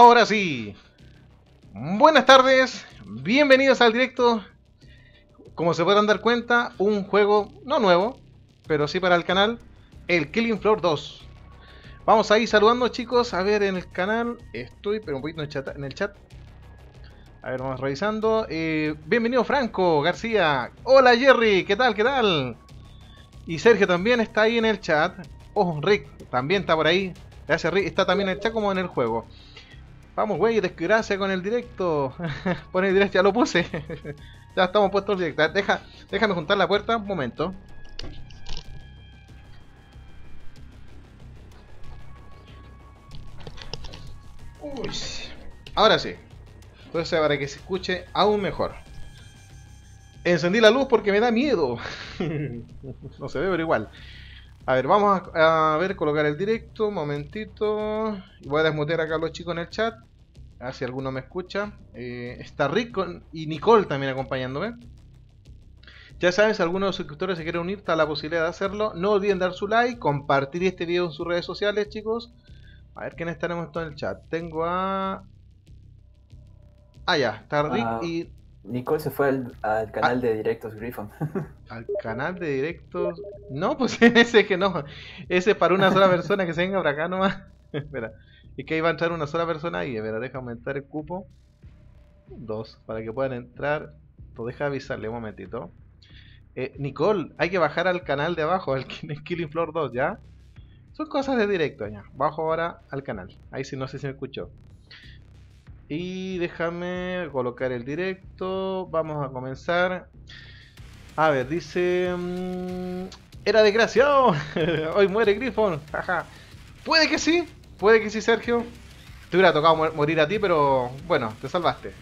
Ahora sí. Buenas tardes, bienvenidos al directo. Como se podrán dar cuenta, un juego no nuevo, pero sí para el canal, el Killing Floor 2. Vamos a ir saludando chicos, a ver en el canal, estoy pero un poquito en el chat. A ver, vamos revisando. Eh, bienvenido Franco García. Hola Jerry, ¿qué tal? ¿Qué tal? Y Sergio también está ahí en el chat. Oh, Rick también está por ahí. Gracias Rick, está también en el chat como en el juego. Vamos, güey, desgracia con el directo. Pon el directo, ya lo puse. ya estamos puestos el directo. Deja, déjame juntar la puerta un momento. Uy. Ahora sí. Entonces para que se escuche aún mejor. Encendí la luz porque me da miedo. no se ve, pero igual. A ver, vamos a, ver, colocar el directo. Momentito. Voy a desmutear acá a los chicos en el chat. A ver si alguno me escucha. Eh, está Rick y Nicole también acompañándome. Ya saben, si alguno de los suscriptores se quiere unir, está la posibilidad de hacerlo. No olviden dar su like, compartir este video en sus redes sociales, chicos. A ver quiénes tenemos en el chat. Tengo a... Ah, ya, está Rick ah, y... Nicole se fue al, canal ah. de directos Griffon. ¿Al canal de directos? No, pues ese que no. Ese es para una sola persona que se venga por acá nomás. Espera. Y que iba a entrar una sola persona ahí. Espera, deja aumentar el cupo. Dos, para que puedan entrar. Pues deja avisarle un momentito. Eh, Nicole, hay que bajar al canal de abajo, al Killing Floor 2, ¿ya? Son cosas de directo, ya. Bajo ahora al canal. Ahí sí no sé si me escuchó. Y déjame colocar el directo. Vamos a comenzar. A ver, dice... Mm, era desgraciado. Hoy muere Griffon. Jaja. Puede que sí. Puede que sí, Sergio. Te hubiera tocado morir a ti, pero bueno, te salvaste.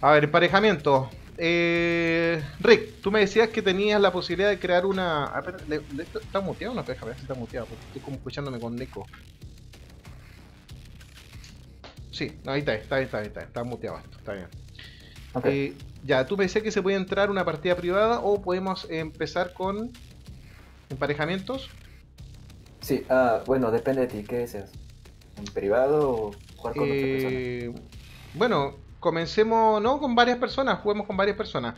A ver, emparejamiento. Eh, Rick, tú me decías que tenías la posibilidad de crear una. A ver, ¿Está muteado o no? Déjame ver si está muteado, porque estoy como escuchándome con eco. Sí, ahí está, está bien, está bien, está, está muteado esto, está bien. Eh, ya, tú me decías que se puede entrar una partida privada o podemos empezar con emparejamientos. Sí, ah, bueno, depende de ti, ¿qué deseas? ¿En privado o jugar con eh, personas? Bueno, comencemos, no con varias personas, juguemos con varias personas.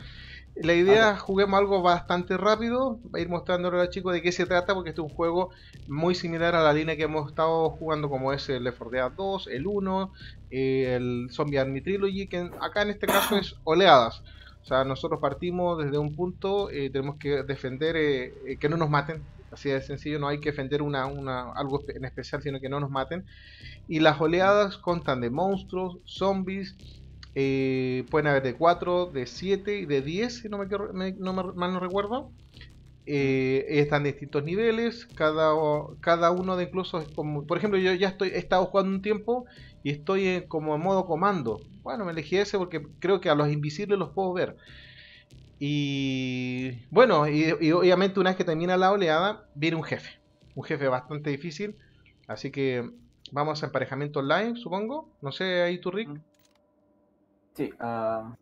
La idea es juguemos algo bastante rápido, a ir mostrándole a los chicos de qué se trata, porque este es un juego muy similar a la línea que hemos estado jugando, como es el Left 4 Dead 2, el 1, el Zombie Army Trilogy, que acá en este caso es oleadas. O sea, nosotros partimos desde un punto, eh, tenemos que defender eh, eh, que no nos maten, Así de sencillo, no hay que defender una, una, algo en especial, sino que no nos maten. Y las oleadas constan de monstruos, zombies, eh, pueden haber de 4, de 7 y de 10, si no me, no mal no recuerdo. Eh, están de distintos niveles, cada, cada uno de incluso por ejemplo, yo ya estoy, he estado jugando un tiempo y estoy como en modo comando. Bueno, me elegí ese porque creo que a los invisibles los puedo ver. Y bueno, y, obviamente una vez que termina la oleada, viene un jefe. Un jefe bastante difícil. Así que vamos a emparejamiento online, supongo. No sé, ahí tu Rick. Sí. Uh...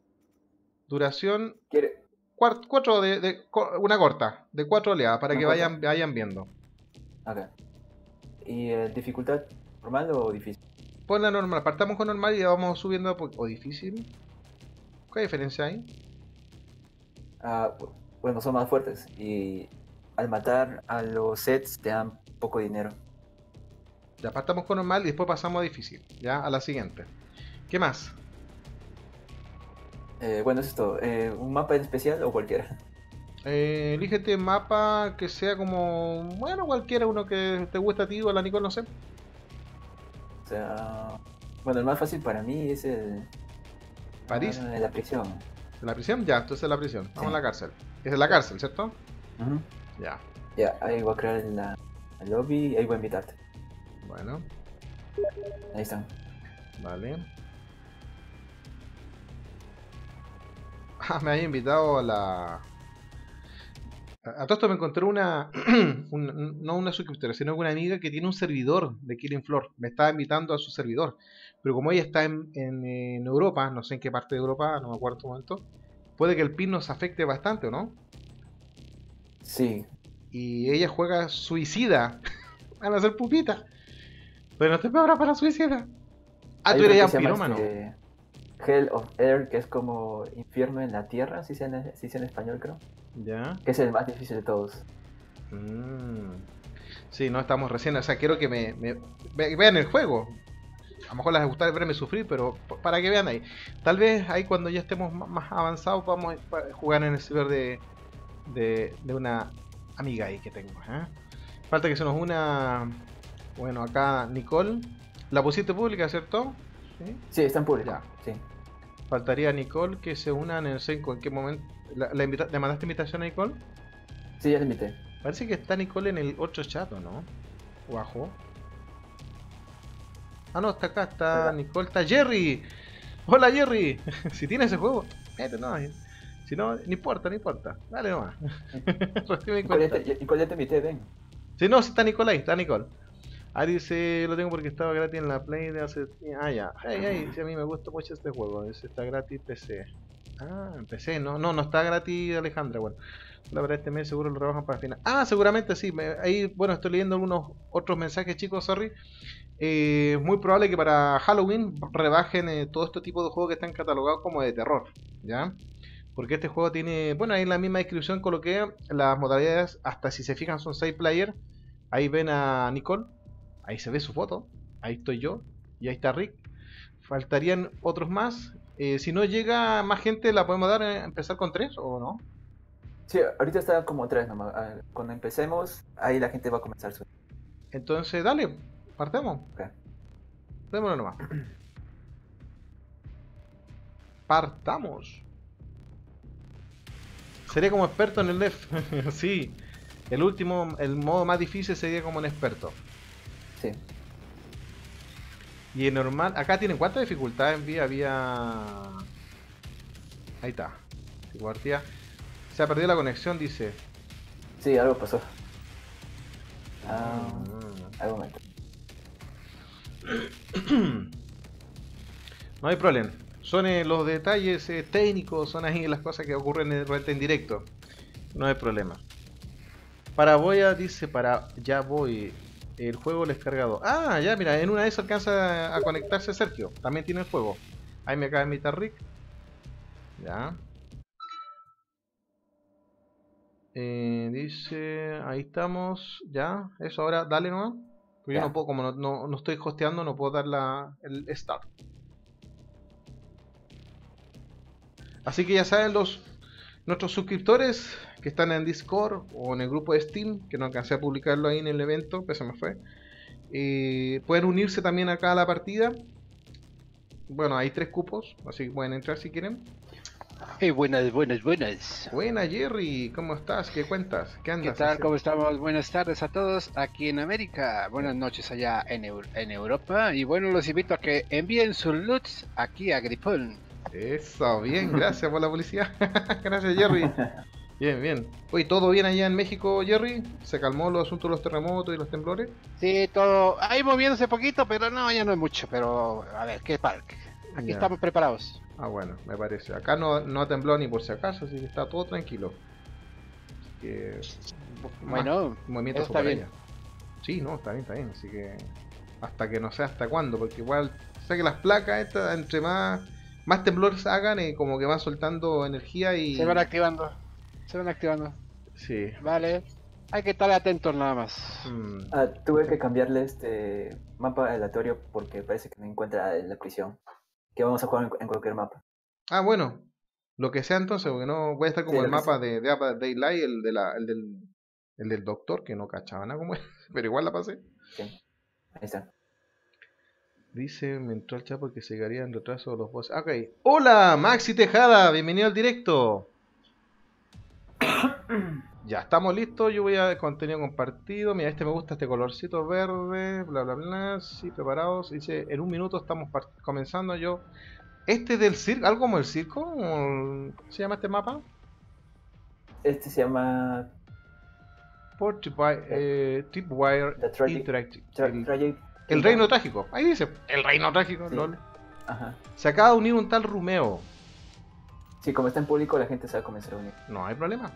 Duración. ¿Quiere? Cuatro, de, una corta, de cuatro oleadas, para que vayan, vayan viendo. Ok. ¿Y eh, dificultad normal o difícil? Pon la normal, partamos con normal y vamos subiendo o difícil. ¿Qué diferencia hay? Ah, bueno, son más fuertes y al matar a los sets te dan poco dinero. Ya partamos con normal y después pasamos a difícil, ya a la siguiente. ¿Qué más? Eh, bueno, es esto. Eh, ¿Un mapa en especial o cualquiera? Eh, elígete mapa que sea como. Bueno, cualquiera, uno que te guste a ti o a la Nicole, no sé. O sea. Bueno, el más fácil para mí es el. París. La prisión. ¿En la prisión? Ya, entonces la prisión. Vamos a la cárcel. Es en la cárcel, ¿cierto? Ya. Ya, ahí voy a crear la, lobby y ahí voy a invitarte. Bueno. Ahí están. Vale. Ah, me había invitado a la. A todo esto me encontré una. no una suscriptora, sino una amiga que tiene un servidor de Killing Floor. Me estaba invitando a su servidor. Pero como ella está en, Europa, no sé en qué parte de Europa, no me acuerdo en este momento, puede que el pin nos afecte bastante, ¿o no? Sí. Y ella juega suicida. Van a ser pupita. Pero no te para para suicida. Ah, tú eres se llama, pirómano. este, Hell of Air, que es como infierno en la tierra, así sea en, sea en español creo. Ya. Que es el más difícil de todos. Mm. Sí, no estamos recién. O sea, quiero que me, me- ve- vean el juego. A lo mejor les gusta verme sufrir, pero para que vean ahí. Tal vez ahí cuando ya estemos más avanzados vamos a jugar en el server de, de, de una amiga ahí que tengo. ¿eh? Falta que se nos una. Bueno, acá Nicole. La pusiste pública, ¿cierto? ¿Sí? Sí, está en público. Ya. Sí. Faltaría Nicole que se unan en el Senko. ¿En qué momento? ¿La, la invita- ¿Le mandaste invitación a Nicole? Sí, ya le invité. Parece que está Nicole en el otro chat, ¿o no? ¿O abajo? Ah, no, está acá, está. Nicole, está Jerry. Hola Jerry. si tiene ese juego, mete no. Si no, no importa, no importa. Dale nomás. Nicole, ya te, Nicole, ya te invité, ven. Si no, si está Nicole ahí, está Nicole. Ah, dice, lo tengo porque estaba gratis en la Play de hace... Ah, ya. Hey, hey, si a mí me gusta mucho este juego. Dice, está gratis PC. Ah, en PC, no, no, no está gratis Alejandra, bueno. La verdad este mes seguro lo rebajan para el final. Ah, seguramente sí. me- ahí, bueno, estoy leyendo algunos otros mensajes, chicos, sorry. Eh, muy probable que para Halloween rebajen eh, todo este tipo de juegos que están catalogados como de terror, ¿ya? Porque este juego tiene, bueno, ahí en la misma descripción coloqué las modalidades, hasta si se fijan son 6 player. Ahí ven a Nicole, ahí se ve su foto, ahí estoy yo, y ahí está Rick. Faltarían otros más. Eh, si no llega más gente, ¿la podemos dar a empezar con 3 o no? Sí, ahorita está como tres nomás. Cuando empecemos, ahí la gente va a comenzar su. Entonces, dale, partemos. Ok. Nomás. Partamos. Seré como experto en el DEF. sí. El último, el modo más difícil sería como un experto. Sí. Y en normal, acá tienen cuántas dificultades en vía había. Ahí está. Partida. Se ha perdido la conexión, dice. Sí, algo pasó. Ah, Mm. algún momento. No hay problema. Son eh, los detalles eh, técnicos, son ahí las cosas que ocurren en, en directo. No hay problema. Para Boya dice para ya voy. El juego descargado. Ah, ya, mira, en una de esas alcanza a conectarse Sergio. También tiene el juego. Ahí me acaba de invitar Rick. Ya. Eh, dice, ahí estamos. Ya, eso ahora, dale nomás. Porque yo no puedo, como no, no- no estoy hosteando, no puedo dar la, el start. Así que ya saben los nuestros suscriptores que están en Discord o en el grupo de Steam, que no alcancé a publicarlo ahí en el evento, pues se me fue. eh, pueden unirse también acá a la partida. Bueno, hay tres cupos, así que pueden entrar si quieren. Hey, buenas, buenas, buenas. Buena Jerry, ¿cómo estás? ¿Qué cuentas? ¿Qué ¿Qué andas? tal? haciendo? ¿Cómo estamos? Buenas tardes a todos aquí en América. Buenas noches allá en, en Europa. Y bueno, los invito a que envíen sus loots aquí a Gripón. Eso, bien, gracias por la publicidad. gracias Jerry. Bien, bien. Oye, ¿todo bien allá en México, Jerry? ¿Se calmó los asuntos de los terremotos y los temblores? Sí, todo ahí moviéndose poquito, pero no, ya no es mucho. Pero a ver, ¿qué tal? Aquí Ya. estamos preparados. Ah, bueno, me parece. Acá no, no tembló ni por si acaso, así que está todo tranquilo. Así que. Bueno, movimiento está bien. Sí, no, está bien, está bien. Así que. Hasta que no sé hasta cuándo, porque igual. Sé que las placas estas, entre más. Más temblores hagan, eh, como que van soltando energía y. se van activando. Se van activando. Sí. Vale. Hay que estar atentos nada más. Mm, Ah, tuve que cambiarle este mapa aleatorio porque parece que me encuentra en la prisión. Que vamos a jugar en, cualquier mapa. Ah, bueno. Lo que sea entonces, porque no voy a estar como Sí, el que mapa de, de Daylight, el, de la, el, del, el del doctor, que no cachaba nada como es, pero igual la pasé. Ahí está. Dice, me entró el chat porque se llegaría en retraso de los bosses. Ah, Ok. Hola, Maxi Tejada, bienvenido al directo. ya estamos listos, yo voy a contenido compartido. Mira, este me gusta, este colorcito verde, bla bla bla. Sí, preparados. Dice, en un minuto estamos comenzando yo. Este del circo, algo como el circo, ¿cómo se llama este mapa? Este se llama Portipwire, eh, Tripwire The Tragic- Interactive. Tra- El, reino trágico. Ahí dice, el reino trágico. Sí. lol. Ajá. Se acaba de unir un tal Rumeo. Sí, como está en público, la gente se va a comenzar a unir. No hay problema.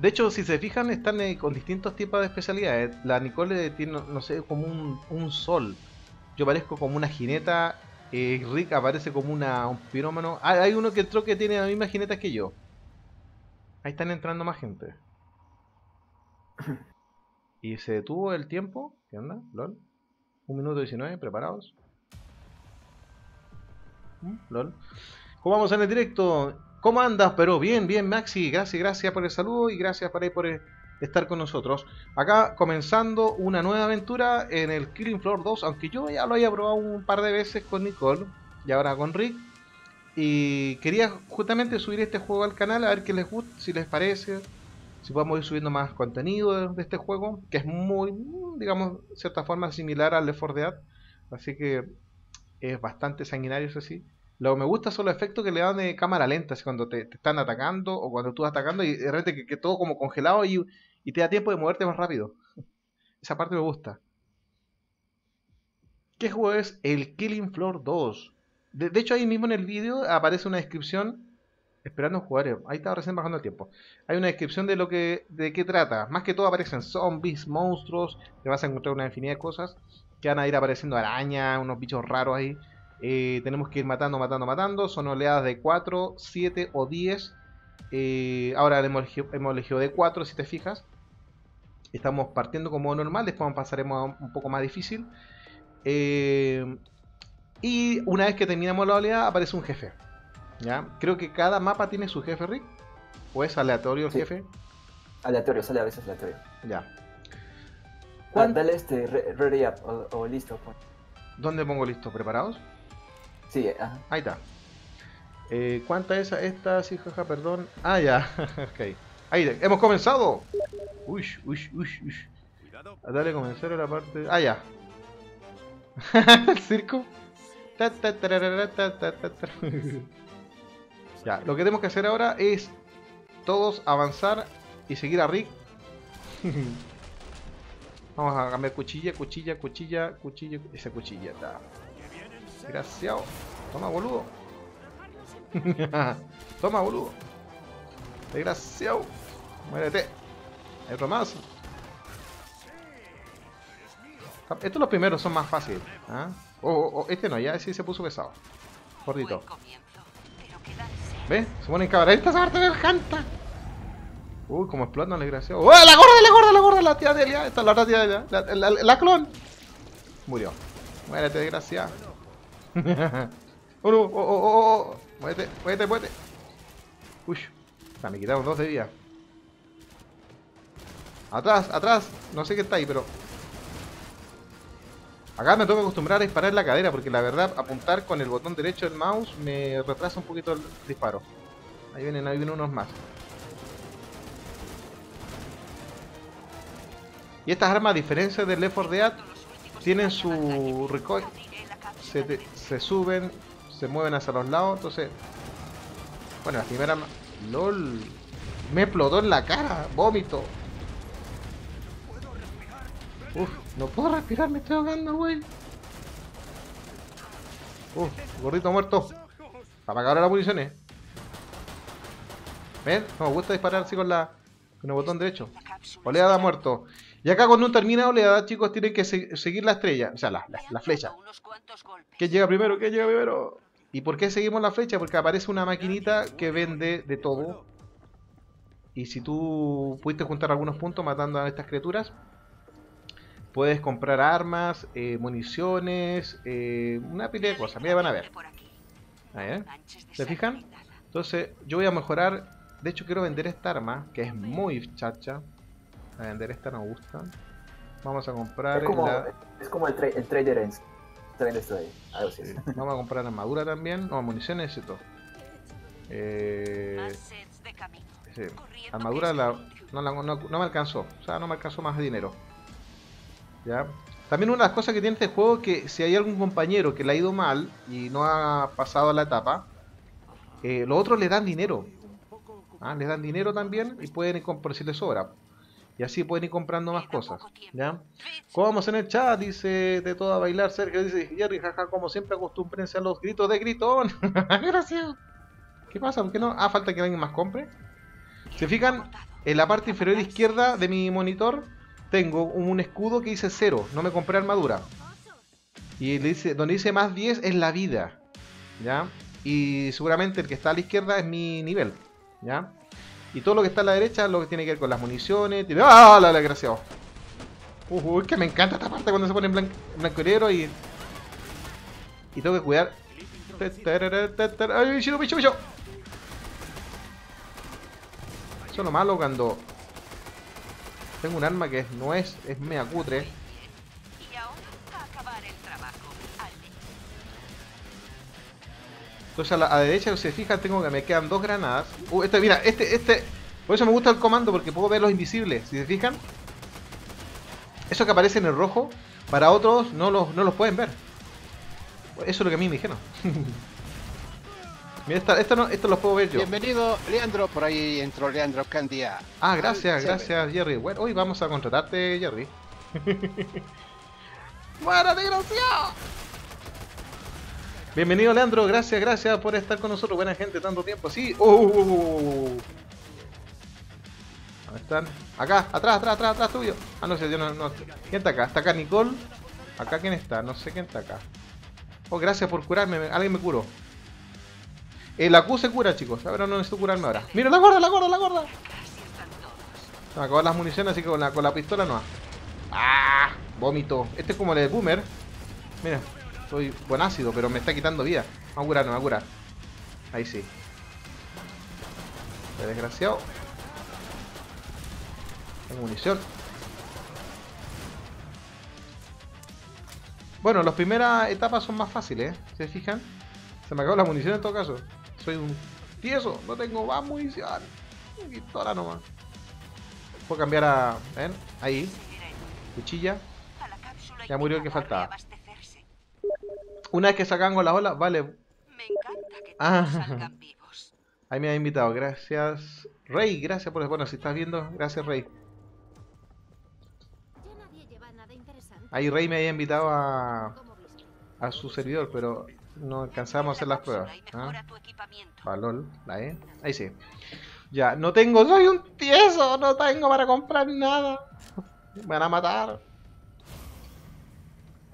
De hecho, si se fijan, están eh, con distintos tipos de especialidades. La Nicole tiene, no sé, como un, un sol. yo parezco como una jineta. eh, Rick aparece como una, un pirómano. Ah, hay uno que entró que tiene las mismas jinetas que yo. Ahí están entrando más gente. Y se detuvo el tiempo. ¿Qué onda? LOL. Un minuto 19, preparados. Mm, LOL. ¿Cómo vamos en el directo? ¿Cómo andas? Pero bien, bien, Maxi. Gracias, gracias por el saludo y gracias por, ahí por eh, estar con nosotros. Acá comenzando una nueva aventura en el Killing Floor 2, aunque yo ya lo haya probado un par de veces con Nicole y ahora con Rick. Y quería justamente subir este juego al canal a ver qué les gusta, si les parece, si podemos ir subiendo más contenido de, de este juego, que es muy, digamos, de cierta forma similar al Left 4 Dead. Así que es bastante sanguinario, eso sí. Lo que me gusta son los efectos que le dan de cámara lenta, así cuando te, están atacando o cuando tú vas atacando y de repente que, todo como congelado y, y te da tiempo de moverte más rápido. Esa parte me gusta. ¿Qué juego es? El Killing Floor 2. De, hecho, ahí mismo en el vídeo aparece una descripción. Esperando jugar. Ahí estaba recién bajando el tiempo. Hay una descripción de lo que de qué trata. Más que todo aparecen zombies, monstruos. Te vas a encontrar una infinidad de cosas. Que van a ir apareciendo arañas, unos bichos raros ahí. Eh, tenemos que ir matando, matando, matando. Son oleadas de 4, 7 o 10. Eh, ahora hemos elegido, hemos elegido de 4 si te fijas. Estamos partiendo como normal, después pasaremos a un poco más difícil. Eh, y una vez que terminamos la oleada aparece un jefe. ¿ya? Creo que cada mapa tiene su jefe, Rick. ¿O es aleatorio el Sí. jefe? Aleatorio, sale a veces aleatorio. Ya. Ah, ¿Cuán- dale este, re- ready up o, o listo. pues. ¿Dónde pongo listo? ¿Preparados? Sí. Ahí está. Eh, ¿Cuánta es? Esta, sí, jaja, perdón. Ah, ya. ok. Ahí, hemos comenzado. Uy, uy, uy, uy. Dale comenzar a la parte. Ah, ya. El circo. Ya, lo que tenemos que hacer ahora es todos avanzar y seguir a Rick. Vamos a cambiar cuchilla, cuchilla, cuchilla, cuchilla. Esa cuchilla está. Desgraciado. Toma, boludo. Toma, boludo. Desgraciado. Muérete. Hay otro más. Estos los primeros son más fáciles. ¿ah? Oh, oh, oh, este no, ya sí se puso pesado. Gordito. ¿Ves? Se ponen cabra. Esta parte me encanta. Uy, como explotan, desgraciado. ¡Oh, la gorda, la gorda, la gorda! La tía Delia. Esta es la otra tía. La, la, la, la clon. Murió. Muérete, desgraciado. oh, no, oh, oh, oh, oh. Muévete, muévete, muévete. Uy, me quitaron dos de vida. Atrás, atrás. No sé qué está ahí, pero. Acá me tengo que acostumbrar a disparar la cadera, porque la verdad, apuntar con el botón derecho del mouse me retrasa un poquito el disparo. Ahí vienen, ahí vienen unos más. Y estas armas, a diferencia del Left 4 Dead, tienen su recoil, se, se suben, se mueven hacia los lados, entonces... Bueno, la primera... ¡Lol! Me explotó en la cara, vómito. Uf, no puedo respirar, me estoy ahogando, güey. Uf, gordito muerto. Para acabar la munición, eh. ¿Ven? No me gusta disparar así con la con el botón derecho. Oleada muerto. Y acá cuando uno termina oleada, chicos, tienen que se- seguir la estrella, o sea, la, flecha. ¿Quién llega primero? ¿Quién llega primero? ¿Y por qué seguimos la flecha? Porque aparece una maquinita que vende de todo. Y si tú pudiste juntar algunos puntos matando a estas criaturas, puedes comprar armas, eh, municiones, eh, una pila de cosas. Mira, van a ver. ¿Se fijan? Entonces, yo voy a mejorar. De hecho, quiero vender esta arma, que es muy chacha. A vender esta no gusta. Vamos a comprar Es como, la- es como el, tra- el trader en trader story. Algo así. Sí, Vamos a comprar armadura también. No, municiones necesito. Eh, sí. Armadura la- no, la- no- no me alcanzó. O sea, no me alcanzó más dinero. ¿Ya? También una de las cosas que tiene este juego es que si hay algún compañero que le ha ido mal y no ha pasado la etapa, eh, los otros le dan dinero. Ah, Les dan dinero también y pueden ir comprar si les sobra. Y así pueden ir comprando más cosas. ¿Ya? ¿Cómo vamos en el chat? Dice de todo a bailar Sergio. Dice Jerry, jaja, como siempre acostúmbrense a los gritos de gritón. Gracias. ¿Qué pasa? ¿Por qué no? Ah, falta que alguien más compre. ¿Se fijan? En la parte inferior izquierda de mi monitor tengo un escudo que dice cero. No me compré armadura. Y le dice, donde dice más 10 es la vida. ¿Ya? Y seguramente el que está a la izquierda es mi nivel. ¿Ya? Y todo lo que está a la derecha es lo que tiene que ver con las municiones. Tiene... ¡Ah! La desgraciado. Uy, que me encanta esta parte cuando se pone en blanco, blanco y negro y. Y tengo que cuidar. ¡Ay, bicho, bicho, bicho! Eso es lo malo cuando. Tengo un arma que no es, es mea cutre. Entonces a la, a la derecha, si se fijan, tengo que me quedan dos granadas. Uh, este, mira, este, este. Por eso me gusta el comando, porque puedo ver los invisibles. Si se fijan, eso que aparece en el rojo, para otros no los, no los pueden ver. Eso es lo que a mí me dijeron. Mira, esta, esta no, esto lo puedo ver yo. Bienvenido, Leandro. Por ahí entró Leandro Candia. Ah, gracias, gracias, Jerry. Bueno, hoy vamos a contratarte, Jerry. ¡Buena, desgraciado! Bienvenido, Leandro. Gracias, gracias por estar con nosotros. Buena gente, tanto tiempo. Sí. Uh, uh, uh, uh, uh. ¿Dónde están? Acá, atrás, atrás, atrás, atrás tuyo. Ah, no sé, yo no, no. ¿Quién está acá? ¿Está acá Nicole? ¿Acá quién está? No sé quién está acá. Oh, gracias por curarme. me- Alguien me curó. Eh, la Q se cura, chicos. Ahora no necesito curarme ahora. ¡Mira la gorda, la gorda, la gorda! Se me acaban las municiones, así que con la, con la pistola no. ¡Ah! Vómito. Este es como el de Boomer. Mira, soy buen ácido, pero me está quitando vida. Vamos a curar, no, a curar. Ahí sí. Qué desgraciado. Tengo munición. Bueno, las primeras etapas son más fáciles, ¿eh? ¿Se fijan? Se me acabó la munición en todo caso. Soy un tieso, no tengo más munición. Pistola nomás. Puedo cambiar a... ¿Ven? Ahí. Cuchilla. Ya murió el que faltaba. Una vez que sacan con la ola, vale. Me encanta que Ah. salgan vivos. Ahí me ha invitado. Gracias. Rey, gracias por... Bueno, si estás viendo, gracias Rey. Ya nadie lleva nada interesante. Ahí Rey me había invitado a, a su servidor, pero no alcanzamos a hacer las pruebas. ¿ah? la E. Ahí sí. Ya, no tengo, soy un tieso, no tengo para comprar nada. Me van a matar.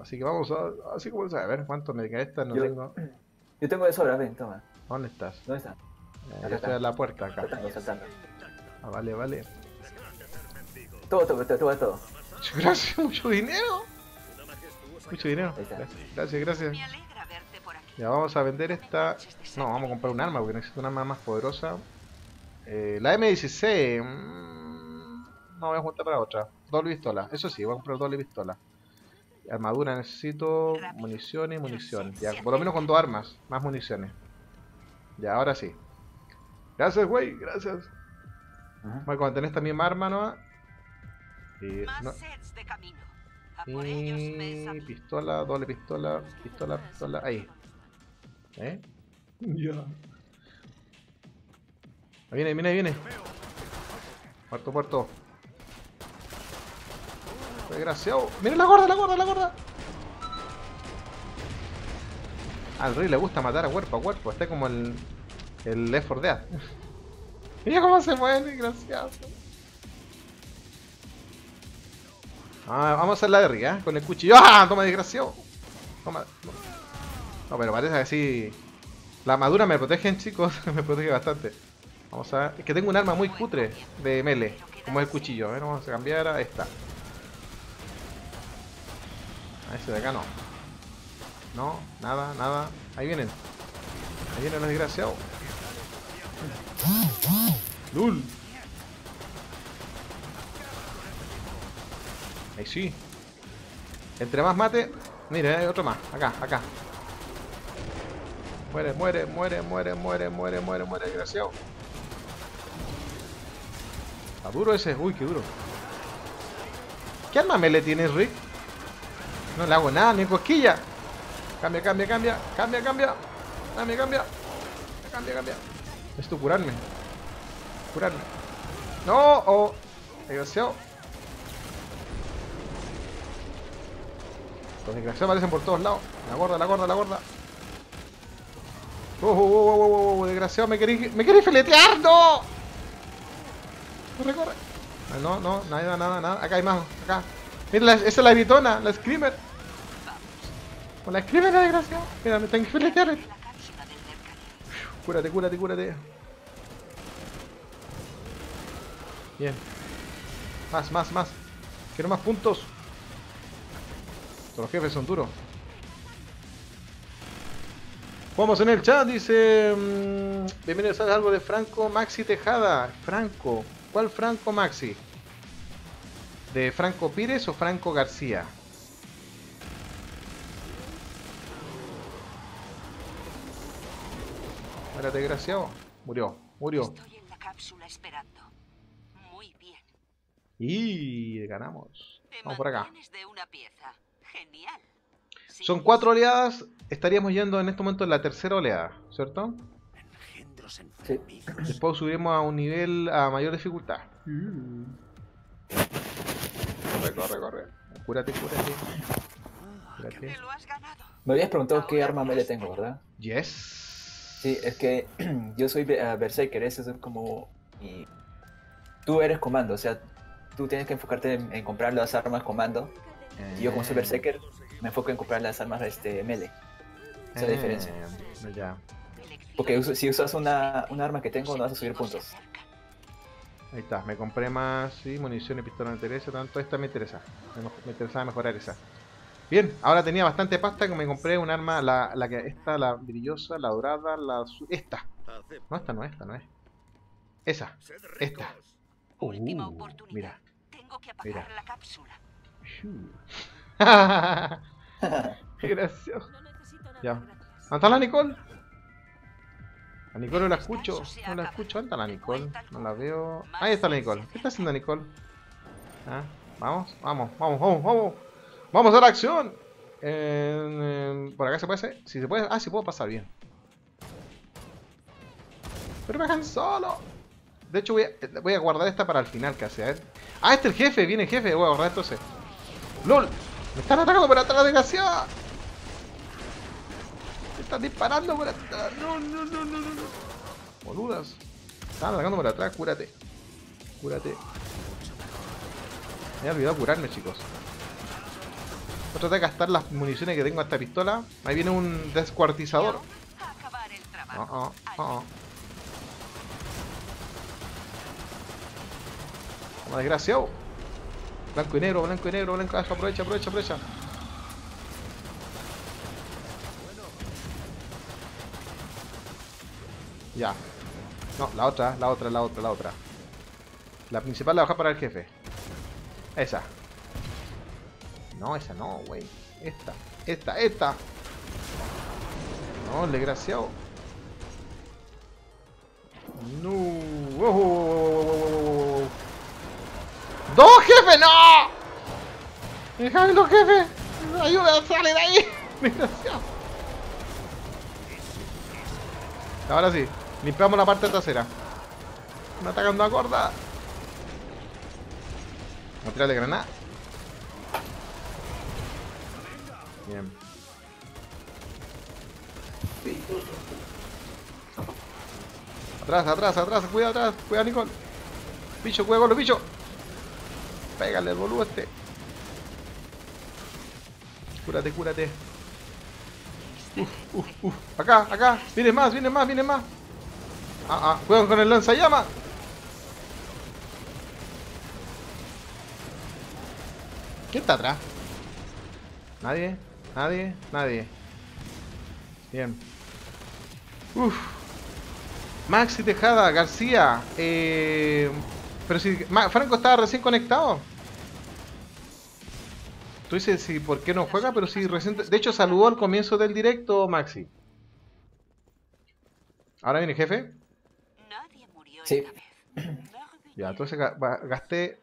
Así que vamos a, así como a ver cuánto me queda esta, no Yo- tengo. Yo tengo de sobra, ven, toma. ¿Dónde estás? ¿Dónde está? Eh, yo estoy a la puerta acá. Saltando, saltando. Ah, vale, vale. Todo, todo, todo, todo, todo. Gracias, mucho dinero. Mucho dinero. Gracias, gracias, gracias. Me alegra verte por aquí. Ya vamos a vender esta. No, vamos a comprar un arma porque necesito un arma más poderosa. Eh, la M16. mm, no voy a juntar para otra. Doble pistola. Eso sí, voy a comprar doble pistola. Armadura necesito. Municiones y municiones. Ya, por lo menos con dos armas. Más municiones. Ya, ahora sí. Gracias, güey. Gracias. Ujú. Bueno, cuando tenés también más arma, ¿no? Y, Más no- y pistola, doble pistola, pistola, pistola, ahí. ¿Eh? Ya. Ahí viene, ahí viene, ahí viene. Muerto, muerto. Desgraciado. Miren la gorda, la gorda, la gorda. Al rey le gusta matar a cuerpo a cuerpo. Está como el. El Left 4 Dead. Mira cómo se mueve, desgraciado. Ah, vamos a hacer la de arriba, ¿eh? con el cuchillo. ¡Ah! Toma, desgraciado. Toma. No, pero parece que sí. La armadura me protege, chicos. me protege bastante. Vamos a ver. Es que tengo un arma muy cutre de melee. Como es el cuchillo. A ver, vamos a cambiar a esta. De acá no. No, nada, nada. Ahí vienen. Ahí vienen los desgraciados. ¡Lul! Ahí sí. Entre más mate. Mire, hay otro más. Acá, acá. Muere, muere, muere, muere, muere, muere, muere, muere, desgraciado. Está duro ese. Uy, qué duro. ¿Qué arma me le tienes, Rick? No le hago nada, ni cosquilla. Cambia, cambia, cambia. Cambia, cambia. Cambia, cambia. Cambia, cambia. Necesito curarme. Curarme. No, oh. Desgraciado. Los desgraciados aparecen por todos lados. La gorda, la gorda, la gorda. Oh, oh, oh, oh, oh, desgraciado, me queréis, me queréis filetear, no. Corre, corre. Ah, No, no, nada, nada, nada. Acá hay más, acá. Mira, esa es la gritona, la screamer. Con la escribela, desgraciado. Mira, me están fileteando. Cúrate, cúrate, cúrate. Bien. Más, más, más. Quiero más puntos. Los jefes son duros. Vamos en el chat, dice... mm, Bienvenidos a algo de Franco Maxi Tejada. Franco. ¿Cuál Franco Maxi? ¿De Franco Pires o Franco García? Espérate, desgraciado. Murió, murió. Estoy en la cápsula esperando. Muy bien. Y ganamos. Te Vamos por acá. mantienes de una pieza. Genial. Sí, Son cuatro oleadas. Estaríamos yendo en este momento en la tercera oleada, ¿cierto? Sí. Después subiremos a un nivel a mayor dificultad. Corre, corre, corre. Cúrate, cúrate. Ganado. Me habías preguntado qué arma melee tengo, ¿verdad? Yes. Sí, es que yo soy eh, Berserker, ese es como... Y tú eres comando, o sea, tú tienes que enfocarte en, en comprar las armas comando. Y yo como soy Berserker, me enfoco en comprar las armas este, melee. Esa es la diferencia. Eh, ya. Porque si usas una, una arma que tengo, no vas a subir puntos. Ahí está. Me compré más, sí, munición y pistola me interesa. Tanto esta me interesa. Me, me interesaba mejorar esa. Bien, ahora tenía bastante pasta que me compré un arma, la, la que esta, la brillosa, la dorada, la azul- esta. No, esta no, esta no es. Esa, esta. Última Uh, oportunidad. mira. Tengo que apagar mira. la cápsula. Qué gracioso. No necesito nada, Ya. gracias. ¿Dónde está la Nicole? A Nicole no la escucho. No la escucho. ¿Dónde está la Nicole? No la veo. Ahí está la Nicole. ¿Qué está haciendo Nicole? Ah, Vamos, vamos, vamos, vamos, vamos. Vamos a la acción. ¿Por acá se puede hacer? Si se puede. Ah, sí puedo pasar bien. Pero me dejan solo. De hecho, voy a, voy a guardar esta para el final casi. A. Ah, este es el jefe. Viene el jefe. Voy a guardar entonces. ¡LOL! ¡Me están atacando por atrás, desgraciada! Me están disparando por atrás. No, no, no, no, no. Boludas. Están atacando por atrás. Cúrate. Cúrate. Me he olvidado curarme, chicos. Voy a tratar de gastar las municiones que tengo a esta pistola. Ahí viene un descuartizador. Acabar el Oh, trabajo. oh, oh, oh. Como desgraciado. Blanco y negro, blanco y negro, blanco. Aprovecha, aprovecha, aprovecha. Ya. No, la otra, la otra, la otra, la otra. La principal la baja para el jefe. Esa. No, esa no, güey. Esta, esta, esta. No, el desgraciado. No. Wow, wow, wow. ¡Dos, jefe! ¡No! ¡Déjame los jefes! ¡Ayuda! ¡Sale de ahí! Desgraciado. Ahora sí, limpiamos la parte trasera. Me atacando a gorda. Vamos a tirar de granada. Bien. Atrás, atrás, atrás, cuidado atrás, cuidado Nicole. Bicho, cuidado con los. Pégale el boludo este. Cúrate, cúrate. Uf, uf, uf. Acá, acá. Vienen más, vienen más, vienen más. Ah, ah. Cuidado con el lanzallamas. ¿Quién está atrás? Nadie, nadie, nadie. Bien. Uf. Maxi Tejada, García. Eh, pero si Ma- Franco estaba recién conectado. Tú dices si por qué no juega, pero si recién. De hecho, saludó al comienzo del directo, Maxi. Ahora viene el jefe. Nadie murió Sí. esta vez. Ya, entonces gasté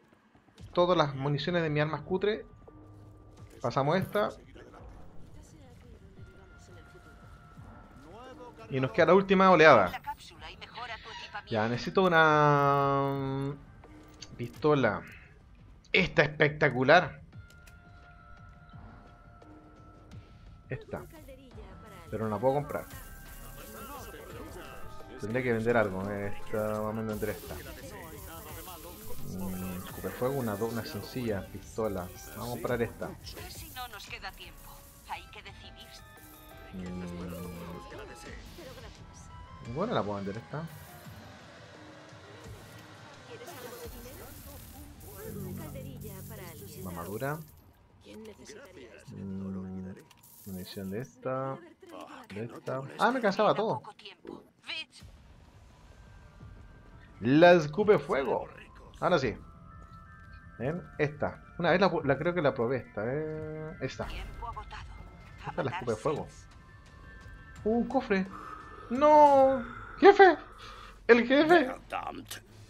todas las municiones de mi armas cutre. Pasamos esta. Y nos queda la última oleada. Ya, necesito una mm, pistola. Esta espectacular. Esta, pero no la puedo comprar. Tendré que vender algo. Esta, vamos a vender esta. Mm, Escupefuego, una, sencilla pistola. Vamos a comprar esta. Bueno, la puedo vender esta. Mamadura. Mm, munición de esta. De esta. Ah, me cansaba todo. La escupe fuego. Ahora sí. Ven, esta. Una vez la, la- creo que la probé esta. Eh, esta. Esta la matar escupe fuego. Uh, un cofre. No. Jefe. El jefe.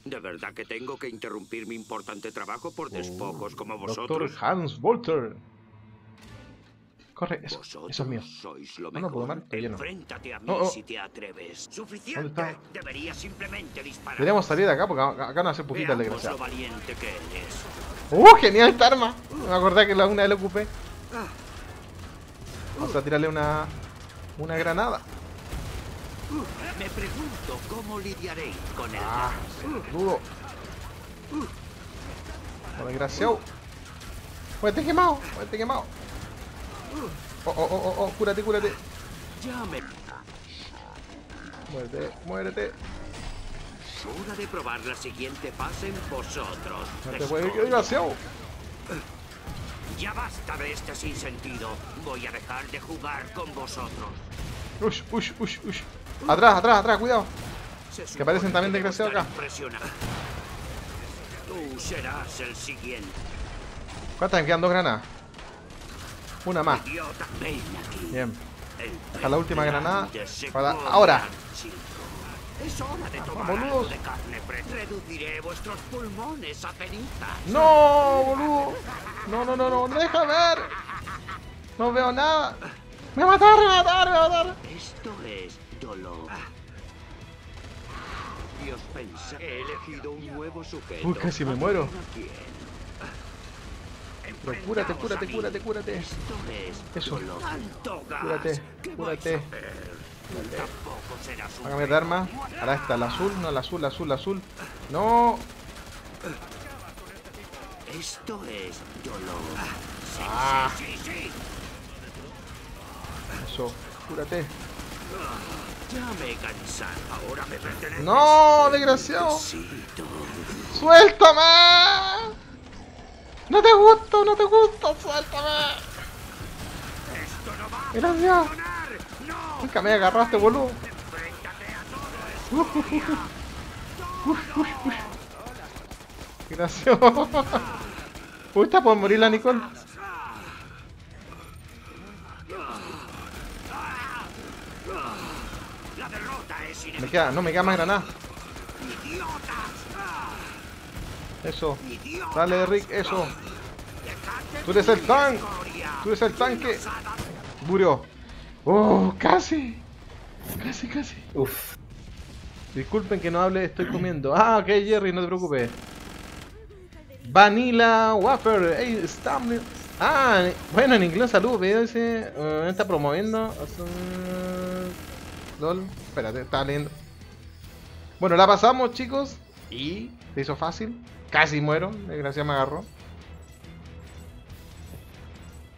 ¿De verdad que tengo que interrumpir mi importante trabajo por despojos como Doctor vosotros? Hans Volter. Corre, eso, eso es mío. sois lo No, no puedo está lleno. Enfréntate a mí Oh, oh. si te atreves. ¿Dónde Suficiente. Deberías simplemente disparar. Deberíamos salir de acá porque acá no hace que eres. ¡Uh, genial esta arma! Me acordé que la una vez la ocupé. Vamos a tirarle una. Una granada. Me pregunto cómo lidiaréis con el Ah, dudo. Oh, desgraciado. Muérete quemado, muérete quemado. Oh, oh, oh, oh, oh, cúrate, cúrate. Ya me... Muérete, muérete. Hora de probar la siguiente fase en vosotros. No te puedes, desgraciado. Ya basta de este sinsentido. Voy a dejar de jugar con vosotros. Ush, ush, ush, ush. Atrás, atrás, atrás, cuidado. Que parecen supone también desgraciados acá. Tú serás el siguiente. ¿Cuántas quedan dos granadas? Una más. Bien. Deja la última granada para- ahora. Es hora de tomar boludos. algo de carne fresca. Reduciré vuestros pulmones a cenizas. ¡No, boludo! No, no, no, no, no deja ver. No veo nada. Me va a matar, me va a matar, me va a matar. Esto es dolor. Y os pensáis, he elegido un nuevo sujeto. Uy, casi me muero. Pero cúrate, cúrate, cúrate, cúrate. Esto es Eso. Cúrate, ¿Qué cúrate. vais a de arma. Ahora está, la azul, no, la azul, la azul, la azul. No. Esto es dolor. Ah. Eso, cúrate. Ya me he cansado. Ahora me pertenece. No, desgraciado. ¡Suéltame! No te gusto, no te gusto, suéltame. Esto no va Gracias. No. Nunca me agarraste, boludo. Enfréntate a todo Gracias. Uy, está por morir la Nicole. La derrota es Me queda, no me queda más granada. Eso. Dale, Rick, eso. Tú eres el escoria. Tú eres el tanque. Murió. Oh, casi. Casi, casi. Uf. Disculpen que no hable, estoy comiendo. Ah, ok, Jerry, no te preocupes. Vanilla Wafer. Hey, está. Ah, bueno, en inglés, salud. Veo ese. eh, está promoviendo. eh, LOL. Espérate, estaba leyendo. Bueno, la pasamos, chicos. Y se hizo fácil. Casi muero. Desgracia me agarró.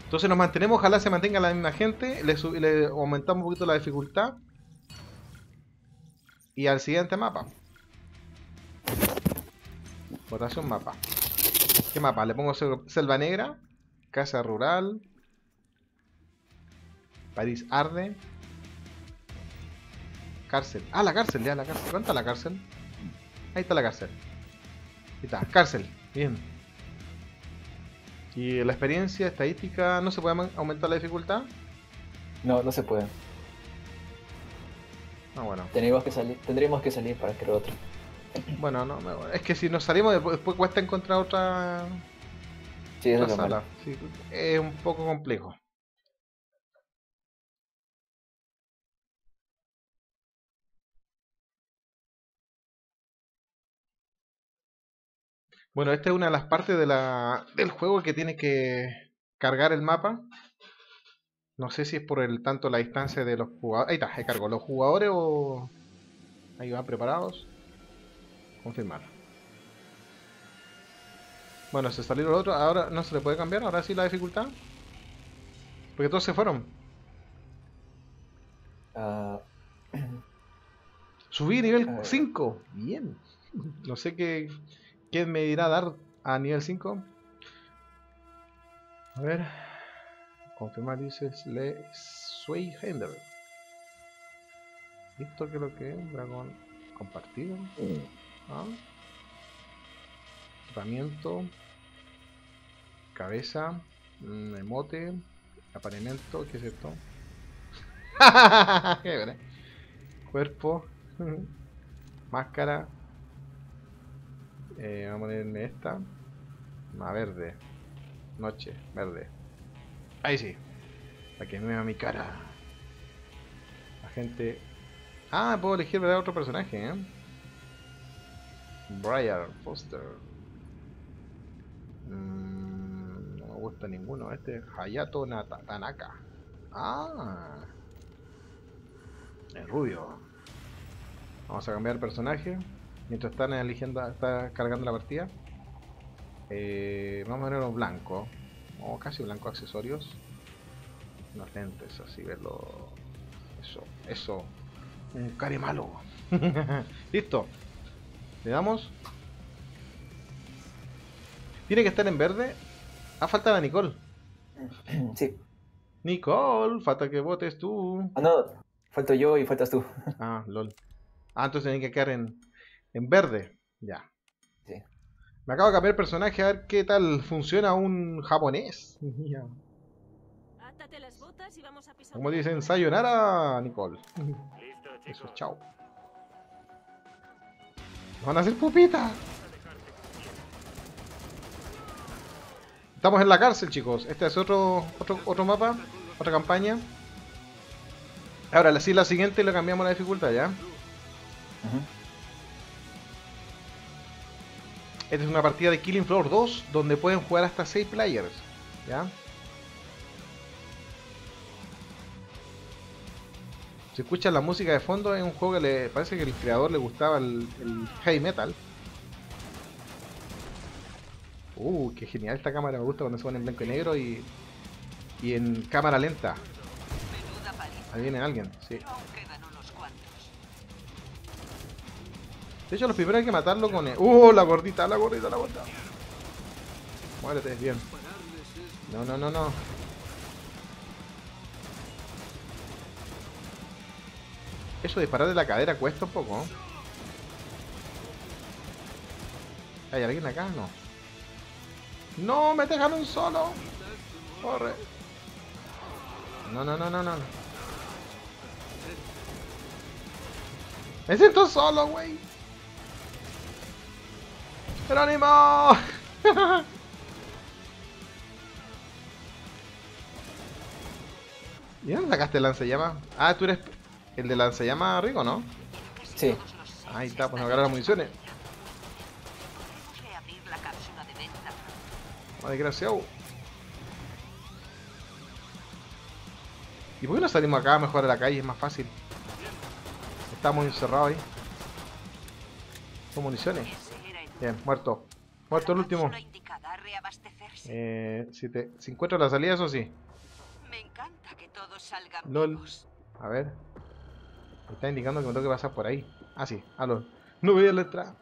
Entonces nos mantenemos, ojalá se mantenga la misma gente. Le, le aumentamos un poquito la dificultad. Y al siguiente mapa. Votación mapa. ¿Qué mapa? Le pongo sel- Selva Negra. Casa Rural. París Arde. Cárcel. Ah, la cárcel, ya la cárcel. ¿Cuánto está la cárcel? Ahí está la cárcel. Ahí está, cárcel. Bien. Y la experiencia, estadística, ¿no se puede aumen- aumentar la dificultad? No, no se puede. Ah, bueno. Tenemos que salir, tendríamos que salir para crear otro. Bueno, no, me- es que si nos salimos después, después cuesta encontrar otra, Sí, otra es sala. Sí, es un poco complejo. Bueno, esta es una de las partes de la, del juego que tiene que cargar el mapa. No sé si es por el tanto la distancia de los jugadores. Ahí está, se cargó. ¿Los jugadores o...? Ahí van preparados. Confirmar. Bueno, se salieron los otros. Ahora no se le puede cambiar. Ahora sí la dificultad. Porque todos se fueron. Ah, Subí nivel Eh. 5. Bien. No sé qué, qué me dirá dar a nivel 5. A ver. Confirmar dice Le Swayhender. ¿Esto qué es lo que es? Dragón compartido. Ah. Equipamiento. Cabeza. mm, emote. Apareamiento. ¿Qué es esto? Qué. Cuerpo. Máscara. Eh, vamos a ponerme esta. Más verde. Noche. Verde. Ahí sí. Para que me vea mi cara. La gente. Ah, puedo elegir ¿verdad? otro personaje, ¿eh? Brian Foster. Mm, no me gusta ninguno. Este es Hayato Nata- Tanaka. Ah. El rubio. Vamos a cambiar el personaje. Mientras están eligiendo, está cargando la partida. Eh, vamos a poner unos blancos. O casi blanco accesorios. Unos lentes, así verlo. Eso, eso. Un care malo. Listo. Le damos. Tiene que estar en verde. Ah, falta la Nicole. Sí. Nicole, falta que votes tú. Ah, no. Falto yo y faltas tú. Ah, lol. Ah, entonces tienen que quedar en, en verde. Ya. Sí. Me acabo de cambiar el personaje a ver qué tal funciona un japonés. Ya. Átate las botas y vamos a pisar. Como dicen, sayonara, Nicole. Eso, chao. Van a hacer pupita. Estamos en la cárcel, chicos. Este es otro, otro, otro mapa, otra campaña. Ahora, sí, la siguiente le cambiamos la dificultad, ¿ya? Ujú. Esta es una partida de Killing Floor 2 donde pueden jugar hasta 6 players. ¿Ya? Se escucha la música de fondo, es un juego que le parece que el creador le gustaba el, el heavy metal. Uh, qué genial esta cámara, me gusta cuando se pone en blanco y negro y, y en cámara lenta. Ahí viene alguien, sí. De hecho, los primeros hay que matarlo con... el- ¡Uh! La gordita, la gordita, la gordita. Muérete, bien. No, no, no, no. Eso disparar de la cadera cuesta un poco. ¿Hay alguien acá? No. ¡No! ¡Me dejaron solo! ¡Corre! No, no, no, no, no. Me siento solo, güey. ¡Jerónimo! ¿Y dónde sacaste el lanzallamas? Ah, tú eres el de lanzallamas Rico, ¿no? Sí. Ahí está, pues están agarrar las municiones. Oh, desgraciado. ¿Y por qué no salimos acá mejor a la calle? Es más fácil. Estamos encerrados ahí. Con municiones. Bien, muerto. Muerto el último. Eh, si, te, si encuentro la salida, eso sí. Me encanta que todos salgan Lol. vivos. A ver. Me está indicando que me tengo que pasar por ahí. Ah, sí. Aló. No veía la entrada.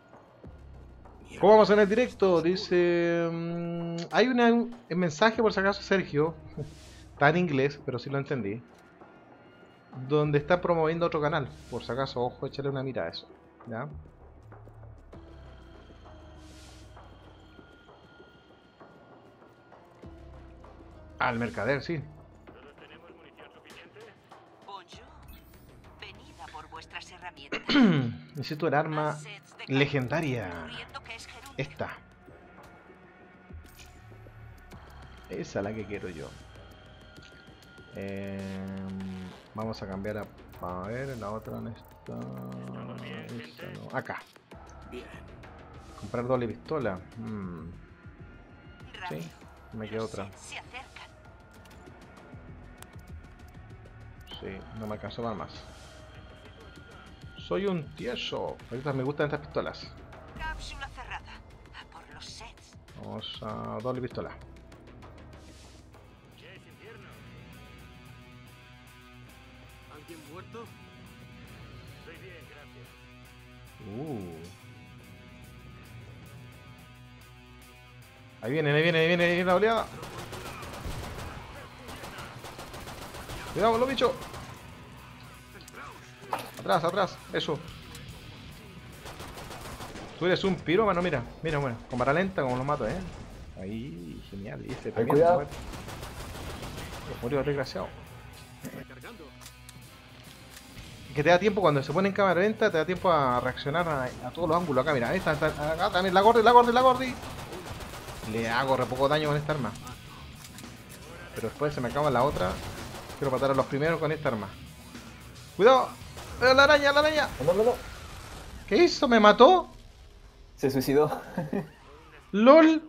¿Cómo vamos en el directo? Dice... mm, hay una, un mensaje, por si acaso, Sergio. Está en inglés, pero sí lo entendí. Donde está promoviendo otro canal. Por si acaso, ojo, échale una mirada a eso. ¿Ya? Al mercader, sí. Bonjour. Venid a por vuestras herramientas. Necesito el arma legendaria. es. Esta. Esa es la que quiero yo. Em, vamos a cambiar a... A ver, la otra. Esa no. Acá. Bien. Comprar doble pistola. Mm, Rápido. sí, me queda otra. Se Sí, no me alcanzó para más. Soy un tieso. Ahorita me gustan estas pistolas. Cápsula cerrada. Por los sets. Vamos a doble pistola. alguien muerto? Estoy bien, gracias. Uh. Ahí viene, ahí viene, ahí viene, ahí viene la oleada. Cuidado, los bichos. Atrás, atrás, eso. Tú eres un pirómano, mira, mira, bueno, con vara lenta, como los mato, eh. Ahí, genial. Y cuidado. Murió desgraciado. Que te da tiempo cuando se pone en cámara lenta, te da tiempo a reaccionar a, a todos los ángulos. Acá, mira, ahí está, está- acá también, la gordi, la gordi, la gordi. Le hago re poco daño con esta arma. Pero después se me acaba la otra. Quiero matar a los primeros con esta arma. ¡Cuidado! ¡Eh, ¡La araña, la araña! No, no, no. ¿Qué hizo? ¿Me mató? Se suicidó. ¡LOL!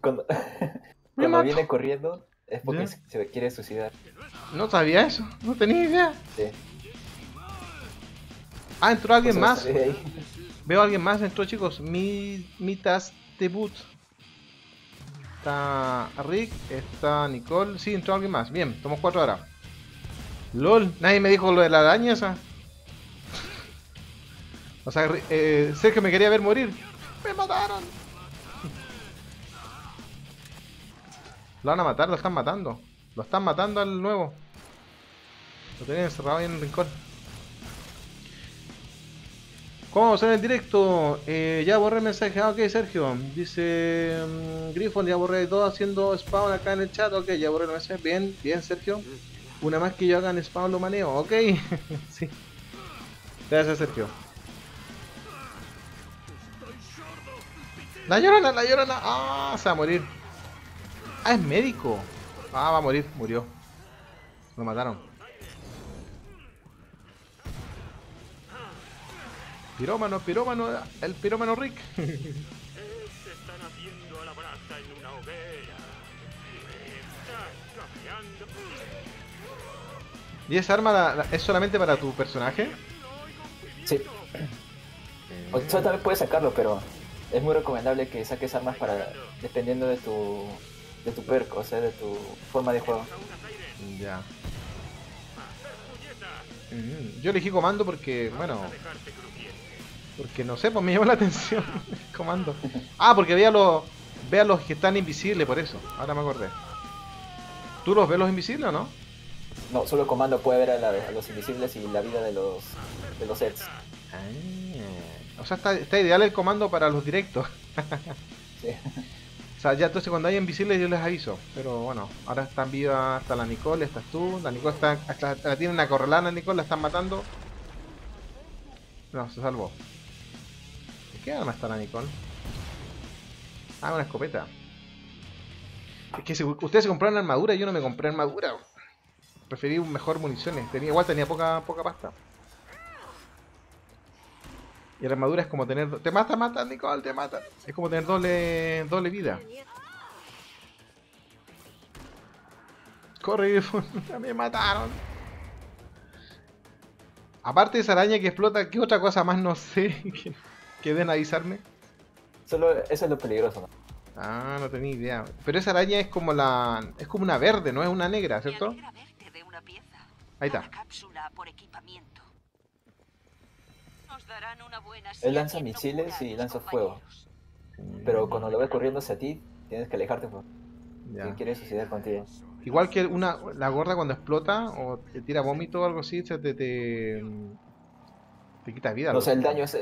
Cuando, Me cuando viene corriendo es porque Ya. se, quiere suicidar. No sabía eso, no tenía idea. Sí. Ah, entró alguien Por eso más. Veo a alguien más, entró chicos. Mi, Mitas debut. Está Rick, está Nicole. Sí, entró alguien más. Bien, somos cuatro ahora. LOL, nadie me dijo lo de la araña esa. O sea, eh, Sergio me quería ver morir. Me mataron. Lo van a matar, lo están matando. Lo están matando al nuevo. Lo tenían encerrado ahí en el rincón. ¿Cómo vamos a en directo? Eh, ya borré el mensaje. Ah, ok, Sergio. Dice mm, Griffon, ya borré todo haciendo spawn acá en el chat. Ok, ya borré el mensaje. Bien, bien, Sergio. Una más que yo haga en spawn lo maneo. Ok. sí. Gracias, Sergio. La llorona, la llorona. Ah, se va a morir. Ah, es médico. Ah, va a morir. Murió. Lo mataron. Pirómano, pirómano, el pirómano Rick. ¿Y esa arma la- la- es solamente para tu personaje? Sí. O sea, también puedes sacarlo, pero es muy recomendable que saques armas para dependiendo de tu de tu perk, o sea, de tu forma de juego. Ya. Mm, Yo elegí comando porque, bueno, porque no sé, pues me llamó la atención el comando. Ah, porque veía los, vea los que están invisibles, por eso. Ahora me acordé. ¿Tú los ves los invisibles o no? No, solo comando puede ver a, la- a los invisibles y la vida de los de los sets. Ah, o sea, está, está ideal el comando para los directos. Sí. O sea, ya entonces cuando hay invisibles yo les aviso. Pero bueno, ahora están vivas hasta la Nicole, estás tú. La Nicole está, hasta, la tienen acorralada, la Nicole la están matando. No, se salvó. ¿De qué arma está la Nicole? Ah, una escopeta. Es que si ustedes se compraron armadura, yo no me compré armadura. Preferí mejor municiones. Tenía, igual tenía poca, poca pasta. Y la armadura es como tener... Te mata, mata, Nicole, te mata. Es como tener doble, doble vida. Corre, me mataron. Aparte de esa araña que explota, ¿qué otra cosa más no sé que, que den avisarme? Solo eso es lo peligroso, ¿no? Ah, no tenía idea. Pero esa araña es como la... Es como una verde, no es una negra, ¿cierto? Ahí está. Una cápsula por equipamiento. Nos darán una buena Él lanza misiles y lanza fuego. compañeros. Pero cuando lo ve corriendo hacia ti, tienes que alejarte porque Ya. quiere suicidar contigo. Igual que una, la gorda cuando explota o te tira vómito o algo así, se te, te, te quita vida. No, o sea, el daño es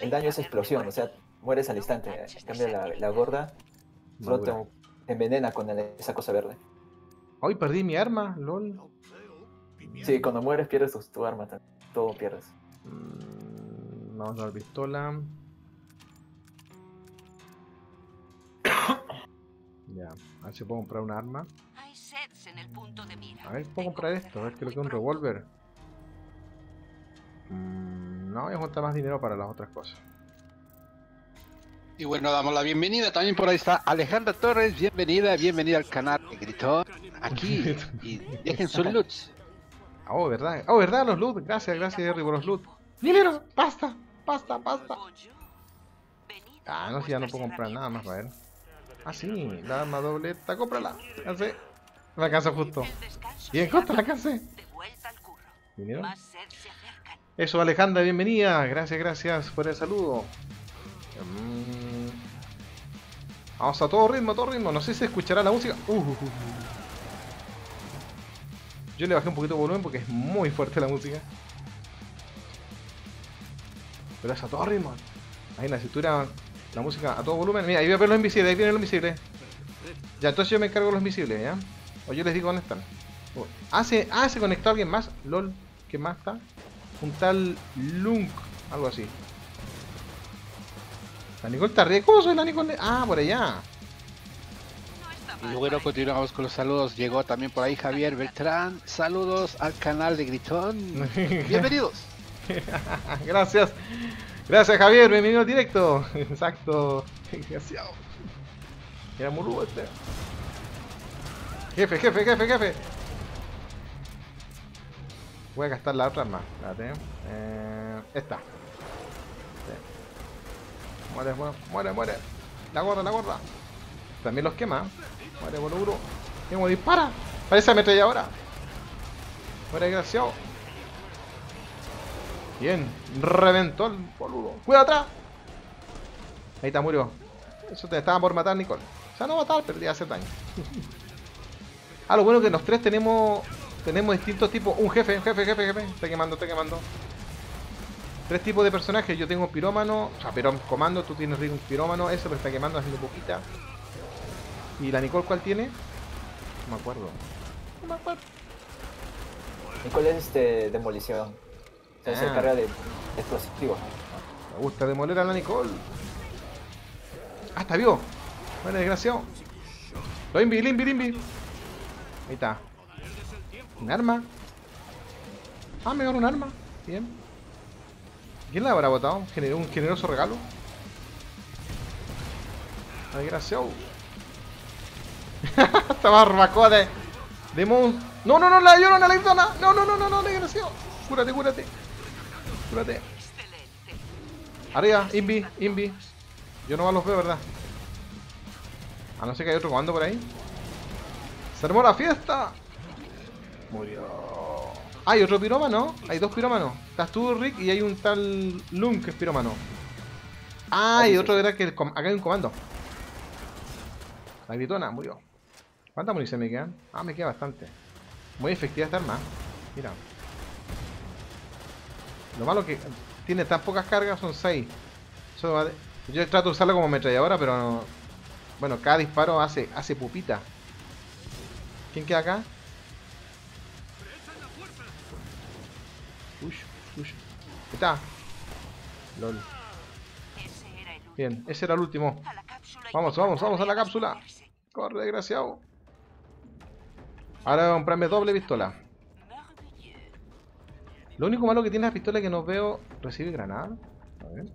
el daño es explosión, o sea, mueres al instante. En cambio la, la gorda solo te envenena con el- esa cosa verde. Ay, perdí mi arma, lol. Sí, cuando mueres pierdes tu, tu arma, también. todo pierdes. Mm, Vamos a la pistola. ya, a ver si puedo comprar un arma. Hay sets en el punto de mira. A ver, puedo Tengo comprar esto, a ver qué es lo que es un revólver. Mm, no, voy a juntar más dinero para las otras cosas. Y bueno, damos la bienvenida. También por ahí está Alejandra Torres. Bienvenida, bienvenida al canal de Gritón. Aquí. Y dejen sus loots. Oh, verdad. Oh, verdad, los loot. Gracias, gracias, Jerry, por los loot. Dinero, basta, Bonjour. Venid Ah, no, si ya no puedo comprar nada más, a ver. Ah, sí, la arma dobleta, cómprala. Alcancé. Me alcanza justo. Bien, justo la alcancé. ¿Vinieron? Eso, Alejandra, bienvenida. Gracias, gracias por el saludo. Mm. Vamos a todo ritmo, a todo ritmo. No sé si escuchará la música. Uh, uh, uh, uh. Yo le bajé un poquito de volumen porque es muy fuerte la música. Pero es a todo ritmo. Ahí en la cintura, la música a todo volumen. Mira, ahí voy a ver los invisibles, ahí vienen los invisibles. Ya, entonces yo me encargo de los invisibles, ¿ya? O yo les digo dónde están. Oh, Ah, se, ah, se conectó alguien más. LOL, ¿qué más está? Un tal Lunk, algo así. La Nicole está arriba. ¿Cómo soy la Nicole? Ah, por allá. Y bueno, continuamos con los saludos. Llegó también por ahí Javier Beltrán. Saludos al canal de Gritón. Bienvenidos. Gracias. Gracias, Javier. Bienvenido al directo. Exacto. Desgraciado. Era Muru este. Jefe, jefe, jefe, jefe. Voy a gastar la otra arma. Espérate. Eh, esta. Muere, muere, muere, muere. La gorda, la gorda. También los quema. Muere, boludo. ¿Cómo dispara? Parece ametralladora. Muere, desgraciado. Bien, reventó el boludo. ¡Cuidado atrás! Ahí está, murió. Eso te estaba por matar, Nicole. O sea, no matar, pero hacer daño. ah, lo bueno es que los tres tenemos tenemos distintos tipos. Un jefe, un jefe, jefe, jefe. Está quemando, está quemando. Tres tipos de personajes. Yo tengo pirómano. O sea, pirón comando. Tú tienes un pirómano. Ese, pero está quemando haciendo poquita. ¿Y la Nicole cuál tiene? No me acuerdo. No me acuerdo. Nicole es este, demolición. Se Ah. encarga de explosivos. Me gusta demoler a la Nicole. Ah, está vivo. Bueno, desgraciado. Lo invi, limbi, limbi. Ahí está. Un arma. Ah, me ganó un arma. Bien. ¿Quién la habrá botado? ¿Generó un generoso regalo? Ah, Desgraciado. Esta barbacoa de. De mon- No, no, no, la llorona, la llorona. No, no, no, no, no, desgraciado. Cúrate, cúrate. Cúrate. Arriba, Invi, Invi. Yo no los veo, ¿verdad? A no ser que hay otro comando por ahí. ¡Se armó la fiesta! Murió. Ah, hay otro pirómano. Hay dos pirómanos. Estás tú, Rick, y hay un tal Lunk que es pirómano. Ah, y otro era que el acá hay un comando. La gritona murió. ¿Cuántas municiones me quedan? Ah, me queda bastante. Muy efectiva esta arma. Mira. Lo malo que tiene tan pocas cargas, son 6. Yo trato de usarla como ametralladora, pero no- bueno, cada disparo hace, hace pupita. ¿Quién queda acá? Ush. Ahí está. LOL. Bien, ese era el último. Vamos, vamos, vamos a la cápsula. Corre, desgraciado. Ahora voy a comprarme doble pistola. Lo único malo que tiene la pistola es que no veo. ¿Recibe granada? A ver.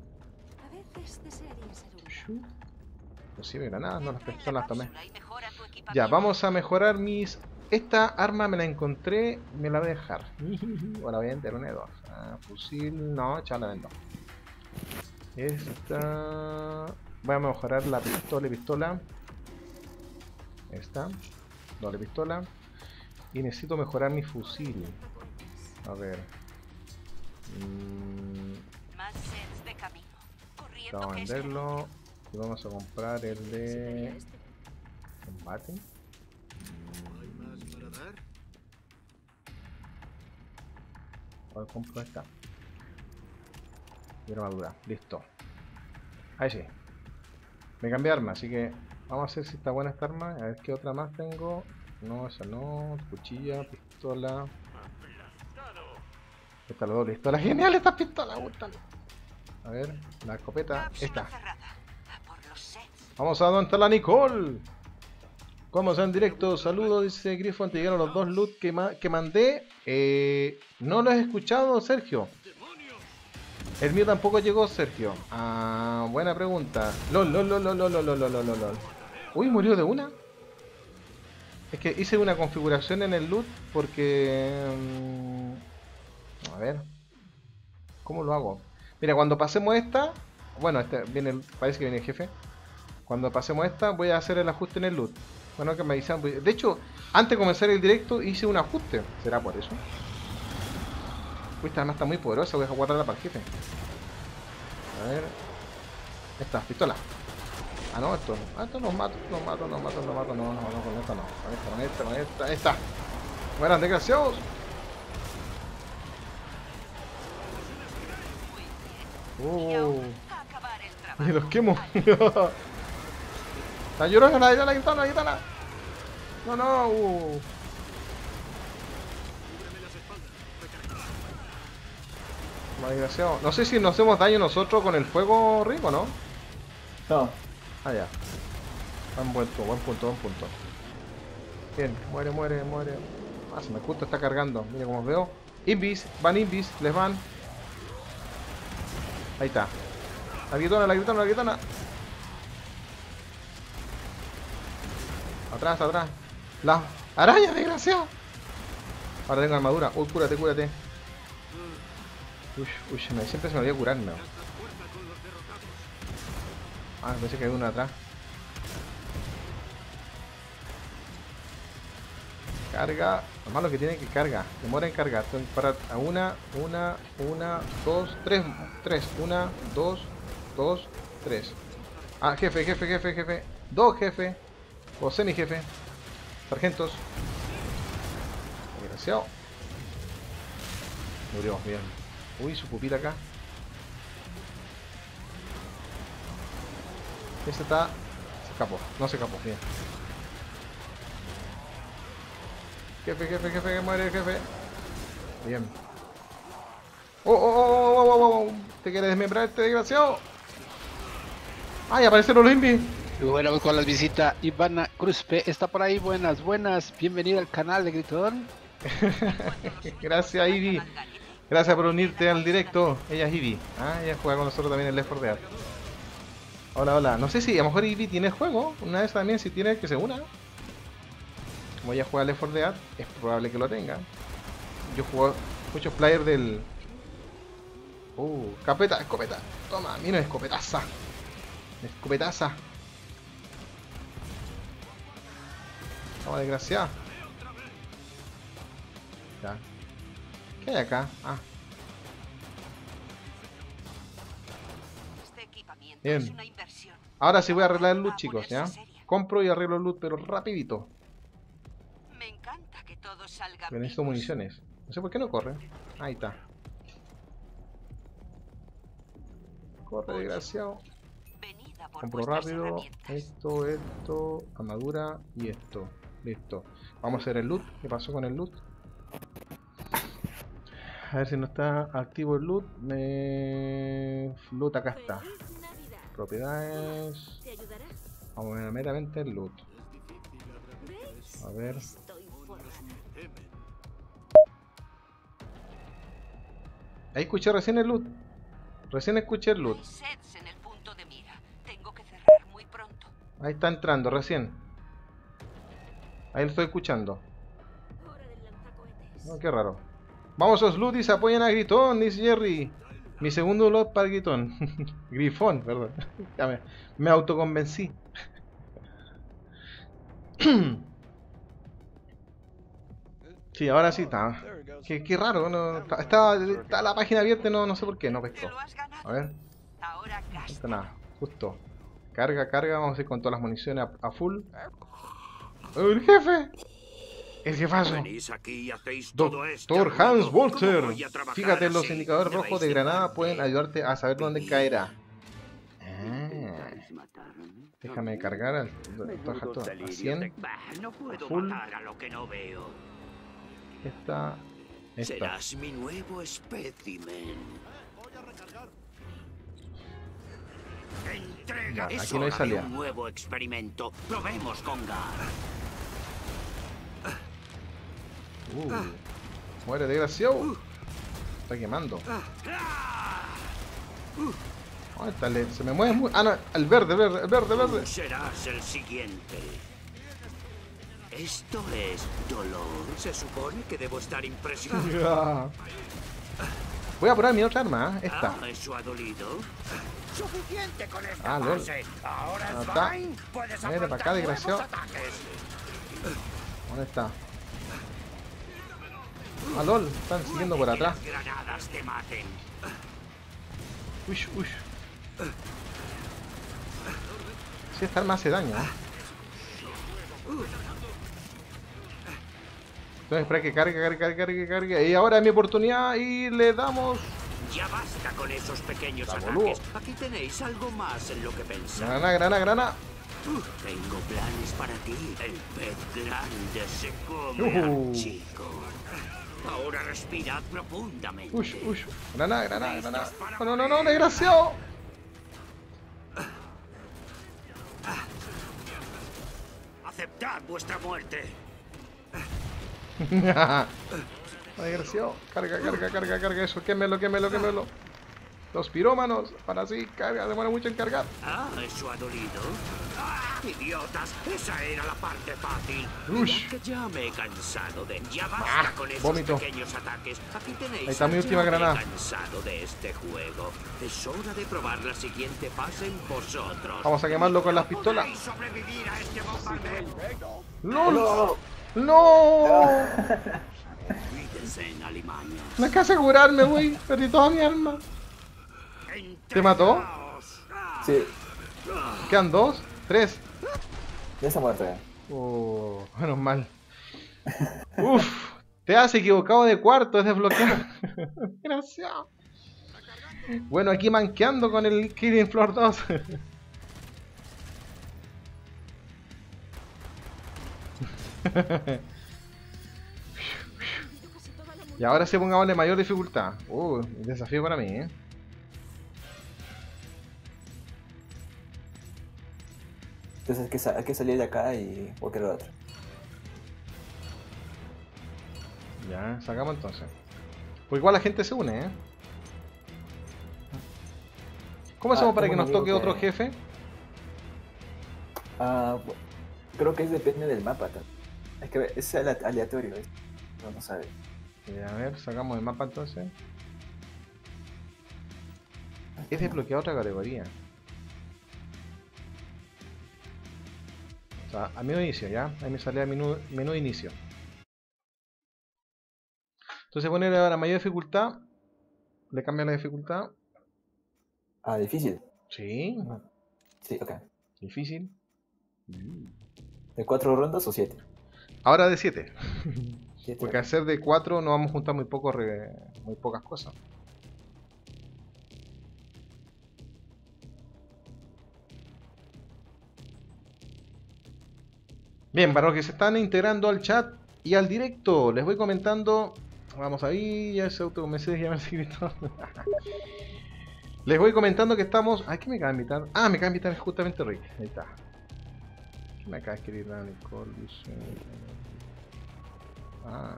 Recibe granadas, no las pistolas tomé. mejora tu Ya, vamos a mejorar mis... Esta arma me la encontré, me la voy a dejar. O la voy a vender una de dos. Ah, fusil, no, ya la vendo. Esta... Voy a mejorar la pistola y pistola. Esta. Doble pistola. Y necesito mejorar mi fusil. A ver. Mm, Más sets de camino. Corriendo vamos a venderlo. Y vamos a comprar el de... Este. Combate. ¿Cuál compro esta? Y armadura, listo. Ahí sí. Me cambié de arma, así que vamos a ver si está buena esta arma. A ver qué otra más tengo. No, esa no. Cuchilla, pistola. Esta la doble pistola. ¡Genial esta pistola! ¡Gústalo! A ver, la escopeta. Esta. Vamos a donde está la Nicole. ¿Cómo están directo? Saludos, dice Grifo. Te llegaron los dos loot que, que mandé. Eh, no los he escuchado, Sergio. El mío tampoco llegó, Sergio. Ah, buena pregunta. LOL, LOL, LOL, LOL, LOL, LOL, LOL, LOL. Uy, murió de una. Es que hice una configuración en el loot porque... Mm, a ver. ¿Cómo lo hago? Mira, cuando pasemos esta... Bueno, este viene, parece que viene el jefe. Cuando pasemos esta, voy a hacer el ajuste en el loot. Bueno, que me avisan. De hecho, antes de comenzar el directo hice un ajuste. ¿Será por eso? esta arma está muy poderosa, voy a guardarla para el jefe. A ver. Esta, pistola. Ah, no, esto. Ah, esto nos mato, nos mato, nos mato, nos mato, no, no, no, con esta no. Con esta, con esta, con esta, esta. Mueran, desgraciados. Oh, y los quemo. La llorona, la, la gitana, la gitana. No, no, uh. No sé si nos hacemos daño nosotros con el fuego rico, ¿no? No, Ah, ya. Buen punto, buen punto, buen punto. Bien, muere, muere, muere. Ah, se me justo está cargando. Mira cómo veo. Invis, van Invis, les van. Ahí está. La gritona, la gritona, la gritona. Atrás, atrás. La araña, desgraciado. Ahora tengo armadura. Uy, cúrate, cúrate. Uy, uy, siempre se me olvida curarme. Ah, pensé que había una atrás. Carga. Lo malo que tiene que carga. Demora en cargar. Tengo a una, una, una, dos, tres. Tres. Una, dos, dos, tres. Ah, jefe, jefe, jefe, jefe. Dos jefe. O semi jefe. Sargentos. Desgraciado. Murió, bien. Uy, su pupila acá. Ese está. Se escapó. No se escapó, bien. Jefe, jefe, jefe, que muere, jefe. Bien. Oh, oh, oh, oh, oh, oh, oh. ¿Te quieres desmembrar este desgraciado? ¡Ay, aparecieron los invis! Y bueno, con la visita Ivana Cruzpe está por ahí. Buenas, buenas. Bienvenida al canal de Gritón. Gracias, Ivy. Gracias por unirte al directo. Ella es Ivy. Ah, ella juega con nosotros también en Left 4 Dead. Hola, hola. No sé si a lo mejor Ivy tiene el juego. Una vez también, si tiene, que se una. Como ella juega Left 4 Dead, es probable que lo tenga. Yo juego muchos players del. Uh, escopeta, escopeta. Toma, mira, escopetaza. Escopetaza. Toma, desgraciada. Ya. ¿Qué hay acá? Ah, Este Bien. ahora sí voy a arreglar el loot, a chicos, ¿ya? Compro y arreglo el loot, pero rapidito. Me encanta que todo salga Pero necesito vivos. municiones. No sé por qué no corre. Ahí está. Corre, desgraciado. Compro rápido. Esto, esto, armadura y esto. Listo. Vamos a hacer el loot. ¿Qué pasó con el loot? A ver si no está activo el loot. Me... Loot acá está. Propiedades. Vamos a ver meramente el loot. A ver. Ahí escuché recién el loot. Recién escuché el loot. Hay sets en el punto de mira. Tengo que cerrar muy pronto. Ahí está entrando recién. Ahí lo estoy escuchando. No, qué raro. Vamos, los Ludis, apoyen a Gritón, dice Jerry. Mi segundo lot para Gritón. Grifón, perdón. Ya me, me autoconvencí. sí, ahora sí está. Qué, qué raro, no, está, está- está la página abierta, y no, no sé por qué, no pescó. A ver, no está nada, justo. Carga, carga, vamos a ir con todas las municiones a, a full. ¡El jefe! ¡El jefazo! Aquí y hacéis todo esto. Doctor Hans ¿Cómo Walter. a Fíjate, los indicadores rojos de granada pueden ayudarte a saber dónde caerá. Ah, ¿Intentáis matarme? déjame cargar al Doctor a delirio 100. de- Bah, no puedo full. a Serás mi nuevo espécimen. Entrega. Es aquí no hay salida. un nuevo experimento. Probemos con Gar. Uh, muere, desgraciado. Está quemando. ¿Dónde está el- Se me mueve muy. Ah, no, el verde, el verde, el verde, el verde. Serás el siguiente. Esto es dolor. Se supone que debo estar impresionado. Ah. Voy a probar mi otra arma, ¿eh? esta. Ah, eso ha dolido. Suficiente con esta Ah, lol. fase. Ahora Ah, está. Puedes Mira, para acá, desgraciado. ¿Dónde está? Ah, lol, están siguiendo por atrás. las granadas te maten. Uy, uy. Sí, esta arma hace daño. ¿eh? Entonces, espera que cargue, cargue, cargue, cargue, cargue. Y ahora es mi oportunidad y le damos. Ya basta con esos pequeños ataques. boludo. Aquí tenéis algo más en lo que pensar. Grana, grana, grana. Tengo planes para ti. El pez grande se come al chico. Ahora respirad profundamente. Uy, uy. Grana, grana, grana. No, no, no, no, desgraciado. Aceptad vuestra muerte. Desgraciado. Carga, carga, carga, carga eso. Quémelo, quémelo, quémelo. Los pirómanos. Para así, carga. Demora mucho en cargar. Ah, eso ha dolido. ¡Ah, idiotas! Esa era la parte fácil. Ush. Que ya me he cansado de. Ya basta Ah, con esos vómito. pequeños ataques. Aquí tenéis. Ahí está mi ya última me he granada. cansado de este juego. Es hora de probar la siguiente fase en vosotros. Vamos a quemarlo con las pistolas. Sobrevivir a este. ¡No! No hay que asegurarme, güey. Perdí toda mi alma. ¿Te mató? Sí, ¿Quedan dos? ¿Tres? ya está muerto ya. Oh, menos mal. Uf, te has equivocado de cuarto, es desbloqueado. Gracias. Bueno, aquí manqueando con el Killing Floor 2. y ahora sí pongámosle mayor dificultad. Uh, desafío para mí, eh. Entonces hay que, hay que salir de acá y cualquier otro. Ya, sacamos entonces. Pues igual la gente se une, ¿eh? ¿Cómo Ah, hacemos para que nos toque otro jefe? Ah, creo que es depende del mapa. tal. Es que es ale- aleatorio. No, no sabe. Eh, a ver, sacamos el mapa entonces. Es desbloquear otra categoría. O sea, a menú de inicio, ¿ya? Ahí me sale menú, menú de inicio. Entonces ponerle ahora mayor dificultad. Le cambia la dificultad. Ah, difícil. Sí, Sí, ok. difícil. ¿De cuatro rondas o siete? Ahora de 7. Siete, Porque al ser de 4 nos vamos a juntar muy, poco re- muy pocas cosas. Bien, para los que se están integrando al chat y al directo, les voy comentando. Vamos ahí, ya se auto Mercedes ya me escrito. Les voy comentando que estamos. Ay, ¿qué me acaba de invitar? Ah, me acaba de invitar justamente Rick. Ahí está. ¿Qué me acaba de escribir la Nicole? Dice- Ah.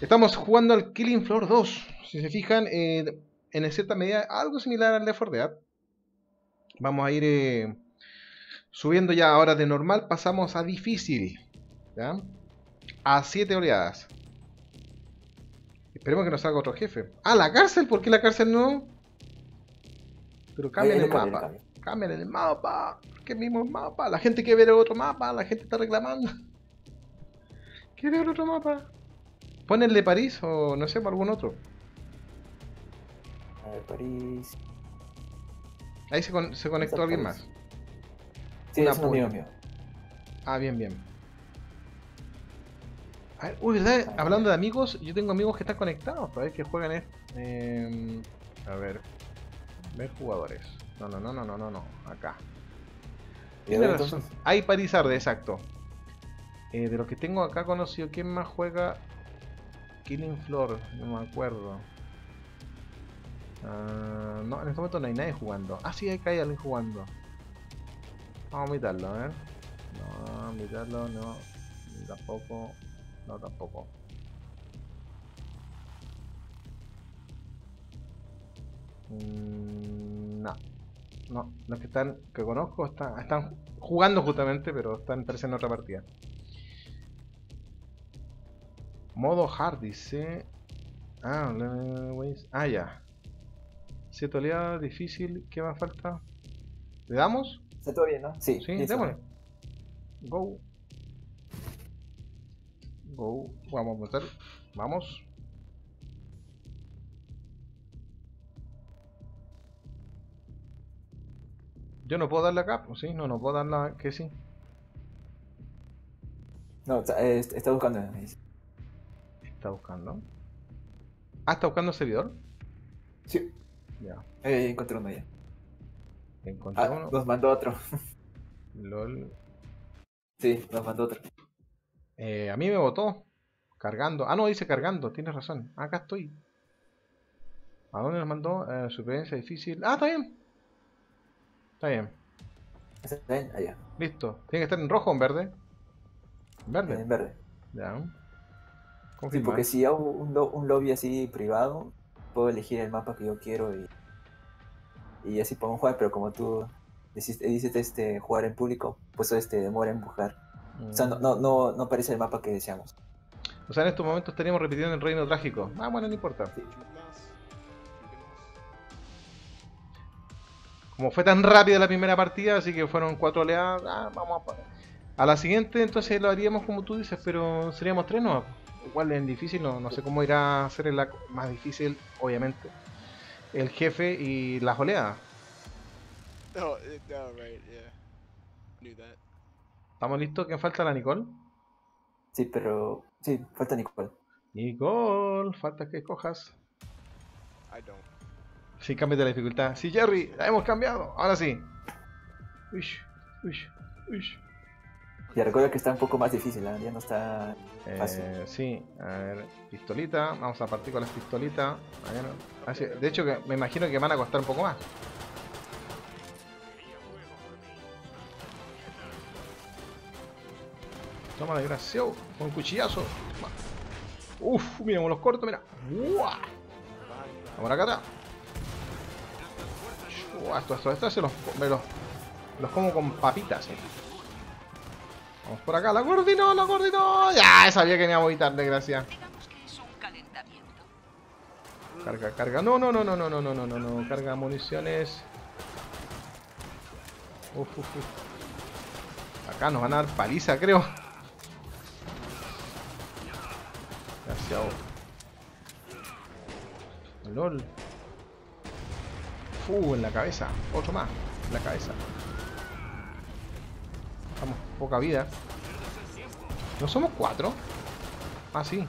Estamos jugando al Killing Floor 2. Si se fijan, eh, en cierta medida algo similar al Left 4 Dead. Vamos a ir eh, subiendo ya ahora de normal, pasamos a difícil. ¿ya? A 7 oleadas. Esperemos que nos salga otro jefe. Ah, la cárcel, ¿por qué la cárcel no? Pero ahí el mapa. Cambien el mapa. ¿Por qué mismo el mapa? La gente quiere ver otro mapa. La gente está reclamando. ¿Quiere ver otro mapa? Pon el de París o no sé, por algún otro. A ver, París. Ahí se, con- se conectó alguien París. más. Sí, Una es un mío. Ah, bien, bien. A ver, uy, ¿verdad? Hablando de amigos, yo tengo amigos que están conectados para ver que juegan. eh, a ver. Ver jugadores. No, no, no, no, no, no, no. Acá. Tiene razón. Hay Parizarde, exacto. Eh, de los que tengo acá conocido, ¿quién más juega Killing Floor? No me acuerdo. Ah, no, en este momento no hay nadie jugando. Ah, sí, acá hay alguien jugando. Vamos a invitarlo, a ver. No, invitarlo, no. Tampoco. No, tampoco. Mm, no. No, los que están, que conozco están, están jugando justamente, pero están en otra partida. Modo hard dice. Ah, ah ya. Siete oleadas, difícil, ¿qué más falta? ¿Le damos? ¿Está todo bien, no? Sí, Sí, démosle. Go. Go. Vamos a meter. Vamos. Yo no puedo darle acá, pues sí, no, no puedo darle que sí. No, está, eh, está buscando. Está buscando. Ah, está buscando servidor. Sí, Ya. eh, encontré uno ya. Encontré Ah, uno. nos mandó otro. LOL. Sí, nos mandó otro. Eh, a mí me votó. Cargando. Ah, no, dice cargando. Tienes razón. Acá estoy. ¿A dónde nos mandó? Eh, supervivencia difícil. Ah, está bien. Está bien. ¿Está bien? Allá. Listo. Tiene que estar en rojo o en verde. En verde. En verde. Ya. Sí, Confirmar. porque si hago un, lo- un lobby así privado, puedo elegir el mapa que yo quiero y, y así podemos jugar, pero como tú dices, dices este, jugar en público, pues este demora en buscar. O sea, no, no, no, no aparece el mapa que deseamos. O sea, en estos momentos estaríamos repitiendo el reino trágico. Ah, bueno, no importa. Sí. Como fue tan rápida la primera partida, así que fueron cuatro oleadas, ah, vamos a poner. A la siguiente, entonces lo haríamos como tú dices, pero seríamos tres no Igual es difícil, no, no sé cómo irá a ser el la- más difícil, obviamente. El jefe y las oleadas. Oh, it, oh, right, yeah. Knew that. ¿Estamos listos? ¿Quién falta? ¿La Nicole? Sí, pero sí, falta Nicole. Nicole, falta que escojas. I don't. Sí, cambia de la dificultad. Sí, Jerry, la hemos cambiado. Ahora sí. Uish, uish, uish. Y recuerda que está un poco más difícil, ¿ah? ya no está fácil. Eh, sí, a ver, pistolita, vamos a partir con las pistolitas. A ver, de hecho, que me imagino que van a costar un poco más. Toma desgraciado, con un cuchillazo. Uf, mira los corto, mira. Vamos acá atrás. Uah, Esto, esto, esto se los, me los, los como con papitas. eh. Vamos por acá, la coordinó, la coordinó. Ya, sabía que me iba a evitar, desgracia. Carga, carga. No, no, no, no, no, no, no, no, no, no. Carga municiones. Uf, uf, uf. Acá nos van a dar paliza, creo. Desgraciado. LOL. Uh, en la cabeza. Otro más. En la cabeza. Estamos poca vida. ¿No somos cuatro? Ah, sí.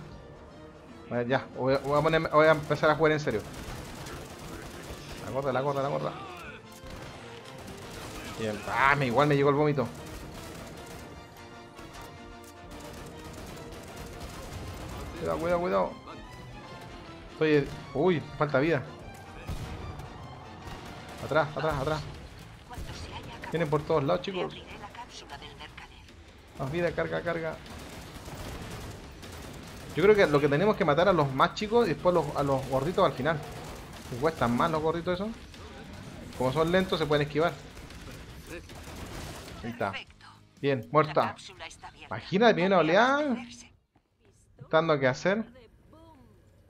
Ya, voy a, voy a voy a empezar a jugar en serio. La gorda, la gorda, la gorda. Bien. Ah, me, igual me llegó el vómito. Cuidado, cuidado, cuidado. Estoy... Uy, falta vida. Atrás, atrás, atrás. Vienen por todos lados, chicos. Más vida, carga, carga. Yo creo que lo que tenemos que matar a los más chicos y después los- a los gorditos al final. Cuestan más los gorditos esos. Como son lentos se pueden esquivar. Ahí está. Bien, muerta. Imagina, viene una oleada. que hacer.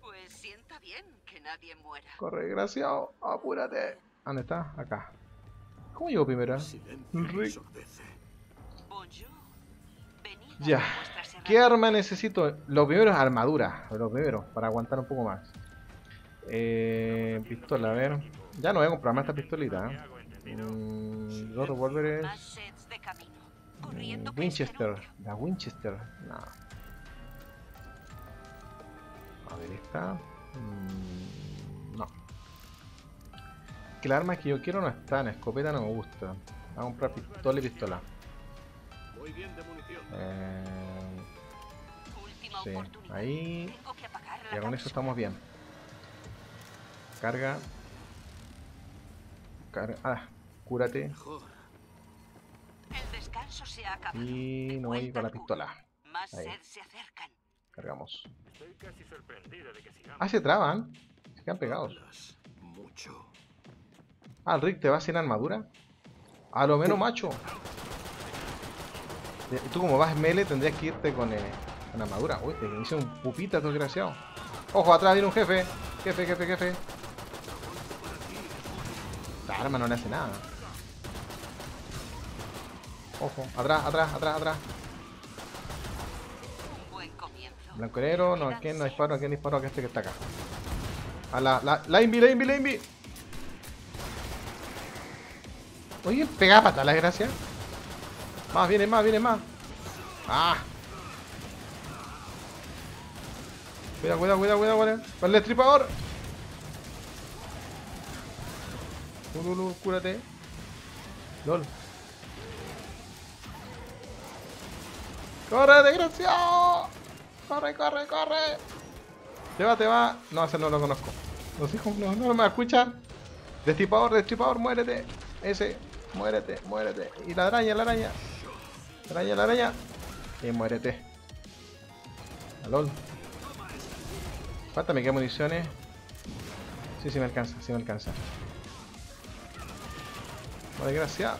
Pues bien que muera. Corre, desgraciado. Apúrate. ¿Dónde está? Acá. ¿Cómo llego primero? Rick. a Ya. ¿Qué arma necesito? Lo primero es armadura. Lo primero, para aguantar un poco más. Eh, pistola, a ver. Ya no voy a comprar más esta pistolita. ¿eh? Mm, dos revólveres. Mm, Winchester. este La Winchester. No. A ver, esta. Mm. Que las armas que yo quiero no están. Escopeta no me gusta. Voy a comprar pistola y pistola. Voy bien de munición. Eh, Última sí. oportunidad. Ahí. Ya con eso estamos bien. Carga. Carga. Ah, cúrate. Mejor. El descanso se ha acabado. Y no voy con la pistola. Más Ahí. sed se acercan. Cargamos. Estoy casi sorprendido de que sigamos. Ah, se traban. Se quedan pegados. Hablas Mucho. Ah, Rick, ¿te vas sin armadura? A lo menos, macho. Tú como vas en melee tendrías que irte con, eh, con armadura. Uy, te hice un pupita, tu desgraciado. Ojo, atrás viene un jefe. Jefe, jefe, jefe. Esta arma no le hace nada. Ojo, atrás, atrás, atrás, atrás. Blanco no, ¿a quién no disparo? ¿A quién disparo? A este que está acá. A la, la, la Invi, la Invi, la Invi. Oye, pega pata la desgracia. Más, viene más, viene más. Ah. Cuidado, cuidado, cuidado, cuidado, cuidado. Con el destripador. Lulu, cúrate. LOL. ¡Corre, desgraciado! ¡Corre, corre, corre! Te va, te va. No, ese no lo conozco. No sé cómo, no, no me escuchar. Destripador, destripador, muérete. Ese, muérete, muérete. Y la araña, la araña. La araña, la araña. Y muérete. A LOL. ¿Cuántas me quedan municiones? Sí, sí me alcanza, sí me alcanza. Oh, desgraciado.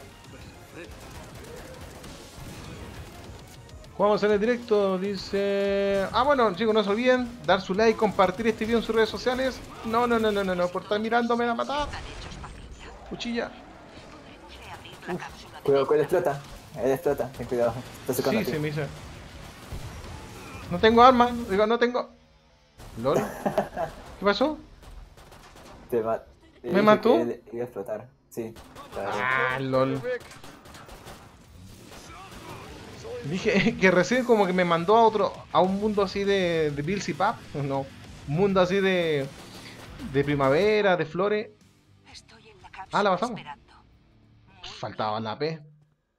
Jugamos en el directo, dice... Ah, bueno, chicos, no se olviden dar su like, compartir este video en sus redes sociales. No, no, no, no, no, no, por estar mirando me van a matar. Cuchilla. De Cuidado, cuidado, explota. Él explota, ten cuidado. Está Sí, a ti. se me hizo. No tengo arma, digo, no tengo... LOL. ¿Qué pasó? Te ma- ¿Me mató? él Iba a explotar. Sí. claro. Ah, LOL. Dije que recién como que me mandó a otro, a un mundo así de, de Bills y Pap, no, un mundo así de, de primavera, de flores, Estoy en la cápsula Ah, la pasamos. esperando. Faltaba la P,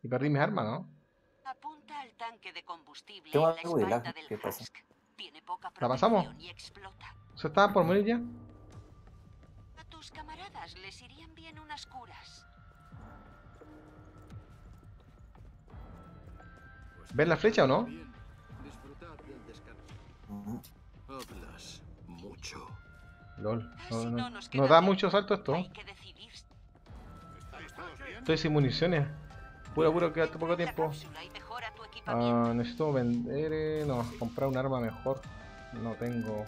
y perdí mis armas, ¿no? Apunta al tanque de combustible Tengo en la algo de espalda lag, del ¿qué pasa? Tiene poca ¿La pasamos? protección y explota. ¿Se estaban por morir ya? A tus camaradas les irían bien unas curas. ¿Ven la flecha o no? Hablas mucho. LOL, no, no, no da mucho salto esto. Hay que decidir. Estoy sin municiones. Puro, puro, queda poco tiempo. Ah, necesito vender, eh, no, comprar un arma mejor. No tengo.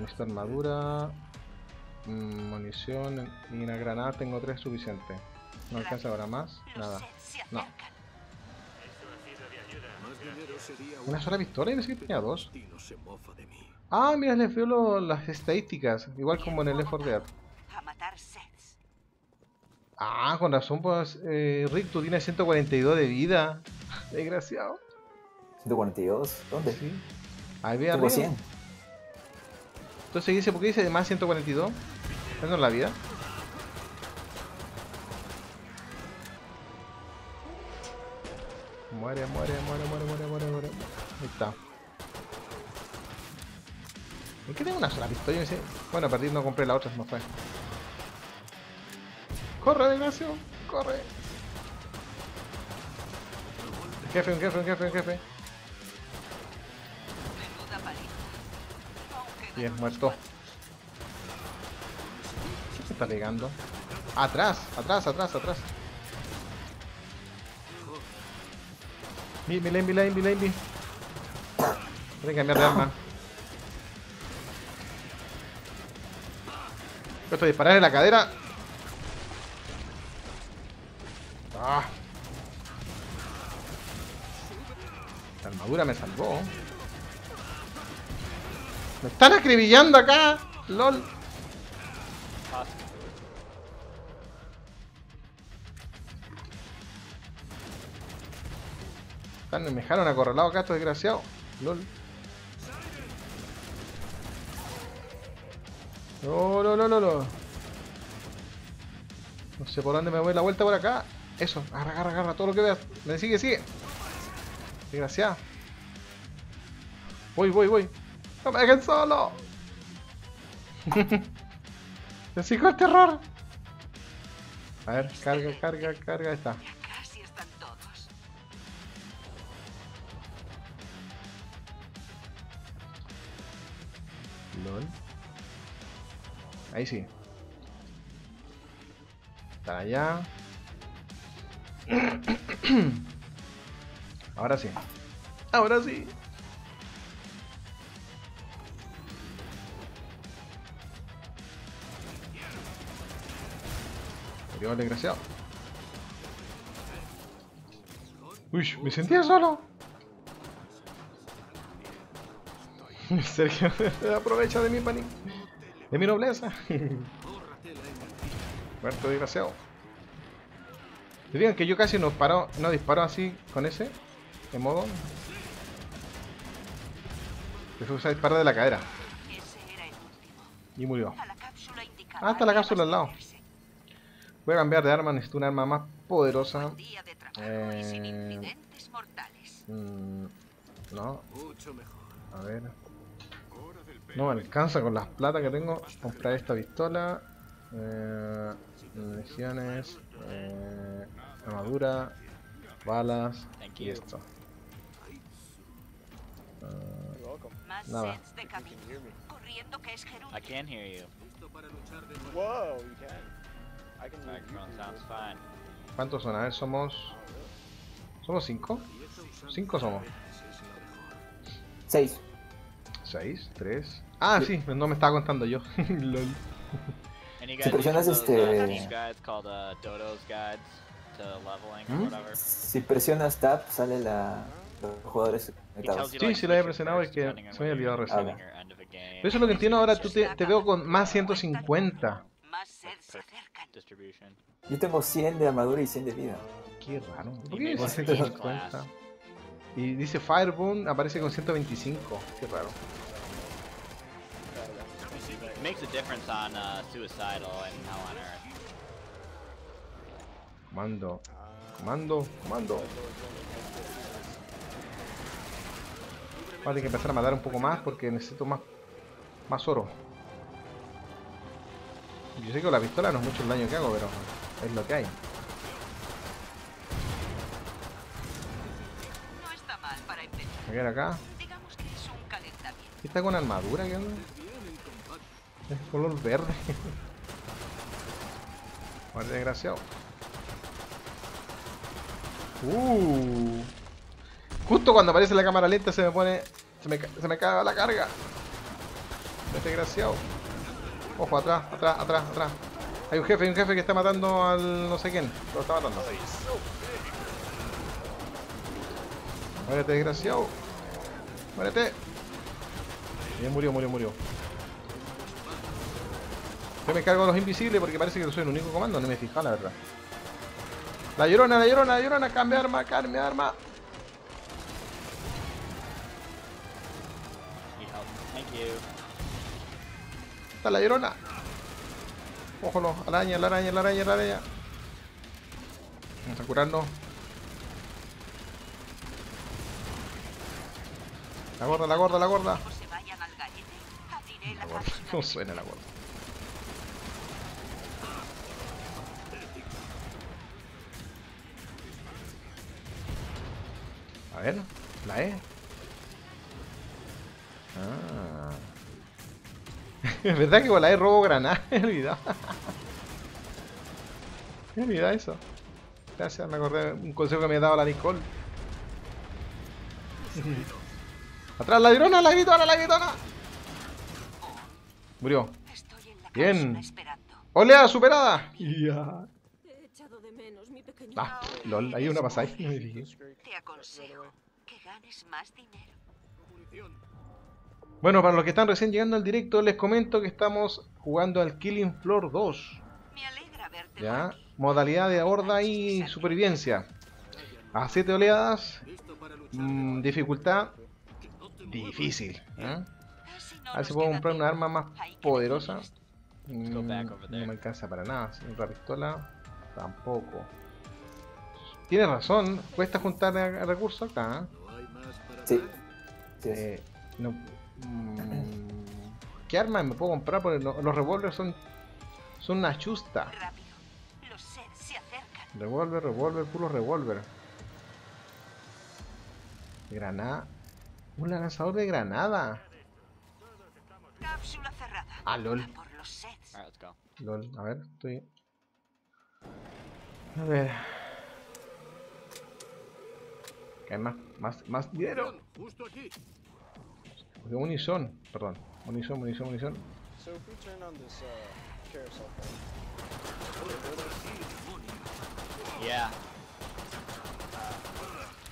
Necesito armadura, mm, munición y una granada. Tengo tres suficientes. No alcanza ahora más. Nada. No. Una sola pistola y pensé que tenía dos. Ah, mira, les veo lo- las estadísticas. Igual como en el 4 Dead. Ah, con razón, pues eh, Rick, tú tienes 142 de vida. Desgraciado. 142. ¿Dónde? Sí. Ahí ve arriba. 100. Entonces dice, ¿por qué dice más 142? ¿Eso no es la vida? Muere, muere, muere, muere, muere, muere, muere. Ahí está. ¿Por qué tengo una sola pistola? Bueno, a partir no compré la otra, se me fue. ¡Corre, desgracio! ¡Corre! Un jefe, un jefe, un jefe, un jefe. Bien, ganó muerto. ¿Qué se está pegando? Atrás, atrás, atrás, atrás. Mi, mi lane, mi lane, mi lane, mi. Voy cambiar de arma. Esto disparar en la cadera. Ah. La armadura me salvó. Me están acribillando acá. LOL. Me dejaron acorralado acá estos desgraciados. LOL. No, no, no, no. No sé por dónde me voy la vuelta por acá. Eso, agarra, agarra, agarra todo lo que veas. Me sigue, sigue. Desgraciado. Voy, voy, voy. No me dejen solo. Me sigo el terror. A ver, carga, carga, carga. Ahí está. Ya casi están todos. LOL. Ahí sí. Están allá. Ahora sí. Ahora sí. Murió el desgraciado. Uy, me sentía solo. Sergio, aprovecha de mi pánico. De mi nobleza. Muerto desgraciado. ¿Se fijan que yo casi no no disparo así con ese? De modo. Fue usar disparo de la cadera. Y murió. A. Ah, está la cápsula al lado. Voy a cambiar de arma, necesito un arma más poderosa. Eh. Mm, no, a ver. No me alcanza con las plata que tengo. Comprar esta pistola. Eh, municiones. eh, armadura. Balas. Y esto. Más nada. Corriendo que es. I can hear you. Whoa, you can. I can hear Microphone you. sounds fine. ¿Cuántos son? A ver, somos. ¿Somos cinco? Cinco somos. Seis. Seis, tres. Ah, sí, no me estaba contando yo. Lol. Si presionas este- uh, ¿Mm? or whatever. Si presionas Tab, sale la, los jugadores conectados. Sí, sí lo había presionado, es que se me había olvidado recién. Pero eso es lo que entiendo ahora, tú te, te veo con más 150. Más sets se acercan. Distribution. Yo tengo 100 de armadura y 100 de vida. Qué raro. ¿Por Y qué me dice dice 150? class. Y dice Firebone, aparece con 125. Qué raro. It makes a difference on uh, Suicidal and Hell on Earth. Comando. Comando, comando. Voy a tener que empezar a matar un poco más porque necesito más, más oro. Yo sé que con la pistola no es mucho el daño que hago, pero es lo que hay. No está mal para empezar. A ver acá. Digamos que es un calentamiento. ¿Qué está con armadura? ¿Qué onda? Es color verde. Vale, desgraciado. Uh. Justo cuando aparece la cámara lenta se me pone. Se me, se me caga la carga. Este desgraciado. Ojo, atrás, atrás, atrás, atrás. Hay un jefe, hay un jefe que está matando al no sé quién. Lo está matando. Muérete, desgraciado. Muérete. Bien, murió, murió, murió. Yo me cargo a los invisibles porque parece que soy el único comando, no me he fijado la verdad. La llorona, la llorona, la llorona, cambia arma, cambia arma. Está la llorona. Ojo, no, a la araña, la araña, la araña, la araña. Vamos a curarnos. La gorda, la gorda, la gorda. No suena la gorda. Ver, la E. Ah. Es verdad que con la E robo granada, me he olvidado. Me he olvidado eso. Gracias, me acordé de un consejo que me había dado la Nicole. ¡Atrás la gritona, la gritona, la gritona! Murió. Bien. ¡Olea, superada! Te he echado de menos, mi pequeño. Ah, lol, hay una pasada ahí, no me fijé. Te aconsejo que ganes más dinero. Bueno, para los que están recién llegando al directo, les comento que estamos jugando al Killing Floor 2. Me alegra verte ¿Ya? Modalidad de horda y supervivencia. A 7 oleadas. mm, dificultad difícil. ¿eh? No A ver si puedo comprar una arma más poderosa. Mm, no me alcanza para nada. Otra pistola tampoco. Tienes razón, cuesta juntar recursos acá. Sí. Sí, ¿eh? sí. Eh, no, mm, ¿Qué armas me puedo comprar? Porque no- los revólveres son, son una chusta. Los. Revólver, revólver, puro revólver. Granada. Un lanzador de granada. Cápsula cerrada. Ah, lol. A por los sets. Alright, let's go. Lol, a ver, estoy. A ver. Que hay más, más, más dinero. De munición, perdón. Munición, munición, munición. So if we turn on this uh, carousel thing, Yeah.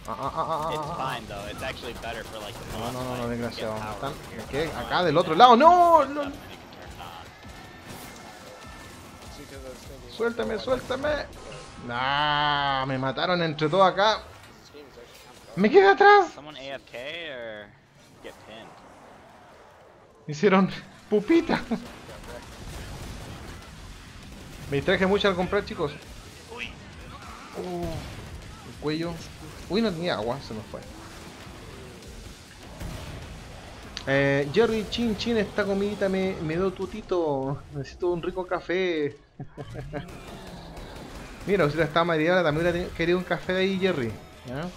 Ah, ah, ah, ah, It's fine though. It's actually better for like the No, no, no, desgraciado. Están- ¿qué? Acá del otro lado. ¡No! no. Suéltame, suéltame. Nah, me mataron entre todos acá. like- This game is actually kind of Me quedé atrás. Hicieron pupita. Me distraje mucho al comprar, chicos. Uh, el cuello. Uy, no tenía agua, se nos fue. Eh, Jerry, chin, chin, esta comidita me, me dio tutito. Necesito un rico café. Mira, si está mareada, también hubiera querido un café de ahí, Jerry. ¿ya?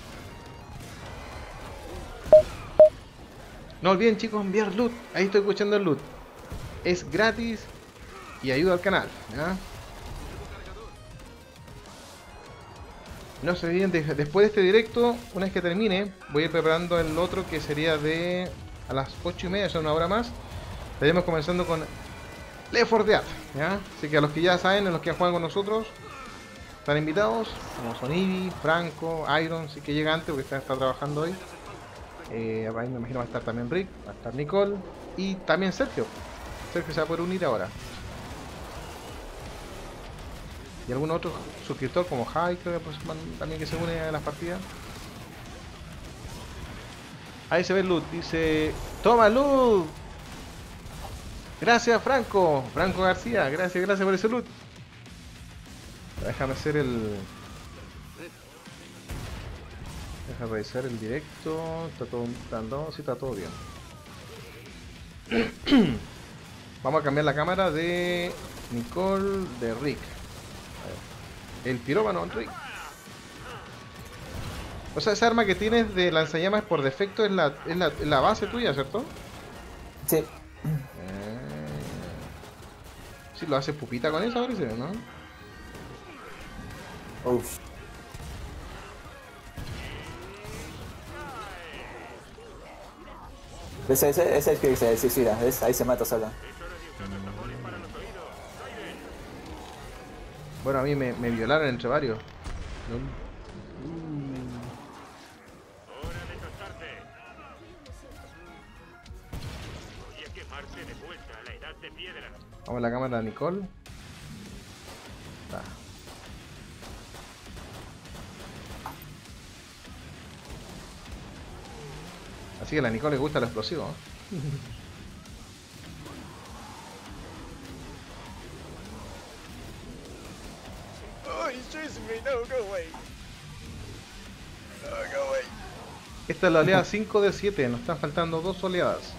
No olviden, chicos, enviar loot. Ahí estoy escuchando el loot. Es gratis y ayuda al canal. ¿ya? No se olviden, de- después de este directo, una vez que termine, voy a ir preparando el otro que sería de a las 8 y media, son una hora más. Estaremos comenzando con Left 4 Dead, ¿ya? Así que a los que ya saben, a los que ya juegan con nosotros, están invitados, como son Ivy, Franco, Iron, sí que llega antes porque está, está trabajando hoy. Eh, ahí me imagino va a estar también Rick, va a estar Nicole y también Sergio. Sergio se va a poder unir ahora. Y algún otro suscriptor como Jai, creo que pues, también que se une a las partidas. Ahí se ve loot, dice, toma loot. Gracias Franco, Franco García, gracias, gracias por ese loot. Déjame hacer el... Deja revisar el directo. Está todo, está, no, sí, está todo bien. Vamos a cambiar la cámara de Nicole de Rick. El pirómano Rick. O sea, esa arma que tienes de lanzallamas por defecto es la, es la, es la base tuya, ¿cierto? Sí. Eh, Sí, lo hace pupita con esa, parece, ¿no? Uf. Ese, ese, ese es el que se suicida, ¿ves? Ahí se mata solo. Bueno, a mí me, me violaron entre varios. Vamos a la cámara de Nicole. Así que a la Nicole le gusta el explosivo. ¿eh? Oh, away. Esta es la oleada 5 de 7, nos están faltando dos oleadas.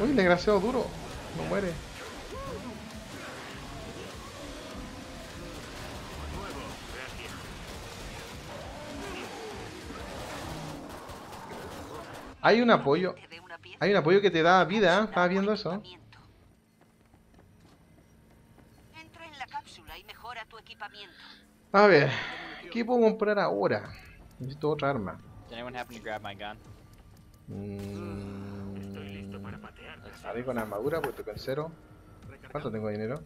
Uy, desgraciado duro. No muere. Hay un apoyo. Hay un apoyo que te da vida, ¿eh? ¿Estabas viendo eso? A ver, ¿qué puedo comprar ahora? Necesito otra arma. Did anyone happen to grab my gun? Mm, Haré con armadura porque estoy con cero. ¿Cuánto tengo de dinero?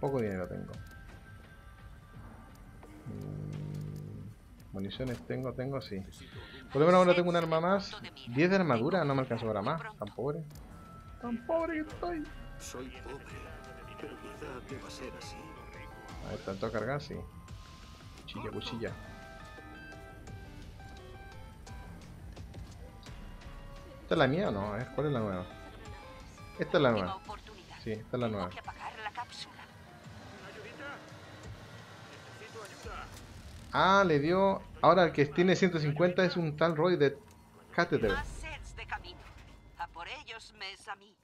Poco dinero tengo. Mm, Municiones tengo, tengo, sí. Por lo menos ahora tengo un arma más. 10 de armadura, no me alcanzó para más. Tan pobre. Tan pobre que estoy. Soy pobre, pero quizá deba ser así. A ver, tanto a cargar, sí. Cuchilla, cuchilla. ¿Esta es la mía o no? A ver, ¿cuál es la nueva? Esta es la nueva. Sí, esta es la nueva. Ah, le dio. Ahora el que tiene 150 es un tal Roy de Catheter. A a mí.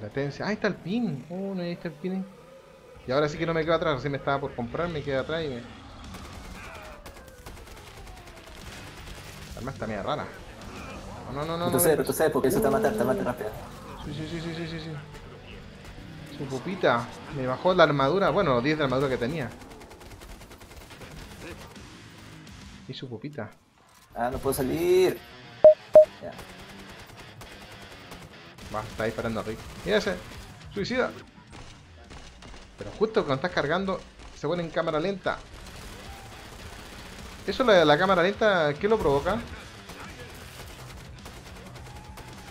Latencia. Ah, ahí está el pin. Oh, no, ahí está el pin. Y ahora sí que no me quedo atrás. Recién me estaba por comprar, me quedé atrás y me. La arma está media rara. No, no, no, no. no Retrocede, me- retrocede porque eso te mata, te mata rápido. Sí, sí, sí, sí, sí, sí, sí. Su pupita. Me bajó la armadura. Bueno, los 10 de armadura que tenía. Y su pupita. Ah, no puedo salir. Ya. Va, está disparando a Rick. Mira ese. Suicida. Pero justo cuando estás cargando, se pone en cámara lenta. Eso la, la cámara lenta, ¿qué lo provoca?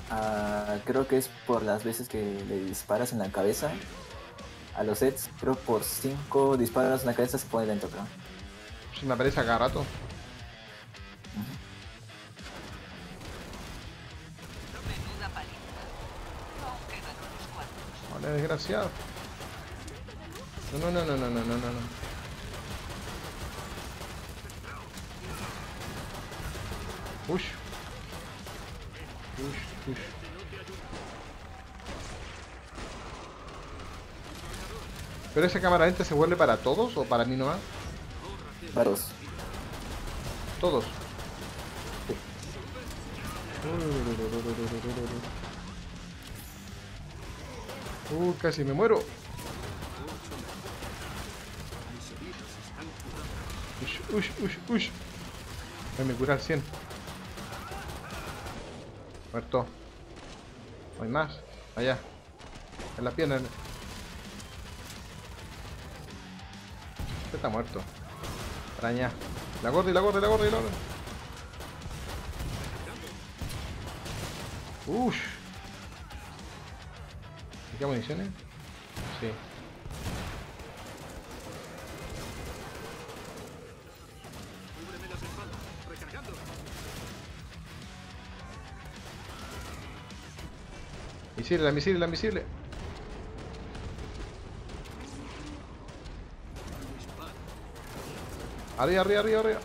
Ah, creo que es por las veces que le disparas en la cabeza a los sets. Creo por 5 disparos en la cabeza se pone lento, creo. Si me aparece a cada rato. Hola, desgraciado. No, no, no, no, no, no, no, no. no. Push. Push, push. ¿Pero esa cámara lenta se vuelve para todos o para mí nomás? Varos. Todos. Uh, casi me muero. Ush, ush, ush, ush. Voy a me curar 100. Muerto. No hay más. Allá. En la pierna. Este está muerto. Araña. La gorda y la gorda y la gorda y la gorda. Ush. ¿Y qué municiones? Sí. Misiles, la misiles, la. Arriba, arriba, arriba, arriba.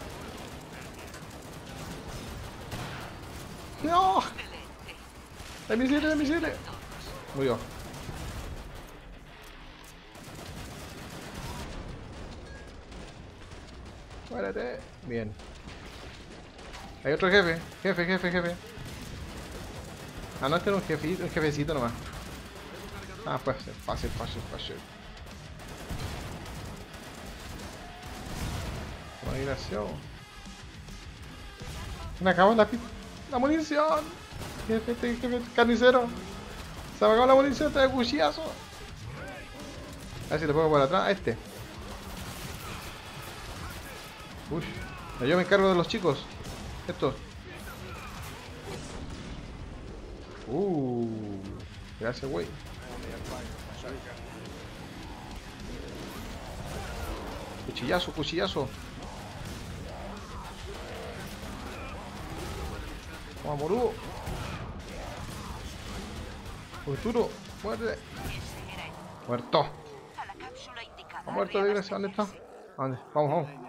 ¡No! ¡La misiles, la misiles! Murió. Bien. Hay otro jefe. Jefe, jefe, jefe. Ah, no, este era un, jefe, un jefecito nomás. Ah, pues fácil, fácil, fácil. Muy gracioso. Me acabó la, la munición. Jefe, este jefe carnicero. Se me acabó la munición, te cuchillazo. A ver si le pongo por atrás a este. Yo me encargo de los chicos. Estos. Uh, gracias, güey. Cuchillazo, cuchillazo. Vamos, morudo. Futuro, muerte. Muerto. Ha muerto. ¿Dónde está? ¿A ¿Dónde? Vamos, vamos.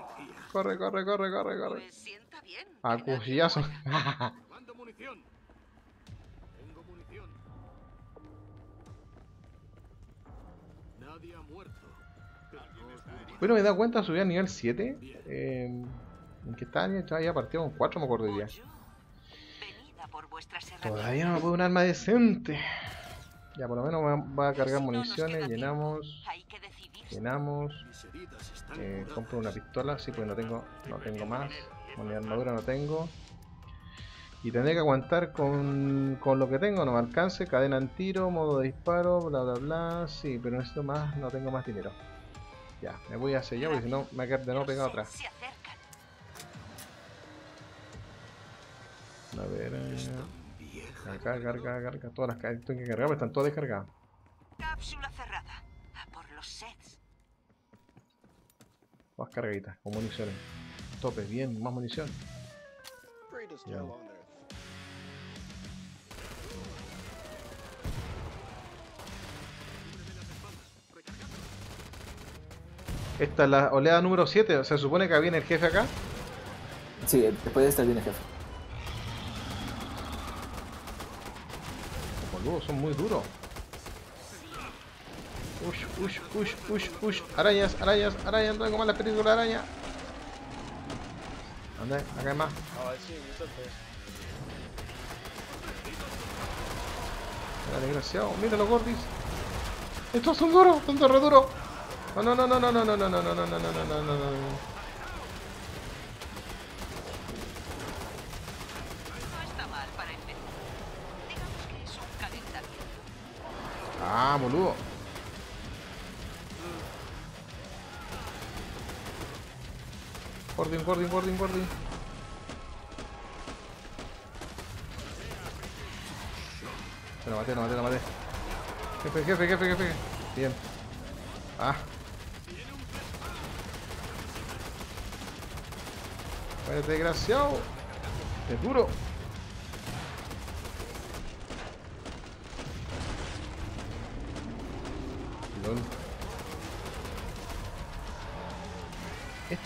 Corre, corre, corre, corre, corre. Pues sienta bien. A cuchillazo. Mando munición. Tengo munición. Nadie ha muerto. Bueno, me he dado cuenta, subí a nivel 7. Eh, ¿En qué está? Ya ya partido con 4, me acuerdo hoy día. Ocho. Venid a por vuestras herramientas. Todavía no me puedo un arma decente. Ya, por lo menos va- a cargar municiones. Llenamos. Llenamos. Eh, compro una pistola, sí, pues no tengo, no tengo más. Con mi armadura no tengo. Y tendré que aguantar con, con lo que tengo, no me alcance, cadena en tiro, modo de disparo, bla bla bla. Sí, pero necesito más, no tengo más dinero. Ya, me voy a sellar porque si no me quedar de Los pegado atrás. A ver, eh, carga, carga, carga, todas las cargas tengo que cargar, pero están todas descargadas. Cápsula cerrada. A por los sets. Todas cargaditas, con municiones. Tope, bien, más munición. Esta es la oleada número 7, se supone que viene el jefe acá. Sí, después de estar bien el jefe. Boludo, son muy duros. Ush, ush, ush, ush, ush. Arañas, arañas, arañas. No tengo más la película de araña. ¿Dónde? Acá hay más. Oh? Mira, desgraciado. Mira los gordis. Estos son duros, son re duros. No, no, no, no, no, no, no, no, no, no, no, no, no, no, no, no. No Guardian, guardian, guardian, guardian. Lo maté, lo maté, lo maté. Jefe, jefe, jefe, jefe. Bien. Ah. Váyate, desgraciado. Es duro. Lol.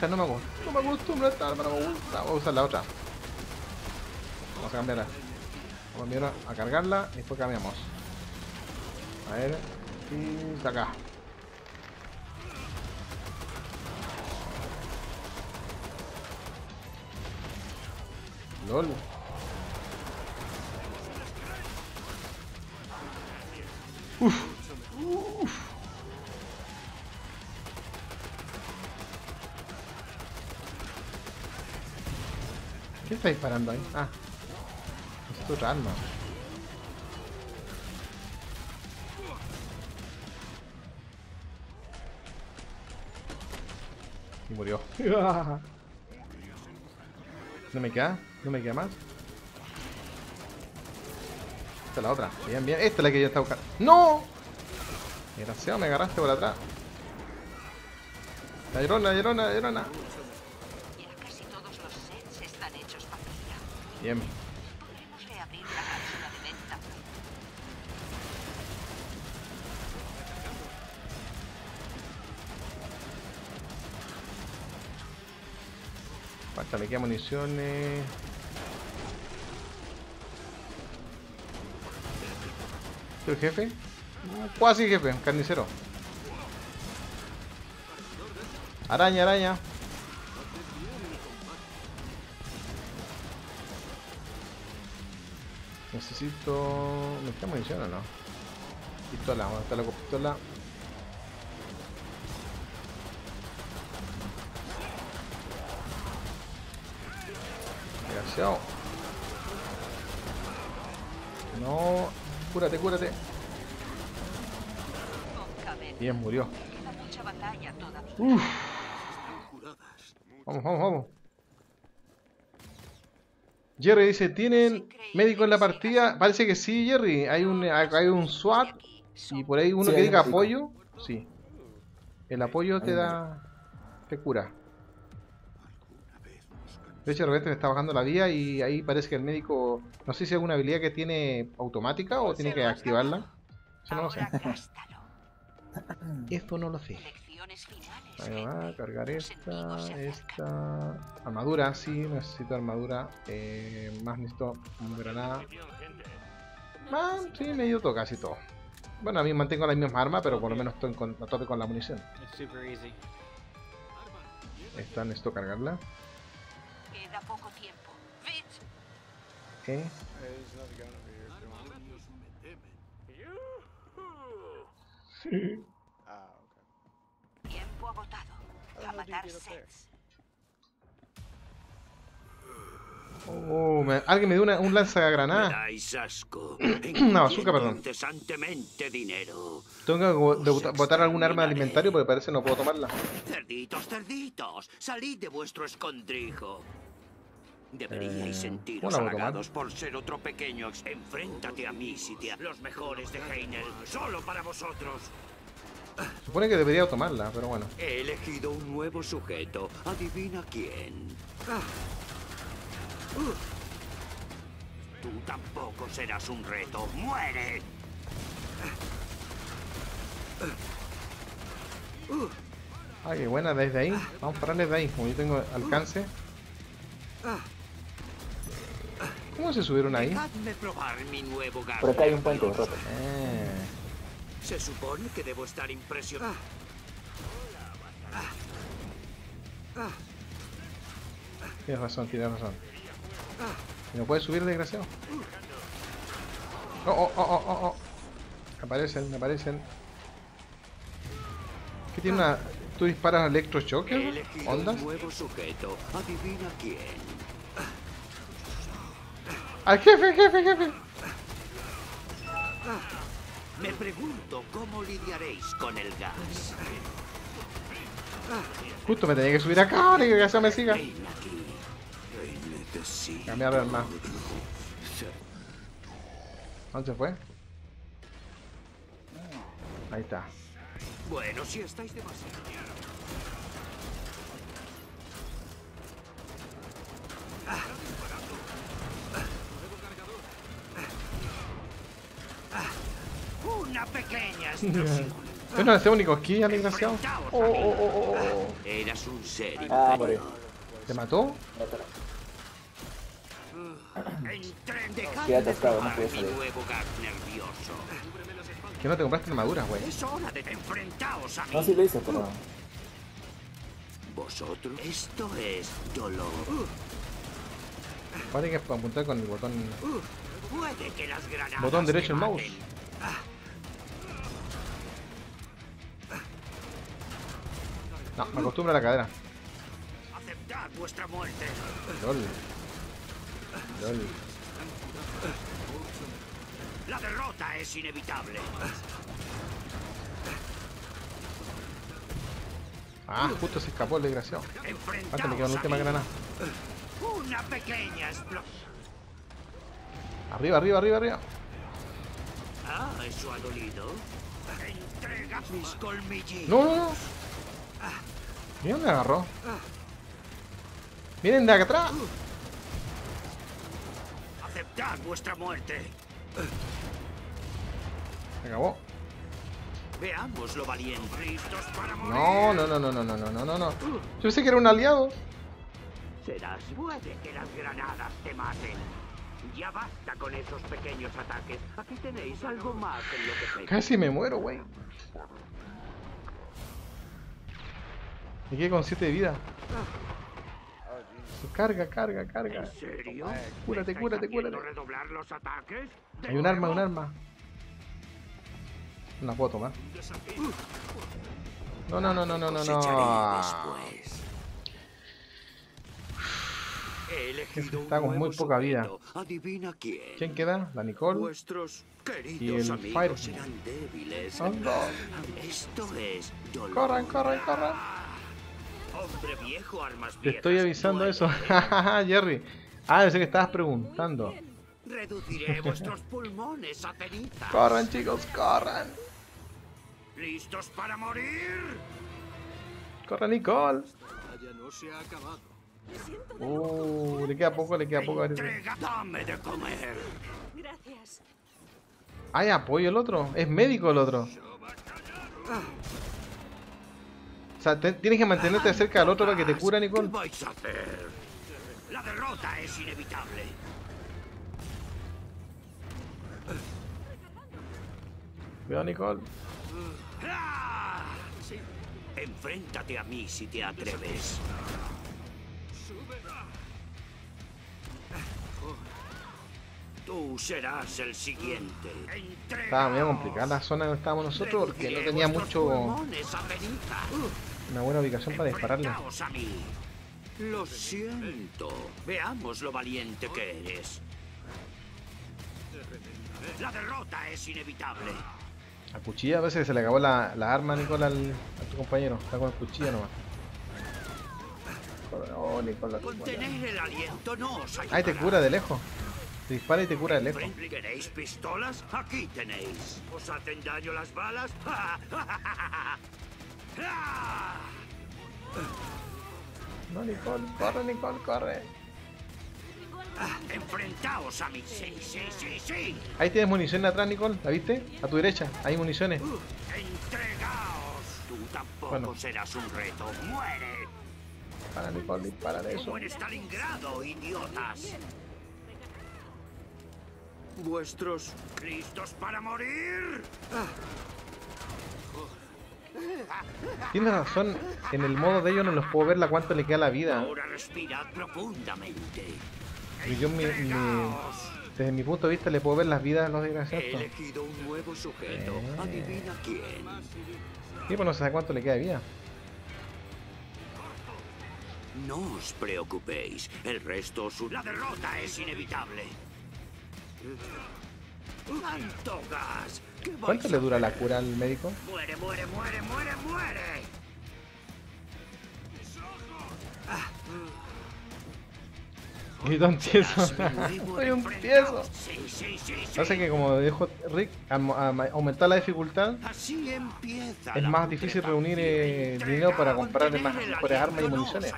No me gusta. No me acostumbro a esta arma, no me gusta. Vamos a usar la otra. Vamos a cambiarla. Vamos a cambiarla a cargarla y después cambiamos. A ver. Y acá. LOL. Ah. Es otra arma. Y murió. ¿No me queda? ¿No me queda más? Esta es la otra. Bien, bien. Esta es la que yo estaba buscando. ¡No! Desgraciado, me agarraste por atrás. La llorona, la llorona, la llorona. Bien. Falta, me quedan municiones. ¿El jefe? Cuasi jefe, carnicero. Araña, araña. Necesito... ¿Me queda munición o no? Pistola, vamos a estar con pistola. Desgraciado. No. Cúrate, cúrate. Bien, murió. Uf. Vamos, vamos, vamos. Jerry dice, ¿tienen médico en la partida? Parece que sí, Jerry. Hay un, hay un SWAT y por ahí uno Sí, que diga médico. apoyo. Sí. El apoyo te da... te cura. De hecho, de repente me está bajando la vía y ahí parece que el médico... No sé si es una habilidad que tiene automática o tiene que activarla. Eso no lo sé. Esto no lo sé. Ahí va, cargar esta, esta... Armadura, sí, necesito armadura. Eh, más necesito granada. Ah, sí, me dio todo, casi todo. Bueno, a mí mantengo la misma arma, pero por lo menos estoy con, a tope con la munición. It's super easy. Esta necesito cargarla. Queda poco tiempo. Eh, Hey, A matar sets. Oh, me- alguien me dio una- un lanzagranada. Una bazooka, perdón. Dinero. Tengo que botar algún arma de inventario porque parece que no puedo tomarla. Cerditos, cerditos, salid de vuestro escondrijo. Deberíais Eh, sentiros halagados por ser otro pequeño. Enfréntate a mí, Sitia. Los mejores de Heinel, solo para vosotros. Supone que debería tomarla, pero bueno. He elegido un nuevo sujeto. Adivina quién. Ah. Uh. Tú tampoco serás un reto. ¡Muere! Ay, qué buena, desde ahí. Vamos a pararles de ahí, como yo tengo alcance. ¿Cómo se subieron ahí? Dejadme probar mi nuevo gas. Por acá hay un puente roto. Eh, Se supone que debo estar impresionado. tienes razón, tienes razón. ¿Y ¿No puedes subir, desgraciado? Oh, oh, oh, oh, oh, oh. Me aparecen, me aparecen. ¿Qué tiene una... ¿Tú disparas elegido ¿Ondas? nuevo sujeto. Adivina quién. ¡Al jefe, jefe, jefe! Me pregunto cómo lidiaréis con el gas. Justo me tenía que subir acá ahora y que ya me siga. Cambiar de arma. ¿Dónde se fue? Ahí está. Bueno, si estáis demasiado... una pequeña Yo no es único aquí. Oh, oh, oh, oh. oh. Ah, ¿Te mató? Quédate atrás, no puedes salir. Que no te compraste armaduras, güey. No, si lo hice, pero... Vosotros, esto es dolor. Que apuntar con el botón... Uh, puede que las granadas botón derecho el mouse. No, me acostumbro a la cadera. Aceptad vuestra muerte. LOL. LOL. La derrota es inevitable. Ah, justo se escapó el desgraciado. Falta me queda una última granada. Una pequeña explosión. Arriba, arriba, arriba, arriba. Ah, eso ha dolido. Entrega mis colmillitos. No, no, no. Mira dónde agarró. Vienen de acá atrás. Aceptad vuestra muerte. Se acabó. Veamos lo valiente. No, no, no, no, no, no, no, no, no, no. Yo pensé que era un aliado. Serás. Puede que las granadas te maten. Ya basta con esos pequeños ataques. Aquí tenéis algo más en lo que. Casi me muero, güey. Me quedé con 7 de vida. Carga, carga, carga. ¿En serio? Cúrate, ¿Estáis cúrate, haciendo cúrate. redoblar los ataques? ¿De Hay un arma, un arma. No la puedo tomar. No, no, no, no, no, no, no. Está con muy poca vida. Adivina quién. ¿Quién queda? La Nicole. Vuestros queridos Y el Fire. serán débiles. Esto es dolor. Corran, corran, corran. Hombre viejo, armas Te estoy avisando eso. Jerry. Ah, pensé que estabas preguntando. Reduciré vuestros pulmones a cenizas. Corran, chicos, corran. ¿Listos para morir? Corran, Nicole. Ya no se ha acabado. Uh, le queda poco, le queda poco. a ver si- Entrega, dame de comer. Gracias. Ay, apoyo el otro. Es médico el otro. Sea, te- tienes que mantenerte cerca del otro para que te cura, ¿Qué Nicole. vais a hacer? La derrota es inevitable. Cuidado, Nicole. Enfréntate a mí si te atreves. Tú serás el siguiente. Estaba medio complicada la zona donde estábamos nosotros porque no tenía mucho una buena ubicación para dispararle. A mí. Lo siento. Veamos lo valiente que eres. La derrota es inevitable. A cuchilla a veces se le acabó la, la arma, Nicole, al, a tu compañero. Está con el cuchilla nomás. Oh, la compañera. Contener el aliento no os ayudará. Ahí te cura de lejos. Te dispara y te cura de lejos. ¿Queréis pistolas? Aquí tenéis. ¿Os hacen daño las balas? No, Nicole, corre, Nicole, corre. Enfrentaos a mí. Sí, sí, sí, sí. Ahí tienes munición atrás, Nicole. ¿La viste? A tu derecha. Hay municiones. Entregaos. Tú tampoco Bueno. serás un reto. Muere. Para, Nicole, dispara de eso. En Stalingrado, idiotas. Vuestros listos para morir. Tienes razón. En el modo de ellos no los puedo ver la cuánto le queda la vida. Ahora respirad profundamente. Y yo, mi- mi- desde mi punto de vista, le puedo ver las vidas a los He desgraciados. elegido un nuevo sujeto. Eh. Adivina quién. Sí, pues no sé cuánto le queda de vida. No os preocupéis, el resto su... La derrota es inevitable. ¡Tanto gas! ¿Qué vais ¿Cuánto a le dura la cura al médico? ¡Muere, muere, muere, muere, muere! Y tan tieso. Serás mi nuevo Soy un tieso. Pasa que como dijo Rick, am- aumentar la dificultad Así empieza es más difícil reunir eh, dinero para comprar más mejores armas y municiones.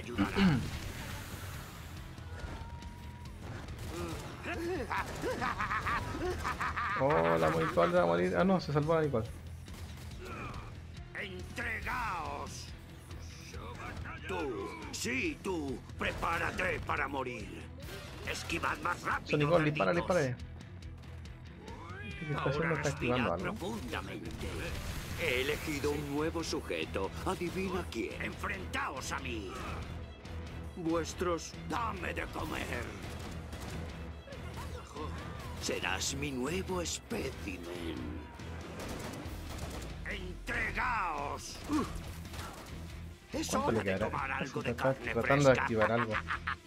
Oh, la Nicole va a morir. Ah, no, se salvó la. ¡Entregaos! Tú, sí, tú, prepárate para morir. Esquivad más rápido. So, Nicole, dispara, dispara. ¿Qué está haciendo? Ahora respirad algo. profundamente. He elegido un nuevo sujeto. Adivina quién. Enfrentaos a mí. Vuestros, dame de comer. Serás mi nuevo espécimen. Entregaos. Es ¿Cuánto le hora de tomar algo de carne tratando de fresca. activar algo.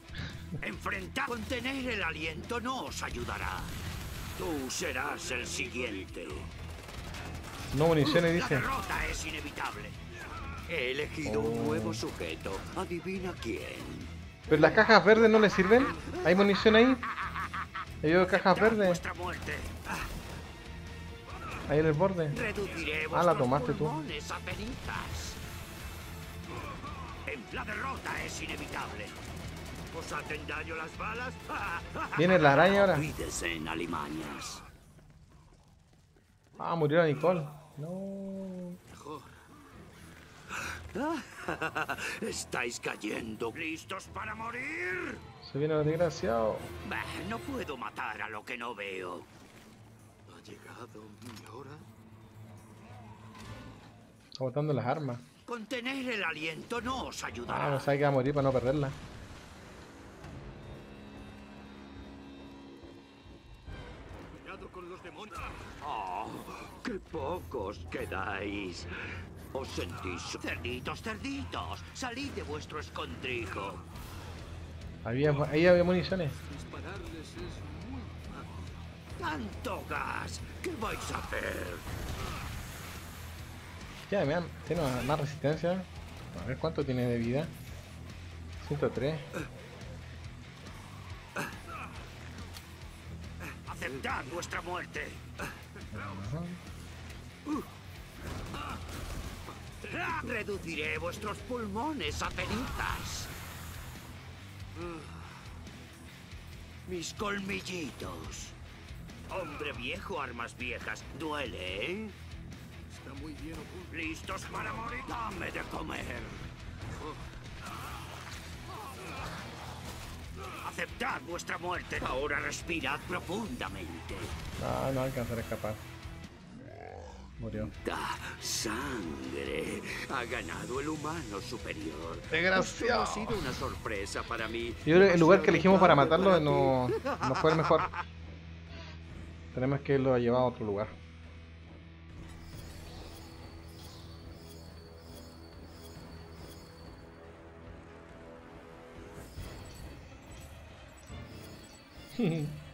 Enfrentar. Contener el aliento no os ayudará. Tú serás el siguiente. No municiones, La dice. derrota es inevitable. He elegido un Oh. nuevo sujeto. Adivina quién. Pero las cajas verdes no le sirven. ¿Hay munición ahí? Hay veo cajas verdes. Muerte. Ahí en el borde. Ah, la tomaste tú. La derrota es inevitable. ¿Os hacen daño las balas? Viene la araña ahora. Olvídese en alimañas. Ah, murió la Nicole. No. Estáis cayendo. ¿Listos para morir? Se viene el desgraciado. Bah, no puedo matar a lo que no veo. ¿Ha llegado mi hora? Está botando las armas. Contener el aliento no os Ah, ayudará. no sabe que va a morir para no perderla. Cuidado con los demonios. Oh, qué pocos quedáis. ¿Os sentís? Cerditos, cerditos, salid de vuestro escondrijo. Había, ahí había municiones. Dispararles es muy fácil. ¡Tanto gas! ¿Qué vais a hacer? Ya, vean, tiene más, resistencia. A ver cuánto tiene de vida. 103. ¡Aceptad vuestra muerte! Ajá. Reduciré vuestros pulmones a cenizas. Mis colmillitos. Hombre viejo, armas viejas. Duele, ¿eh? Está muy bien oculto. ¿Listos para morir? Dame de comer. Aceptad vuestra muerte. Ahora respirad profundamente. No, no alcanzará a escapar. Murió. Da sangre. Ha ganado el humano superior. Desgraciado. Ha sido una sorpresa para mí. Yo creo que el lugar que elegimos para matarlo no, fue el mejor. Tenemos que irlo a llevar a otro lugar.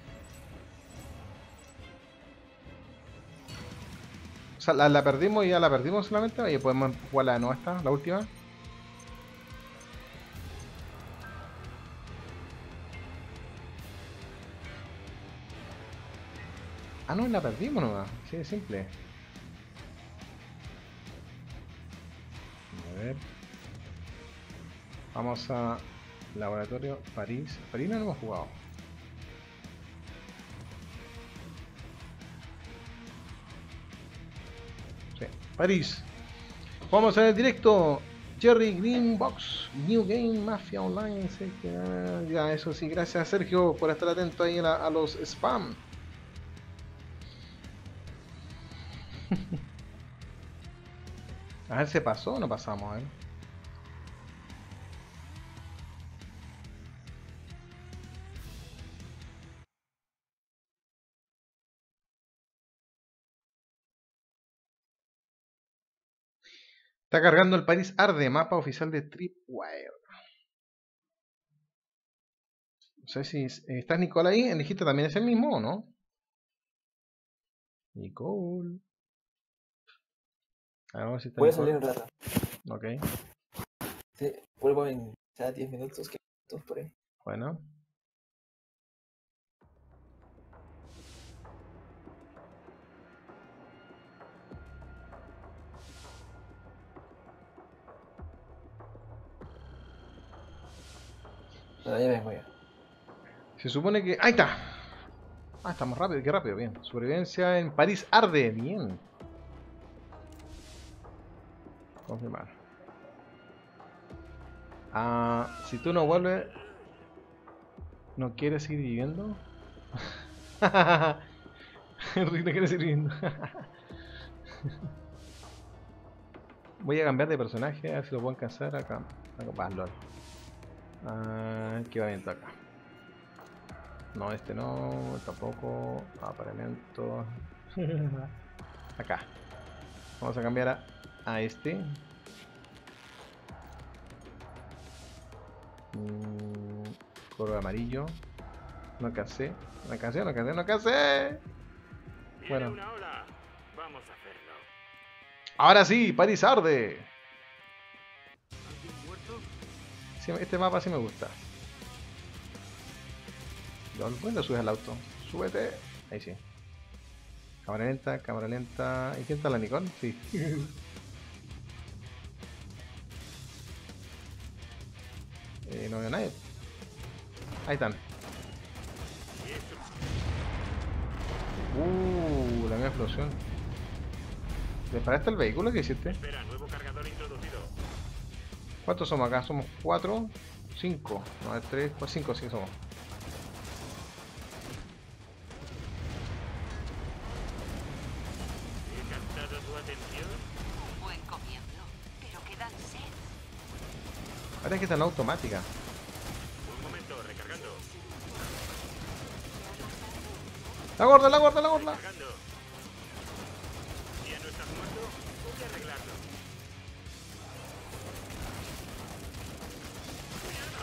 sea, la, perdimos y ya la perdimos solamente. Oye, podemos jugar la no esta, la última. Ah, no, la perdimos nomás. Sí, es simple. A ver. Vamos a Laboratorio París. París no lo hemos jugado. París. Vamos en el directo. Jerry Green Box, New Game Mafia Online. ah, ya, eso sí, gracias Sergio por estar atento ahí a, a los spam. A ver, ¿se pasó o no pasamos? A Está cargando el París Arde, mapa oficial de Tripwire. No sé si es- ¿estás Nicole ahí. ¿En Egipto también es el mismo o no? Nicole. A ver si está Voy a salir un rato. Ok. Sí, Vuelvo en ya 10 minutos, 15 minutos por ahí. Bueno. Se supone que... ¡Ahí está! Ah, estamos rápido, qué rápido, bien. Supervivencia en París arde, bien. Confirmar. Ah, si tú no vuelves... ¿No quieres seguir viviendo? Rick no quiere seguir viviendo. Voy a cambiar de personaje, a ver si lo puedo alcanzar acá. acá lol. Ah, equipamiento acá. No, este no, tampoco. Aparelamiento. acá. Vamos a cambiar a, a este. Mm, color amarillo. No alcancé. No alcancé, no alcancé, no alcancé. Bueno. Vamos a hacerlo. Ahora sí, París arde. Este mapa sí me gusta. ¿Dónde subes al auto? Súbete. Ahí sí. Cámara lenta, cámara lenta. ¿Y quién está la Nikon? Sí. eh, no veo a nadie. Ahí están. Uh, la mía explosión. ¿Disparaste el vehículo que hiciste? Espera. ¿Cuántos somos acá? Somos cuatro, cinco, no, tres, cuatro, cinco, sí somos. Ahora es que automática. Un momento, recargando. La gorda, la gorda, la gorda.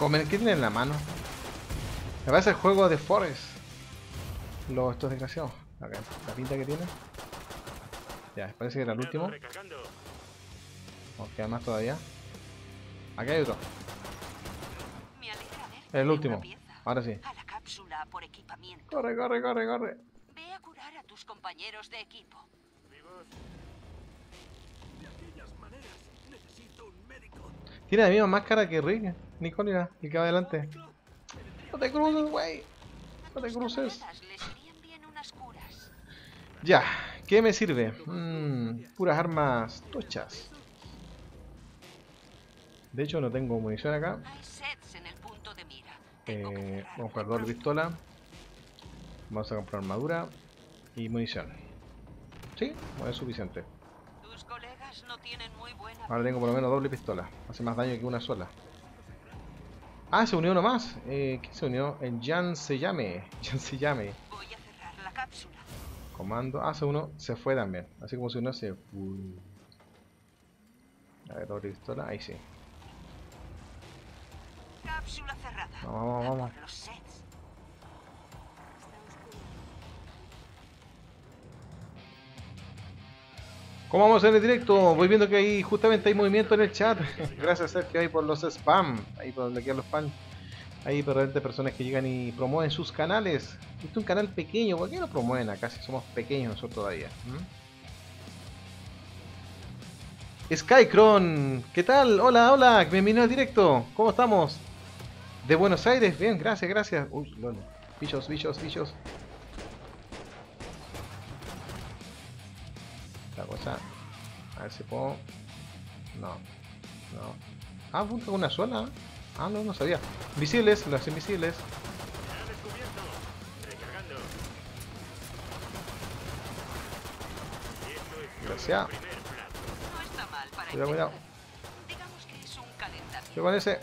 comen. ¿Qué tienen en la mano? Me parece el juego de Forest. Los estos desgraciados. Acá, la pinta que tiene. Ya, parece que era el último. O queda más todavía. Aquí hay otro. El último. Ahora sí. La. Corre, corre, corre, corre. Tiene la misma máscara que Rick. Nicole, mira, el que va adelante. No te cruces, güey. No te cruces. Ya, ¿qué me sirve? Mm, puras armas tochas. De hecho, no tengo munición acá. Eh, vamos a comprar pistola. Vamos a comprar armadura y munición. Sí, es suficiente. Tus colegas no tienen muy buena Ahora tengo por lo menos doble pistola. Hace más daño que una sola. Ah, se unió uno más. Eh, ¿Quién se unió? El Jan se llame. Jan se llame. Voy a cerrar la cápsula. Comando. Ah, se uno se fue también. Así como se unió se fue. A ver, doble pistola. Ahí sí. Cápsula cerrada. Vamos, vamos, vamos. ¿Cómo vamos en el directo? Voy viendo que ahí justamente hay movimiento en el chat. Gracias Sergio ahí por los spam. Ahí por bloquear los spam. Ahí repente personas que llegan y promueven sus canales. Este es un canal pequeño, ¿por qué lo promueven acá si somos pequeños nosotros todavía? ¿Mm? Skycron, ¿qué tal? Hola, hola, bienvenido al directo. ¿Cómo estamos? De Buenos Aires, bien, gracias, gracias. Uy, lol. Bichos, bichos, bichos. Cosa. A ver si puedo. No. No. Ah, punto una sola. Ah, no, no sabía. Visibles, los invisibles. Gracias. Cuidado, cuidado. ¿Qué parece?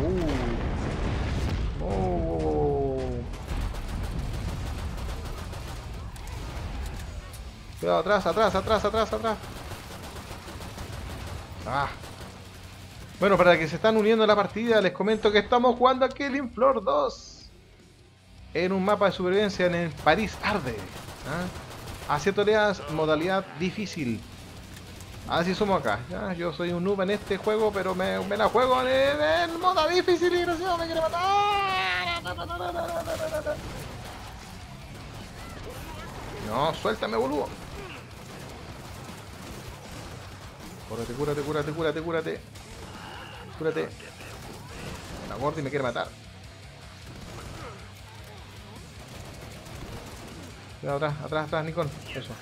Uh. Oh. Cuidado, atrás, atrás, atrás, atrás, atrás. Ah. Bueno, para que se están uniendo a la partida, les comento que estamos jugando a Killing Floor 2. En un mapa de supervivencia en el París Arde. ¿ah? A siete oleadas, modalidad difícil. Así somos acá. Yo soy un noob en este juego, pero me, me la juego en el, en modo difícil y gracioso me quiere matar. No, suéltame, boludo. Cúrate, cúrate, cúrate, cúrate, cúrate. Cúrate. La gorda y me quiere matar. Cuidado, atrás, atrás, atrás, Nicole. Eso.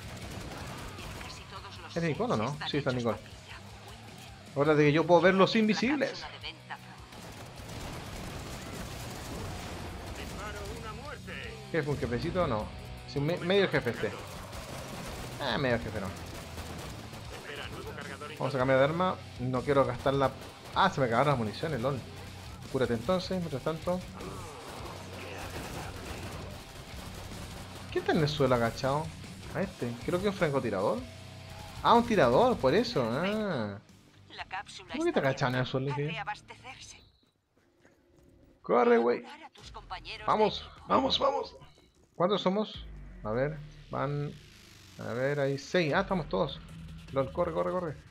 ¿Es Nicole o no? Sí, está Nicole. Ahora de que yo puedo ver los invisibles. ¿Qué fue un jefecito o no? Sí, un me- medio jefe este. Ah, medio jefe no. Vamos a cambiar de arma. No quiero gastar la. Ah, se me acabaron las municiones, lol. Cúrate entonces, mientras tanto. ¿Quién está en el suelo agachado? A este. Creo que es un francotirador. Ah, un tirador, por eso. Ah. La cápsula ¿Cómo que te está agachan en el suelo. Corre, güey. Vamos, vamos, vamos. ¿Cuántos somos? A ver, van. A ver, hay 6. Ah, estamos todos. LOL, corre, corre, corre.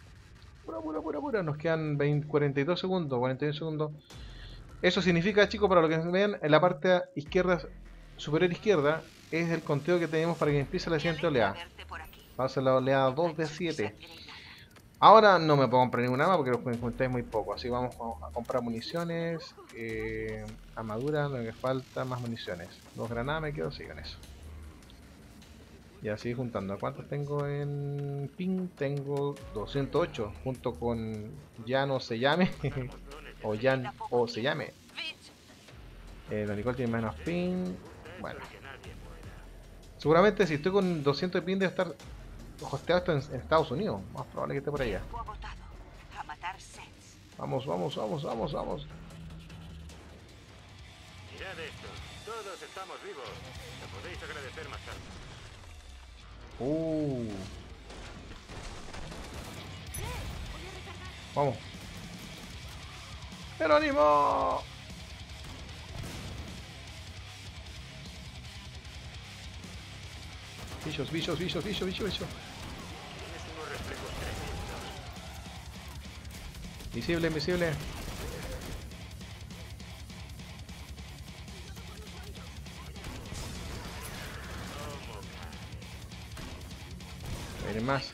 Pura, pura, pura, pura. Nos quedan 20 42 segundos, 41 segundos. Eso significa, chicos, para lo que vean, en la parte izquierda, superior izquierda, es el conteo que tenemos para que empiece la siguiente oleada. Va a ser la oleada 2 de 7. Sangre. Ahora no me puedo comprar ninguna más porque los encontré muy poco. Así vamos a comprar municiones, eh, armadura, lo que falta, más municiones. Dos granadas me quedo, sí, con eso. Y así juntando. ¿Cuántos tengo en ping? Tengo 208, junto con ya no se llame, o ya o se llame. Eh, la Nicole tiene menos ping. Bueno. Seguramente si estoy con 200 de ping debe estar hosteado esto en, Estados Unidos. Más probable que esté por allá. Vamos, vamos, vamos, vamos, vamos. Mirad esto. Todos estamos vivos. Lo podéis agradecer más. Uh. Vamos. Jerónimo. Unos reflejos tremendos. Invisible, Vienen más.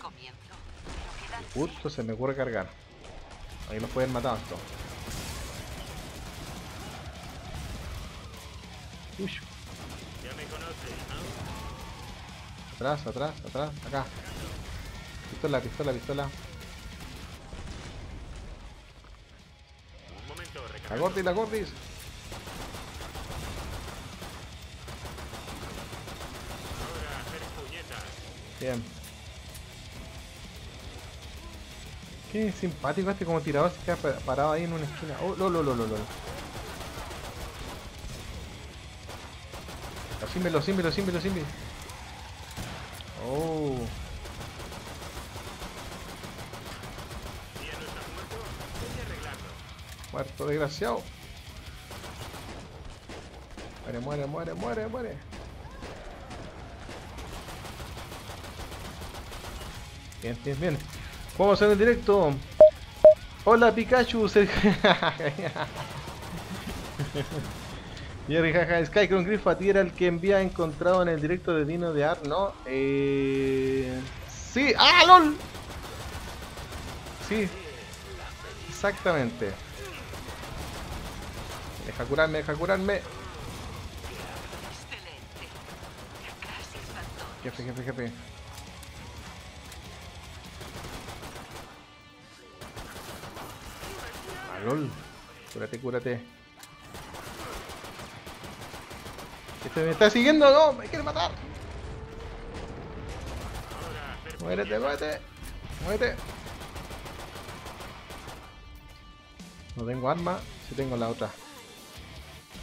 Justo se me ocurre cargar. Ahí los pueden matar esto. Uy, atrás, atrás, atrás, acá. Pistola, pistola, pistola. La. Gordis, la Gordis. Bien. Qué simpático este como tirador se queda pa- parado ahí en una esquina. Oh, lo, lo, lo, lo, lo. Los simbi, los simbi. Oh. Muerto desgraciado. Muere, muere, muere, muere, muere. Bien, bien, bien. Vamos hacer el directo. Hola Pikachu. Jerry jaja, Skycron Griff a ti era el que envía encontrado en el directo de Dino de Art, ¿no? Eh... Sí, ¡ah, LOL! Sí, exactamente. Deja curarme, deja curarme. Jefe, jefe, jefe. Lol. Cúrate, cúrate. Este me está siguiendo, no, me quiere matar. Muérete, muérete. Muérete. No tengo arma, sí tengo la otra.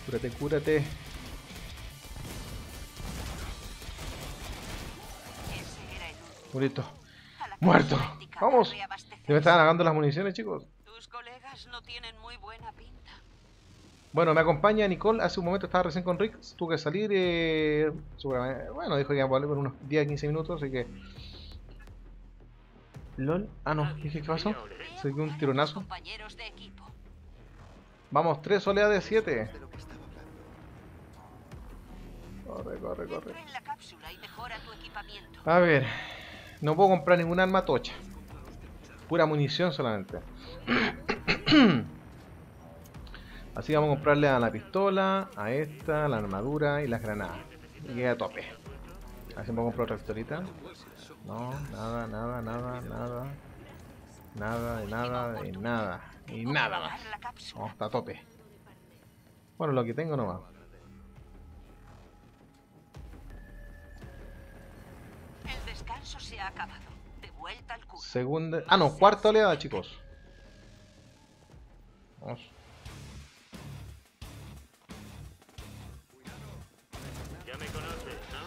Cúrate, cúrate. La Muerto. Vamos. Se me están acabando las municiones, chicos. No tienen muy buena pinta. Bueno, me acompaña Nicole. Hace un momento estaba recién con Rick. Tuve que salir. Eh, seguramente- bueno, dijo que iba a volver por unos 10-15 minutos. Así que. LOL. Ah, no. Dije, ¿qué pasó? Soy un tironazo. Vamos, 3 oleadas de 7. Corre, corre, corre. A ver. No puedo comprar ninguna arma tocha. Pura munición solamente. Así vamos a comprarle a la pistola, a esta, la armadura y las granadas. Y queda a tope. A ver si puedo comprar otra pistolita. No, nada, nada, nada, nada. Nada, de nada, de nada. Y nada más. Probar la cápsula. No, está a tope. Bueno, lo que tengo nomás. El descanso se ha acabado. De vuelta al. Segunda. Ah, no, cuarta oleada, chicos. Vamos. Ya me conoces, ¿no?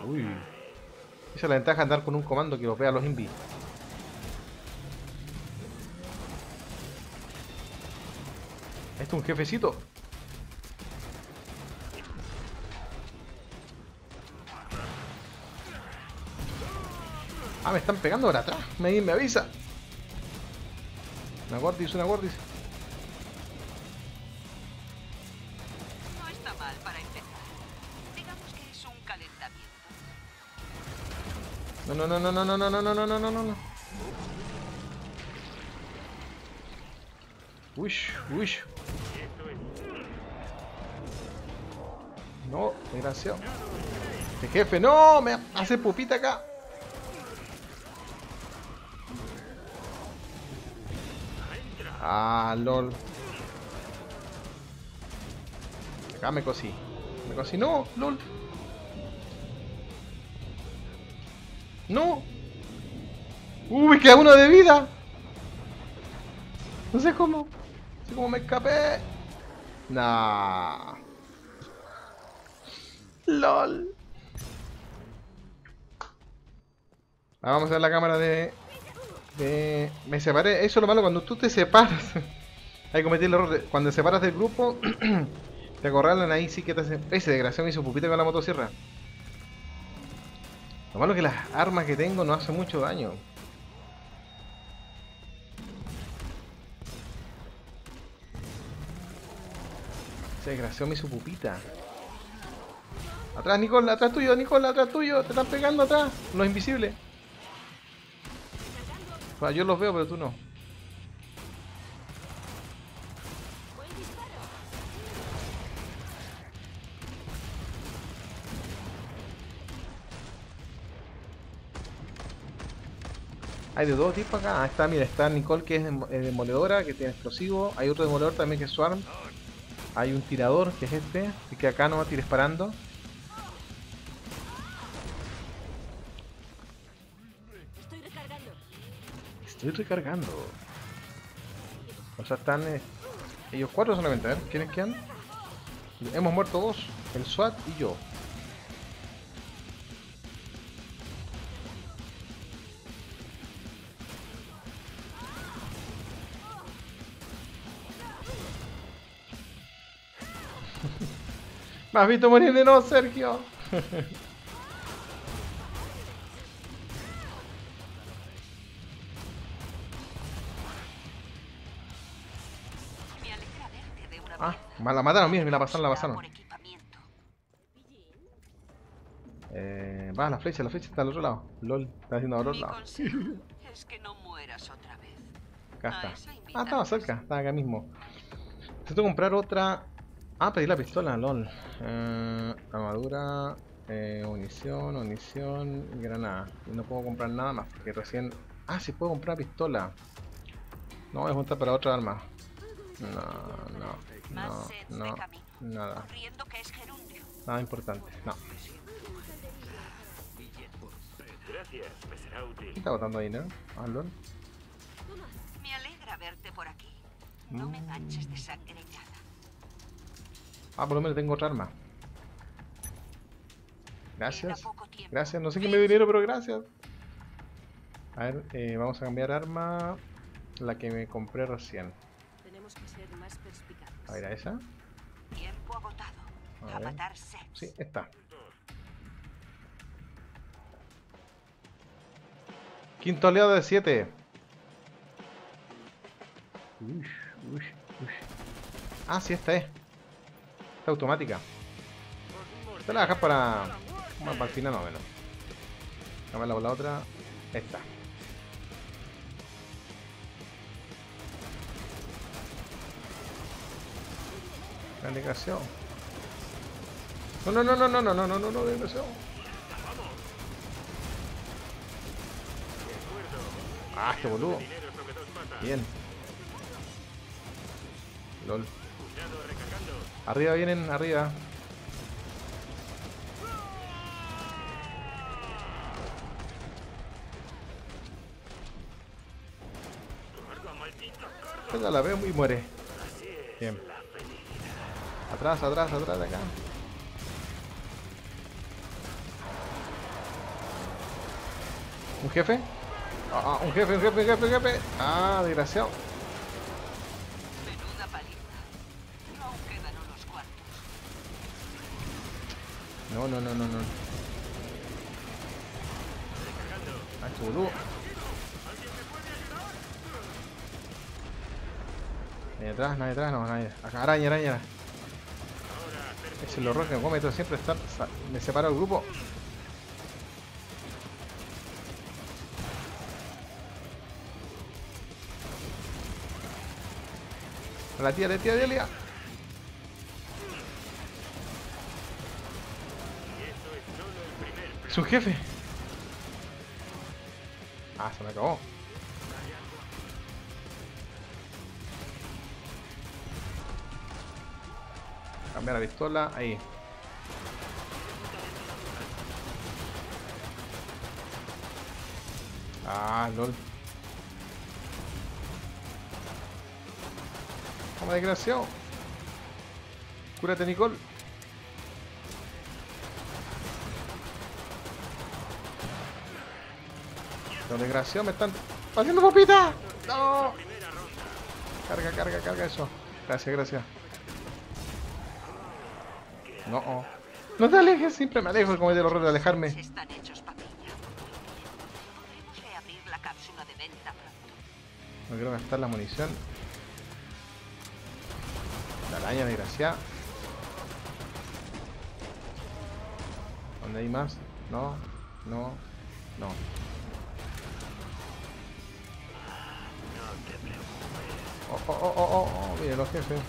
¿Cómo? Uy. Esa es la ventaja de andar con un comando que los vea a los invis. Este es un jefecito. Ah, me están pegando por atrás. Me, me avisa. Una gordis, una gordis. No está mal para empezar. Digamos que es un calentamiento. No, no, no, no, no, no, no, no, no, no, no, no, no, no. Ush, ush. No, desgraciado. Este jefe, no, me hace pupita acá. Ah, lol. Acá me cosí. Me cosí, no, lol. No. Uy, queda uno de vida. No sé cómo. No sé cómo me escapé. Nah. LOL. Ahora vamos a ver la cámara de... de... Me separé. Eso es lo malo cuando tú te separas. Hay que cometer el error de... Cuando te separas del grupo... te acorralan ahí sí que te hacen... Ese desgraciado me hizo pupita con la motosierra. Lo malo es que las armas que tengo no hacen mucho daño. Ese desgraciado me hizo pupita. Atrás, Nicole, atrás tuyo, Nicole, atrás tuyo. Te están pegando atrás. Los Ah, yo los veo, pero tú no. Hay de dos tipos acá. Ah, está, mira, está Nicole que es dem- demoledora, que tiene explosivo. Hay otro demoledor también que es Swarm. Hay un tirador que es este, y que acá no va a disparando. Estoy recargando. O sea, están eh, ellos cuatro solamente. Ver, ¿quiénes quedan? Hemos muerto dos, el SWAT y yo. ¿Me has visto morir de no, Sergio? la mataron, mira, me la pasaron, la pasaron. Eh, va, la flecha, la flecha está al otro lado. LOL, está haciendo al otro lado. consejo es que no mueras otra vez. Acá está. Ah, estaba cerca, estaba acá mismo. Necesito comprar otra. Ah, pedí la pistola, lol. Eh, armadura, eh, munición, munición granada. Y no puedo comprar nada más porque recién Ah, sí puedo comprar pistola. No voy a juntar para otra arma. No, no, no, no, nada. Corriendo que es gerundio. Nada importante. No. Gracias, me será útil. ¿Quién está botando dinero? Ah, lol. Me alegra verte por aquí. No me manches de sangre nada. Ah, por lo menos tengo otra arma. Gracias. Gracias. No sé quién me dio dinero, pero gracias. A ver, eh, vamos a cambiar arma. La que me compré recién. Tenemos que ser más perspicaces. A ver, a esa. Tiempo agotado. A A, ver. matar sets. Sí, esta. Quinto oleado de 7. Ah, sí, esta es. Esta automática. Esta la dejas para. Bueno, para el final más o menos. Cambiarla por la otra. Esta. Gran desgraciado. No, no, no, no, no, no, no, no, no, no, desgraciado. Ah, este boludo. Bien. LOL. Arriba vienen, arriba. La veo y muere. Bien. Atrás, atrás, atrás de acá. ¿Un jefe? Ah, ah, un jefe, un jefe, un jefe, un jefe. Ah, desgraciado. Menuda paliza. Aún quedan unos cuantos. No, no, no, no, no. Ah, este boludo. Nadie atrás, nadie atrás, no, nadie. Acá, araña, araña. Es lo rojo que siempre estar. Me separo del grupo. A La tía de tía Delia. Es un jefe. Ah, se me acabó. Cambiar la pistola, ahí. Ah, lol. Como desgraciado. Cúrate, Nicole. Los desgraciados me están haciendo popita. No. Carga, carga, carga eso. Gracias, gracias. No. oh. No te alejes, siempre me alejo como el horror de alejarme. Se están hechos papilla. Podremos reabrir la cápsula de venta pronto. No quiero gastar la munición. La araña desgraciada. ¿Dónde hay más? No, no, no. Oh, oh, oh, oh, oh, oh, mire los jefes.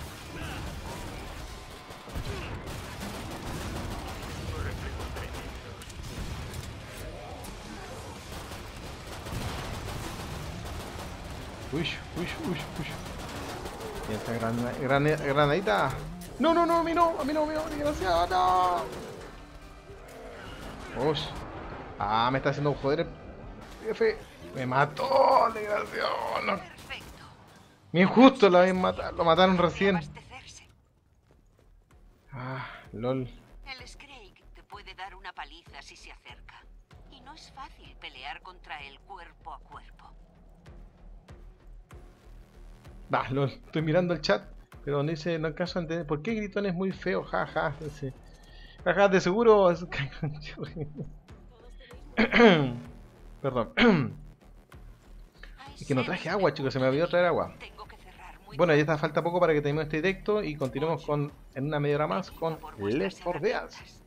Uy, uy, uy, uy. Y esta grana, grana- granadita. No, no, no, a mí no, a mí no, a mí no, desgraciado, no. Uy. Ah, me está haciendo un joder. Jefe, me mató, desgraciado. No. Perfecto. Ni justo lo, habían mata- lo mataron recién. Ah, lol. Estoy mirando el chat. Pero donde dice, no alcanzo a entender. ¿Por qué Gritón es muy feo? Ja, ja. De seguro. Perdón. Es que no traje agua, chicos. Se me olvidó traer agua. Bueno, ya está, falta poco para que termine este directo y continuemos con en una media hora más con Por vuestras Left 4 Dead. herramientas.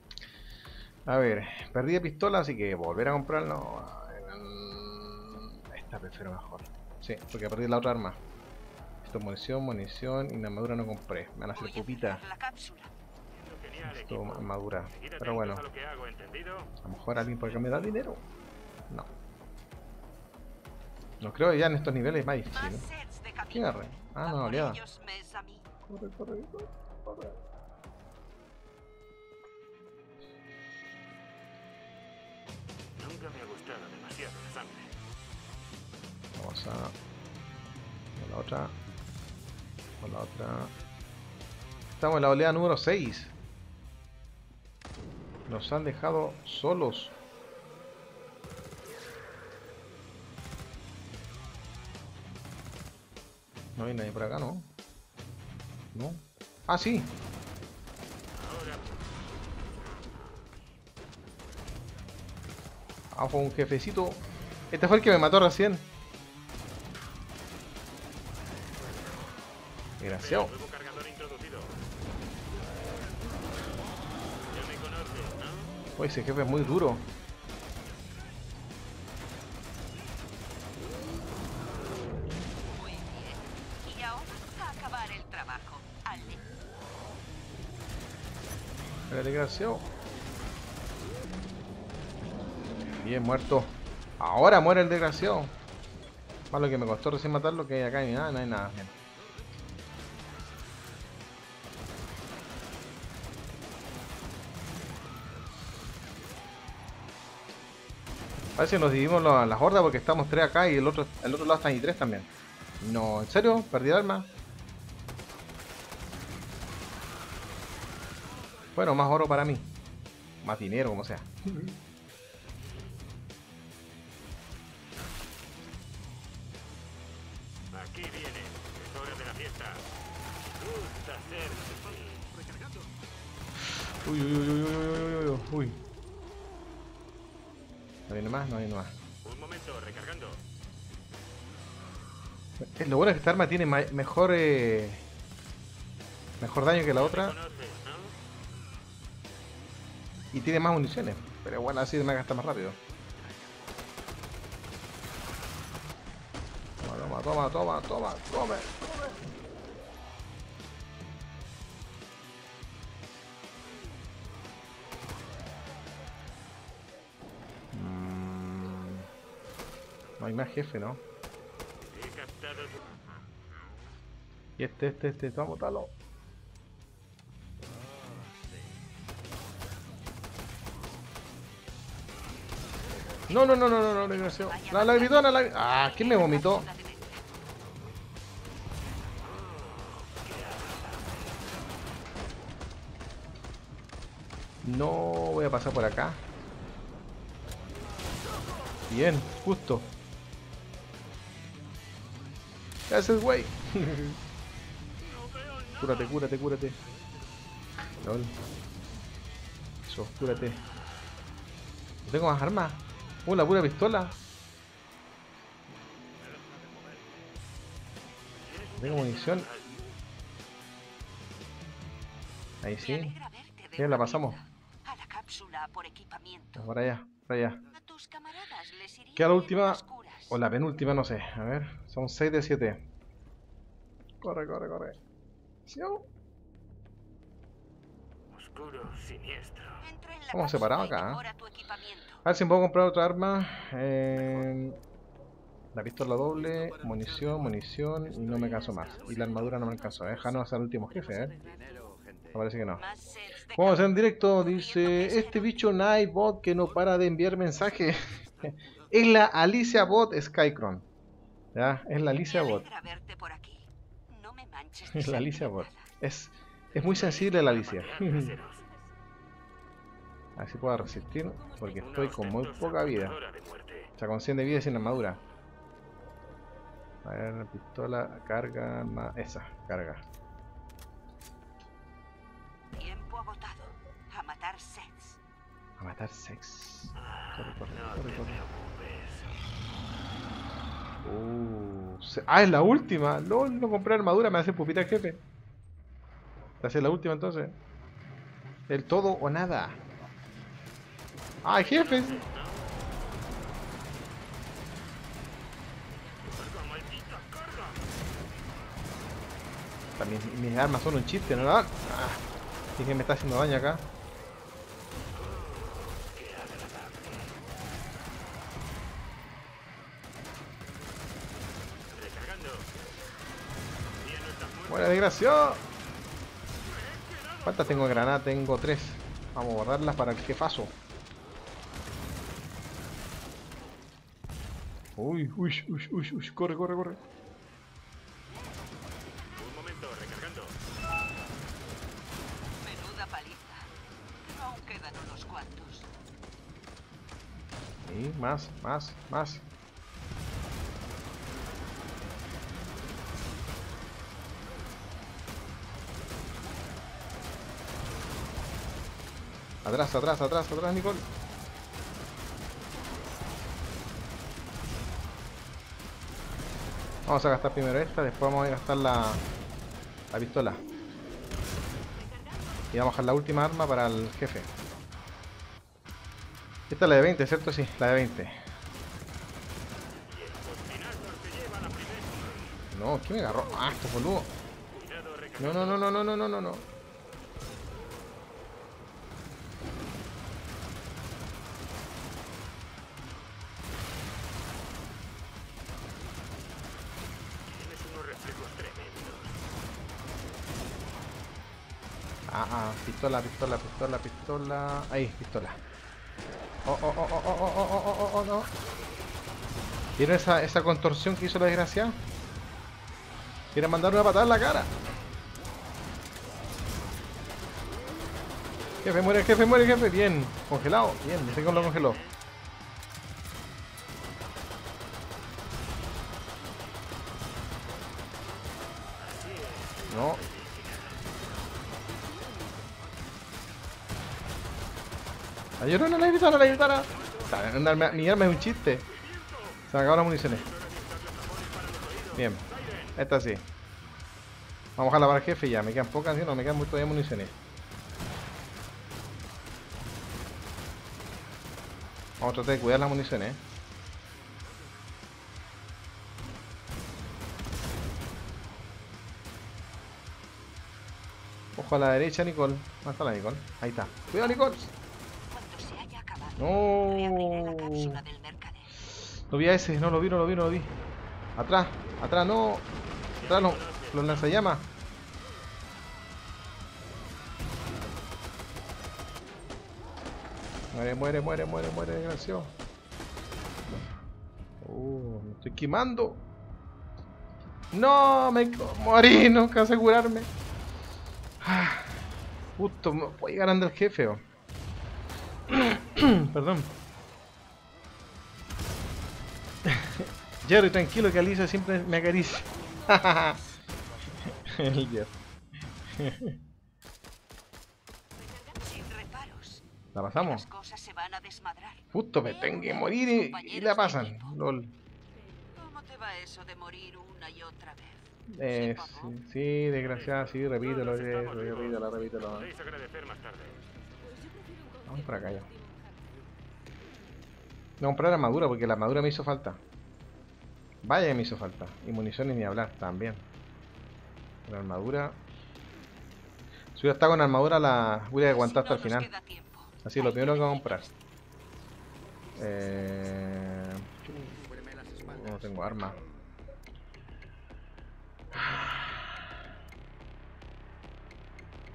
A ver, perdí de pistola, así que volver a comprarlo. Esta prefiero mejor. Sí, porque perdí la otra arma. Esto es munición, munición y la armadura no compré. Me van a hacer pupita. Esto. Seguid Pero bueno, a lo mejor alguien por acá me da dinero. No. No creo que ya en estos niveles es más difícil. Más ¿no? ¿Quién agarré? Ah, no, por aliada. ellos, me es a mí. Corre, corre, corre, corre. Nunca me ha gustado demasiado la sangre. Vamos a... La otra. Con la otra. Estamos en la oleada número 6. Nos han dejado solos. No hay nadie por acá, ¿no? ¿No? Ah, sí. Ah, fue un jefecito. Este fue el que me mató recién. Desgraciado. Uy, ese jefe es muy duro. Muy bien. Y ahora a acabar el trabajo. Ale. Desgraciado. Bien, muerto. Ahora muere el desgraciado. Más lo que me costó recién matarlo que acá ni nada, no hay nada. Bien. A ver si nos dividimos las la porque estamos tres acá y el otro, el otro lado están y tres también. No, ¿en serio? ¿Perdí el arma? Bueno, más oro para mí. Más dinero, como sea. Aquí viene. Es hora de la fiesta. Gusta ser... Uy, uy, uy, uy, uy, uy, uy, uy más, no viene más. Un momento, recargando. Eh, Lo bueno es que esta arma tiene mejor eh, mejor daño que la otra ¿Conoces, no? y tiene más municiones. Pero bueno, así me gasta más rápido. Toma, toma, toma, toma, toma, tome. Hay más jefe, ¿no? Y este, este, este, vamos, talo. No, no, no, no, no, no, desgraciado. La lagritona, la... Ah, ¿quién me vomitó? La. No voy a pasar por acá. Bien, justo. ¿Qué haces, güey? cúrate, cúrate, cúrate. Lol. Eso, cúrate. ¿No tengo más armas? Uh, la pura pistola. No tengo munición. Ahí sí. Bien, la pasamos. por allá, por allá. Queda la última o la penúltima, no sé. A ver, son 6 de 7. Corre, corre, corre. Siu. Oscuro, siniestro. Estamos separados acá, ¿eh? A ver si me puedo comprar otra arma. Eh, la pistola doble, munición, munición y no me caso más. Y la armadura no me alcanzó. Déjanos hasta el último jefe, ¿eh? Me parece que no. Vamos a hacer en directo, dice este bicho Nightbot que no para de enviar mensajes. es la Alicia Bot Skycron. Ya, es la Alicia Bot. No me manches de Es la Alicia Bot. Es, es muy sensible la Alicia. Así puedo resistir porque estoy con muy poca vida. O sea, con 100 de vida y sin armadura. A ver, pistola, carga, arma. Esa, carga. Tiempo agotado. A matar sets. A matar sex. Corre, corre, corre, te corre. Uh, ah, es la última. No, no compré armadura, me hace pupita el jefe. ¿Esta es la última entonces? El todo o nada. ¡Ah, jefes! También mis armas son un chiste, ¿no? Ah, ¿y que me está haciendo daño acá? Desgraciado! ¿Cuántas tengo de granada? Tengo tres. Vamos a guardarlas para el jefazo. Uy, uy, uy, uy, uy, corre, corre, corre. Un momento, recargando. Menuda paliza. Pero aún quedan unos cuantos. Sí, más, más, más. Atrás, atrás, atrás, atrás, Nicole. Vamos a gastar primero esta, después vamos a gastar la, la pistola. Y vamos a dejar la última arma para el jefe. Esta es la de 20, ¿cierto? Sí, la de 20. No, ¿quién me agarró? Ah, esto boludo. No, no, no, no, no, no, no, no, pistola, pistola, pistola, pistola. Ahí, pistola. Oh, oh, oh, oh, oh, oh, oh, oh, oh, oh, no. ¿Vieron esa, esa contorsión que hizo la desgracia? Quiere mandar una patada en la cara. Jefe, muere, jefe, muere, jefe. Bien, congelado. Bien, ese con lo congeló. Llorona, la gritara, la gritara. Saben, anda, mi- es un chiste. Se me acabaron las municiones. Bien. Esta sí. Vamos a jalar para el jefe ya. Me quedan pocas, ¿sí? no me quedan muy todavía municiones. Vamos a tratar de cuidar las municiones. ¿eh? Ojo a la derecha, Nicole. ¿Dónde está la Nicole? Ahí está. Cuidado, Nicole. Cuando se haya acabado, No. Lo vi a ese, no lo vi, no lo vi, no lo vi. Atrás, atrás, no. Atrás, no. Los lanzallamas. Muere, muere, muere, muere, muere, desgraciado. Uh, me estoy quemando. No, me morí, no alcancé a curarme. Ah, Justo, me voy ganando el jefe. oh. Perdón. Jerry, tranquilo que Alicia siempre me acaricia. El Jerry. ¿La pasamos? Las cosas se van a desmadrar. Justo me tengo que morir y, y la pasan. Lol. ¿Cómo te va eso de morir una y otra vez? Eh, sí, sí, desgraciada, sí, repítelo, repítelo, repítelo. Tarde. Vamos por acá ya. Voy a comprar armadura porque la armadura me hizo falta. Vaya que me hizo falta. Y municiones ni hablar también. La armadura. Si hubiera estado con armadura la voy a aguantar hasta el final. Así, lo primero que voy a comprar. Eh... No tengo arma.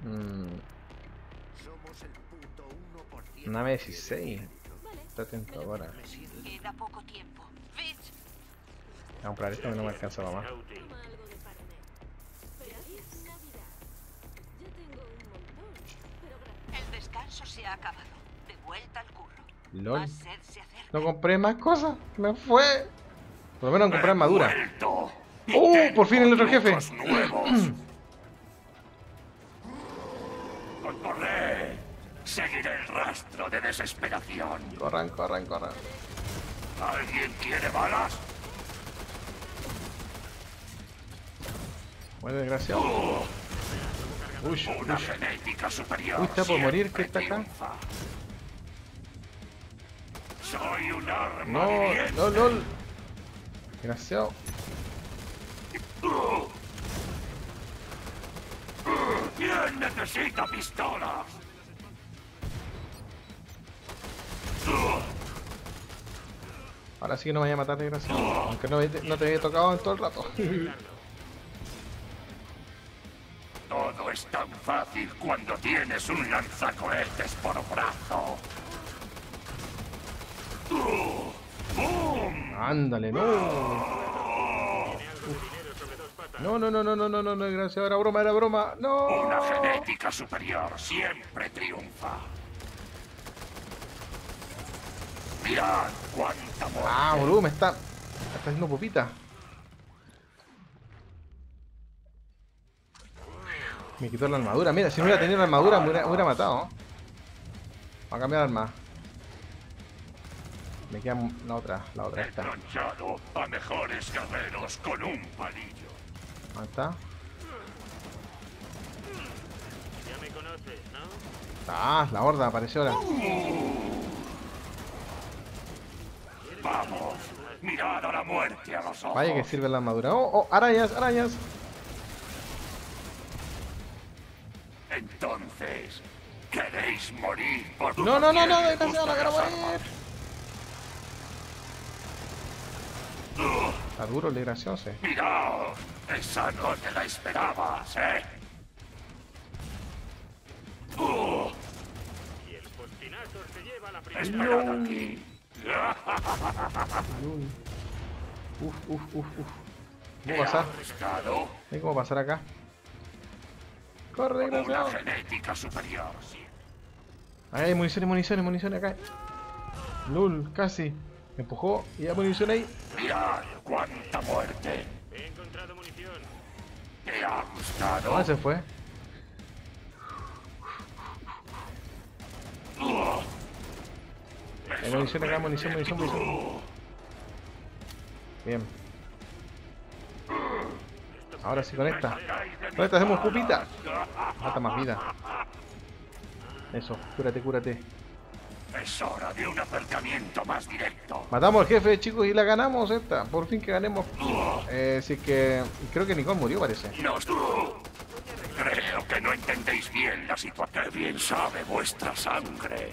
Mm, Nave 16 está atento ahora. Queda poco tiempo. No, no me más. De. LOL. No compré más cosas. Me fue. Por lo menos compré armadura. ¡Oh! Por fin el otro jefe. de desesperación. Corran, corran, corran. ¿Alguien quiere balas? Muere desgraciado. Uy, Una genética superior. Uy, está por morir, ¿qué siempre está acá? Soy un arma No, viviente. no, lol. Desgraciado. ¿Quién necesita pistolas? Ahora sí que no me vaya a matar, desgraciado. Aunque no, no te había tocado en todo el rato. fácil cuando tienes un lanzacohetes por brazo. Ándale, no. No, no, no, no, no, no, no, no, gracias. Era broma, era broma. No. Una genética superior siempre triunfa. Mirad cuánta muerte. Ah, boludo, me está. Me está haciendo pupita. Me quitó la armadura. Mira, si no hubiera tenido la armadura, me hubiera, me hubiera matado. Voy a cambiar de arma. Me queda la otra, la otra esta. a mejores guerreros con un palillo. ¿Dónde está? Ya me conoces, ¿no? Ah, la horda apareció ahora. Vamos, mirad a la muerte a los ojos. Vaya que sirve la armadura. Oh, oh, arañas, arañas. Entonces, ¿queréis morir por No, no, no, no, le desgraciado, no quiero morir. Está duro el desgracioso. Miraos, esa no te la esperabas, ¿eh? ¡Uh! Y el postinazo se lleva la primera. Esperad aquí. Uf, uf, uf, uf. ¿Cómo pasar? ¿Hay cómo pasar acá? Corre, una desgraciado. genética superior. Ahí hay municiones, municiones, municiones acá. Lul, casi. Me empujó y hay munición ahí. Mirad cuánta muerte. He encontrado munición. ¿Te ha gustado? ¿Dónde se fue? Hay munición acá, munición, munición, munición. Bien. Ahora sí, conecta. Conecta, hacemos pupita. Mata más vida. Eso, cúrate, cúrate. Es hora de un acercamiento más directo. Matamos al jefe, chicos, y la ganamos esta. Por fin que ganemos. Eh, así que creo que Nicole murió, parece. Nos... Creo que no entendéis bien la situación. Bien sabe vuestra sangre.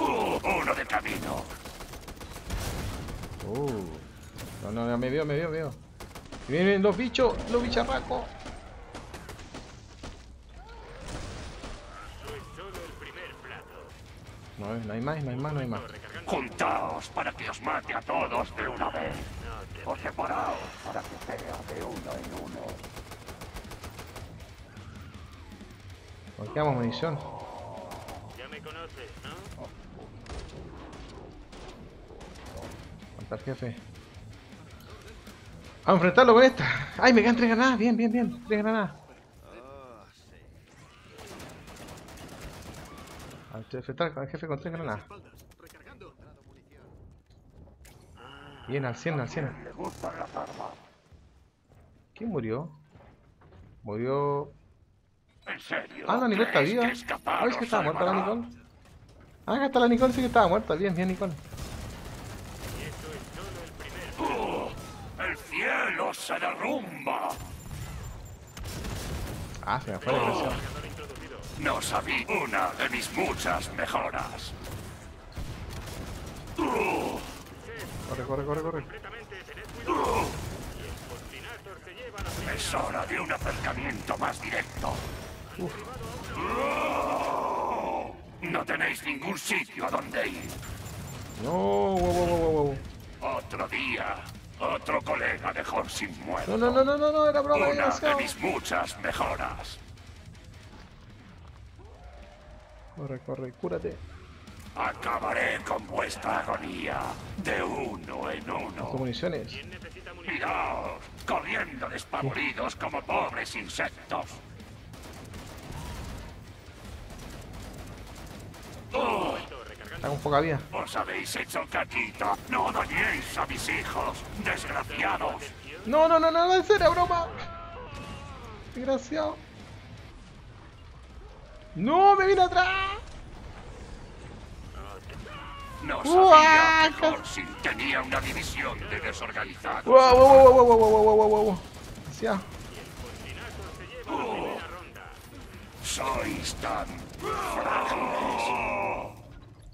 Uh, uno de camino. Uh. No, no, no, me veo, me veo, me veo. Vienen los bichos, los bicharracos. No, no hay más, no hay más, no hay más. Juntaos para que os mate a todos de una vez. O separaos para que sea de uno en uno. Bloqueamos munición. ¿No? Al jefe. A enfrentarlo con esta. ¡Ay, me quedan tres granadas! Bien, bien, bien. Tres granadas. Vamos a enfrentar al jefe con tres granadas. Bien, al 100, al 100. Le gustan las armas. ¿Quién murió? Murió... En serio. Ah, la Nicole está ¿creéis viva. escaparos Ah, es que estaba muerta la? Nicole. Ah, acá está la Nicole, sí que estaba muerta. Bien, bien, Nicole. Y eso es solo el primer el cielo se derrumba. Ah, se me fue la. Cargador introducido. No sabí una de mis muchas mejoras. Corre, corre, corre, corre. Es hora de un acercamiento más directo. No tenéis ningún sitio a donde ir. No, wow, wow, wow, wow, wow. Otro día, otro colega de Horsin muerto. No, no, no, no, no, no, era broma, Una de mis muchas mejoras. Corre, corre, cúrate. Acabaré con vuestra agonía de uno en Con uno. municiones. ¿Quién necesita munición? Miraos, corriendo despavoridos como pobres insectos. Está con poca vida. Os habéis hecho caquita. No dañéis a mis hijos, desgraciados. No, no, no, no, no, en serio, broma. Desgraciado. No, me viene atrás. No sabía que Horsin tenía una división de desorganizados. Wow, wow, wow, wow, wow, wow, wow, wow, wow. Sois tan.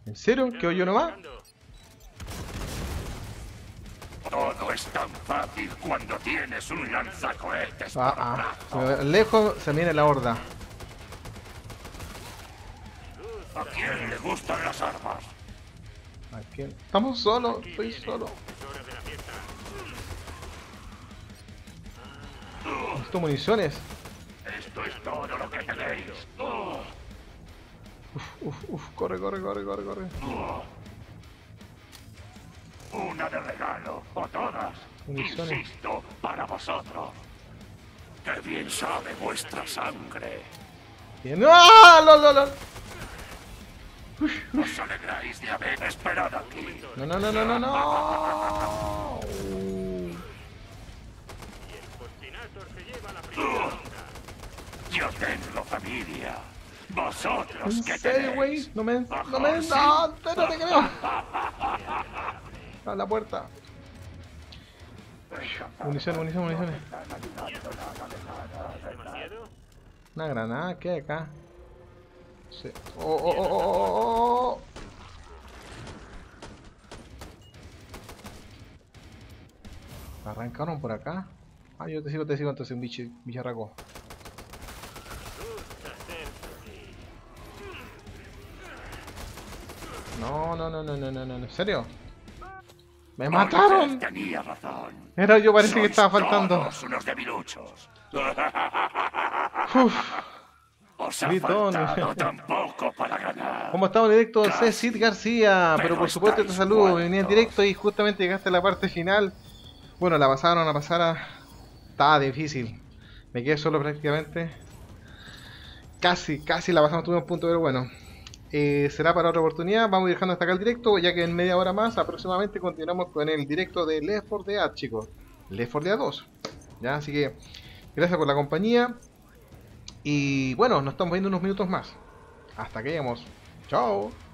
¿En serio? ¿Quedo yo nomás? Todo es tan fácil cuando tienes un lanzacohetes Ah, ah. Lejos se viene la horda. ¿A quién le gustan las armas? ¿A quién? Estamos solos, estoy solo. Necesito municiones. Esto es todo lo que tenéis. Oh, Uf, uf, corre, corre, corre, corre, corre. Una de regalo, o todas. Municiones. Insisto, para vosotros. Que bien sabe vuestra sangre. Bien. ¡Ah! ¡Lol, lol, lol! Os alegráis de haber esperado aquí. No, no, no, no, no, no. Yo tengo familia. Vosotros ¿En que serio, tenéis. güey? No me... No me... ¡No! ¡No te creo! A la puerta. Municiones, municiones, municiones. Una granada, ¿qué hay acá? Sí. Oh, oh, oh, oh, oh, oh. Arrancaron por acá. Ah, yo te sigo, te sigo, entonces un bicho, bicharraco. No, no, no, no, no, no, no, ¿en serio? ¡Me mataron! Tenía razón. Era yo, parece que estaba faltando. todos unos debiluchos. Uf. Os ha faltado tampoco para ganar. ¿Cómo estamos en directo? Cecil García, pero por supuesto te saludo, venía en directo y justamente llegaste a la parte final. Bueno, la pasaron a pasar a... Estaba difícil. Me quedé solo prácticamente. Casi, casi la pasamos, tuvimos punto, pero bueno. Eh, será para otra oportunidad, vamos dejando hasta acá el directo, ya que en media hora más aproximadamente continuamos con el directo de Left 4 Dead, chicos. Left 4 Dead 2. ¿Ya? Así que, gracias por la compañía. Y bueno, nos estamos viendo unos minutos más. Hasta que lleguemos. Chao.